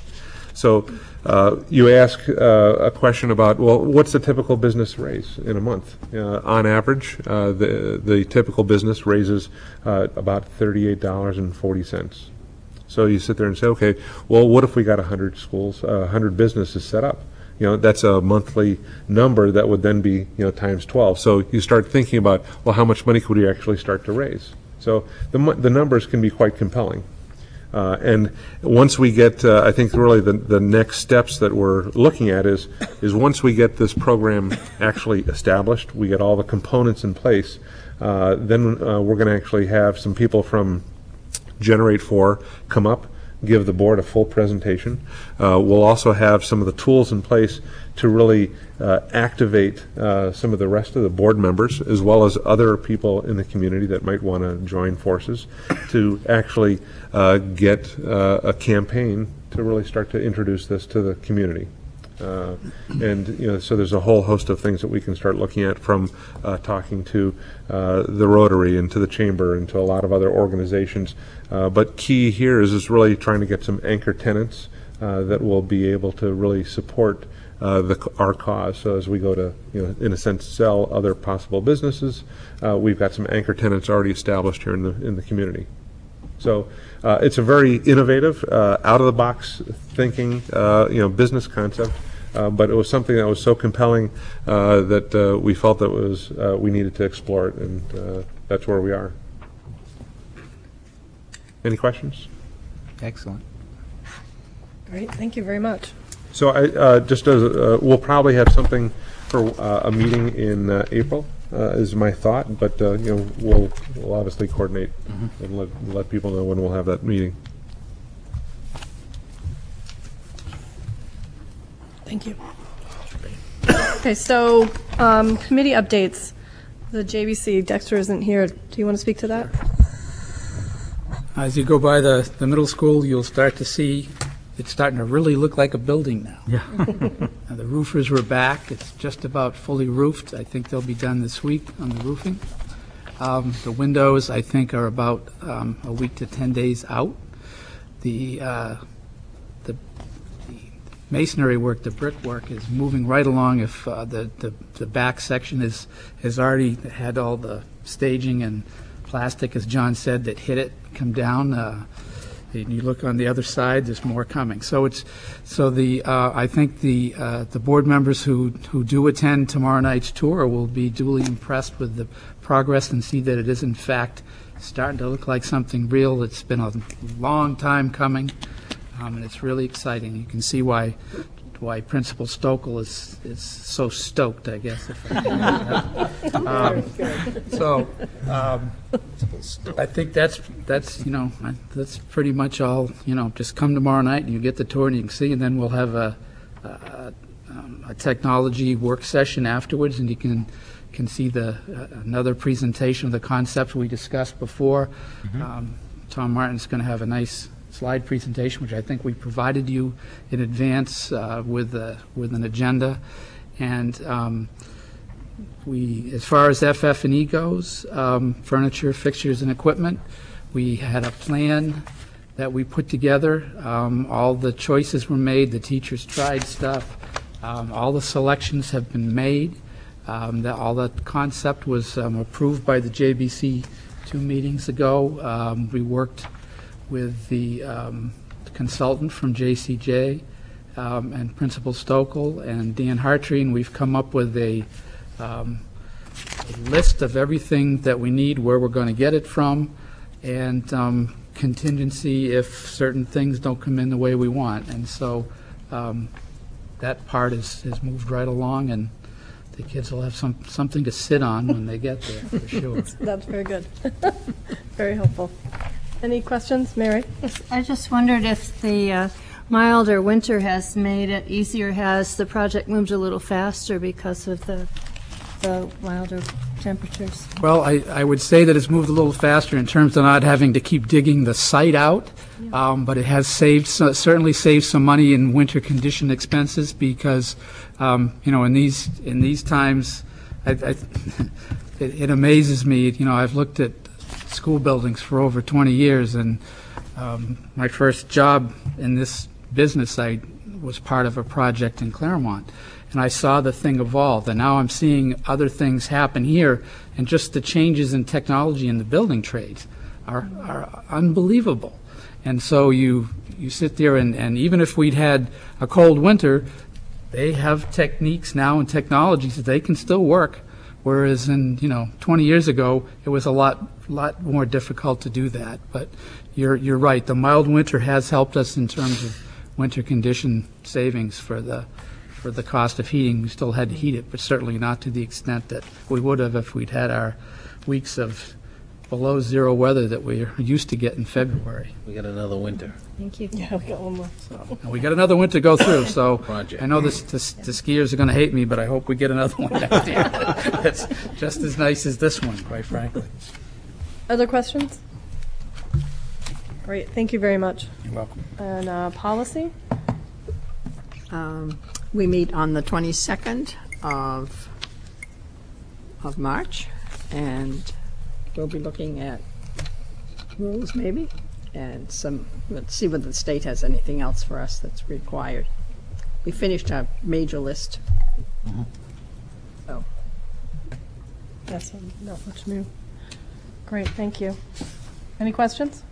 So uh, you ask uh, a question about, well, what's the typical business raise in a month? Uh, On average, uh, the the typical business raises uh, about $38.40. So you sit there and say, okay, well, what if we got 100 schools, uh, 100 businesses set up? You know, that's a monthly number that would then be, you know, times 12. So you start thinking about, well, how much money could we actually start to raise? So the, the numbers can be quite compelling. Uh, And once we get, uh, I think really the, the next steps that we're looking at is, is once we get this program actually established, we get all the components in place, uh, then uh, we're going to actually have some people from Generate 4 come up, give the board a full presentation. Uh, We'll also have some of the tools in place to really uh, activate uh, some of the rest of the board members, as well as other people in the community that might want to join forces, to actually uh, get uh, a campaign to really start to introduce this to the community. Uh, And, you know, so there's a whole host of things that we can start looking at, from uh, talking to uh, the Rotary and to the Chamber and to a lot of other organizations. Uh, But key here is, is really trying to get some anchor tenants uh, that will be able to really support uh, the, our cause. So as we go to, you know, in a sense, sell other possible businesses, uh, we've got some anchor tenants already established here in the, in the community. So uh, it's a very innovative, uh, out-of-the-box thinking, uh, you know, business concept, but it was something that was so compelling that we felt that was, we needed to explore it, and that's where we are. Any questions? Excellent. Great, thank you very much. So I, uh, just as, uh, we'll probably have something for uh, a meeting in uh, April, uh, is my thought, but, uh, you know, we'll, we'll obviously coordinate and let, let people know when we'll have that meeting. Thank you. Okay, so, um, committee updates. The JBC, Dexter isn't here. Do you want to speak to that? As you go by the, the middle school, you'll start to see it's starting to really look like a building now. Yeah. And the roofers were back. It's just about fully roofed. I think they'll be done this week on the roofing. Um, The windows, I think, are about um, a week to 10 days out. The, uh, the the masonry work, the brickwork is moving right along. If uh, the, the the back section is, has already had all the staging and plastic, as John said, that hit it, come down. uh, and you look on the other side, there's more coming. So it's, so the, uh, I think the, uh, the board members who, who do attend tomorrow night's tour will be duly impressed with the progress and see that it is in fact starting to look like something real. It's been a long time coming, um, and it's really exciting. You can see why, why Principal Stokel is, is so stoked, I guess. if I. Um, So, um, I think that's, that's, you know, I- that's pretty much all, you know, just come tomorrow night and you get the tour and you can see, and then we'll have a, a- um, a technology work session afterwards, and you can, can see the, uh, another presentation of the concepts we discussed before. Um, Tom Martin's going to have a nice slide presentation, which I think we provided you in advance uh, with, a- with an agenda. And um, we, as far as FF&E goes, um, furniture, fixtures, and equipment, we had a plan that we put together. Um, All the choices were made, the teachers tried stuff, Um, all the selections have been made. Um, the- All the concept was um, approved by the JBC two meetings ago. We worked with the um, consultant from JCJ um, and Principal Stokel and Dan Hartree, and we've come up with a um, a list of everything that we need, where we're going to get it from, and um, contingency if certain things don't come in the way we want. And so um, that part is, has moved right along, and the kids will have some, something to sit on when they get there, for sure. That's very good. Very helpful. Any questions, Mary? Yes, I just wondered if the uh, milder winter has made it easier, has the project moved a little faster because of the, the milder temperatures? Well, I, I would say that it's moved a little faster in terms of not having to keep digging the site out, um, but it has saved, so- certainly saved some money in winter condition expenses because, um, you know, in these, in these times, I, I, it it amazes me, you know, I've looked at school buildings for over 20 years, and um, my first job in this business, I was part of a project in Claremont, and I saw the thing evolve, and now I'm seeing other things happen here, and just the changes in technology in the building trades are, are unbelievable. And so you, you sit there, and, and even if we'd had a cold winter, they have techniques now and technologies that they can still work, whereas in, you know, 20 years ago, it was a lot, lot more difficult to do that. But you're, you're right, the mild winter has helped us in terms of winter condition savings for the, for the cost of heating. We still had to heat it, but certainly not to the extent that we would have if we'd had our weeks of below zero weather that we're used to get in February. We got another winter. Thank you. Yeah, we got one more. And we got another winter to go through, so Project. I know this, this- the skiers are going to hate me, but I hope we get another one next year. That's just as nice as this one, quite frankly. Other questions? Great, thank you very much. You're welcome. And uh, policy? Um, We meet on the 22nd of, of March, and we'll be looking at rules, maybe, and some, let's see whether the state has anything else for us that's required. We finished our major list. So, Yes, um, not much new. Great, thank you. Any questions?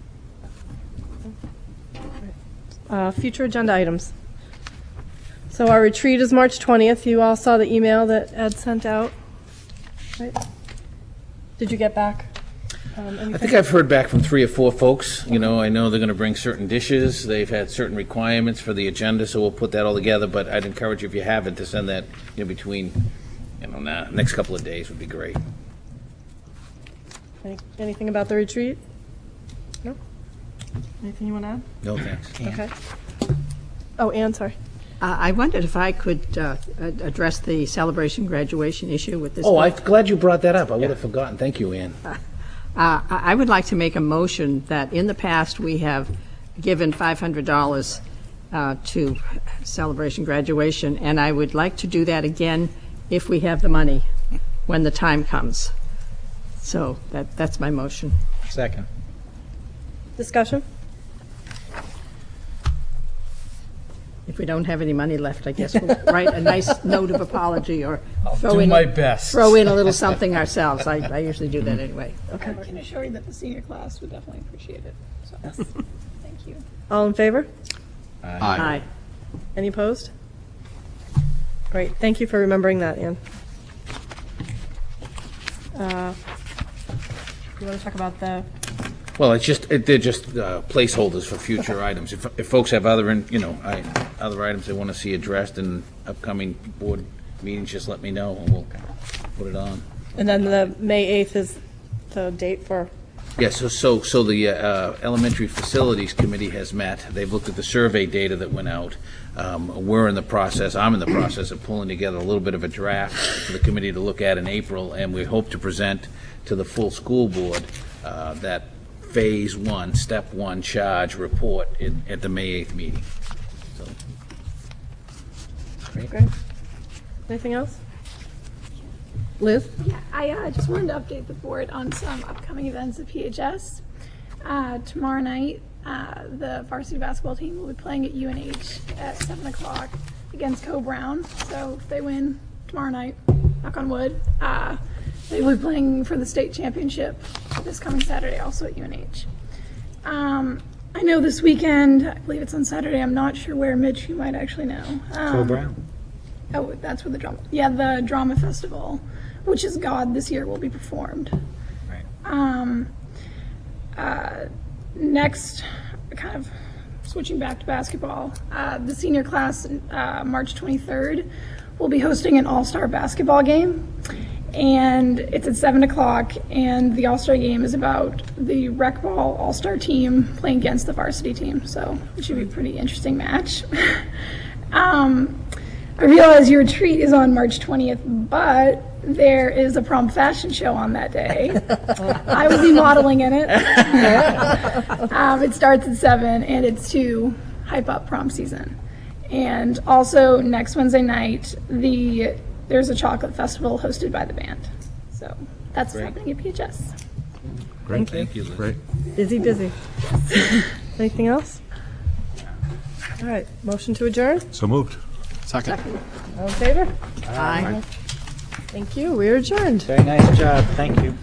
Uh, Future agenda items. So our retreat is March 20th. You all saw the email that Ed sent out, right? Did you get back? um, I think I've heard back from three or four folks. You know, I know they're going to bring certain dishes. They've had certain requirements for the agenda, so we'll put that all together. But I'd encourage you, if you haven't, to send that, you know, between, you know, now, next couple of days would be great. Any- Anything about the retreat? No? Anything you want to add? No, thanks. Okay. Oh, Ann, sorry. uh, I wondered if I could uh, a- address the celebration graduation issue with this. Oh, I'm glad you brought that up. I would have forgotten. Thank you, Ann. Uh, I I would like to make a motion that in the past, we have given $500 uh, to celebration graduation, and I would like to do that again if we have the money, when the time comes. So that, that's my motion. Second. Discussion? If we don't have any money left, I guess we'll write a nice note of apology or throw do in. my best. Throw in a little something ourselves. I, I usually do that anyway. I can assure you that the senior class would definitely appreciate it. So, thank you. All in favor? Aye. Any opposed? Great, thank you for remembering that, Ann. Uh, You want to talk about the, Well, it's just, it- they're just uh, placeholders for future items. If if folks have other, in- you know, I- other items they want to see addressed in upcoming board meetings, just let me know, and we'll put it on. and then the May 8th is the date for, Yes, so, so, so the uh, Elementary Facilities Committee has met. They've looked at the survey data that went out. Um, We're in the process, I'm in the process of pulling together a little bit of a draft for the committee to look at in April, and we hope to present to the full school board uh, that Phase One, Step One charge report in- at the May 8th meeting. So, great. Anything else? Liz? Yeah, I uh, just wanted to update the board on some upcoming events at PHS. Uh, tomorrow night, uh, the varsity basketball team will be playing at UNH at 7 o'clock against Coe-Brown. So if they win tomorrow night, knock on wood, uh, they will be playing for the state championship this coming Saturday also at UNH. Um, I know this weekend, I believe it's on Saturday, I'm not sure where, Mitch, you might actually know. Um, Brown. Oh, that's where the drama. Yeah, the drama festival, which is God this year, will be performed. Right. Um, uh, next, kind of switching back to basketball, uh, the senior class, uh, March 23rd, will be hosting an all-star basketball game. And it's at 7 o'clock, and the all-star game is about the rec ball all-star team playing against the varsity team. So it should be a pretty interesting match. um, I realize your retreat is on March 20th, but there is a prom fashion show on that day. I will be modeling in it. um, it starts at 7 and it's to hype up prom season. And also next Wednesday night, the there's a chocolate festival hosted by the band. So that's what's happening at PHS. Great. Thank you, Liz. Great. Busy, busy. Anything else? All right, motion to adjourn? So moved. Second. All in favor? Aye. Thank you, we're adjourned. Very nice job, thank you.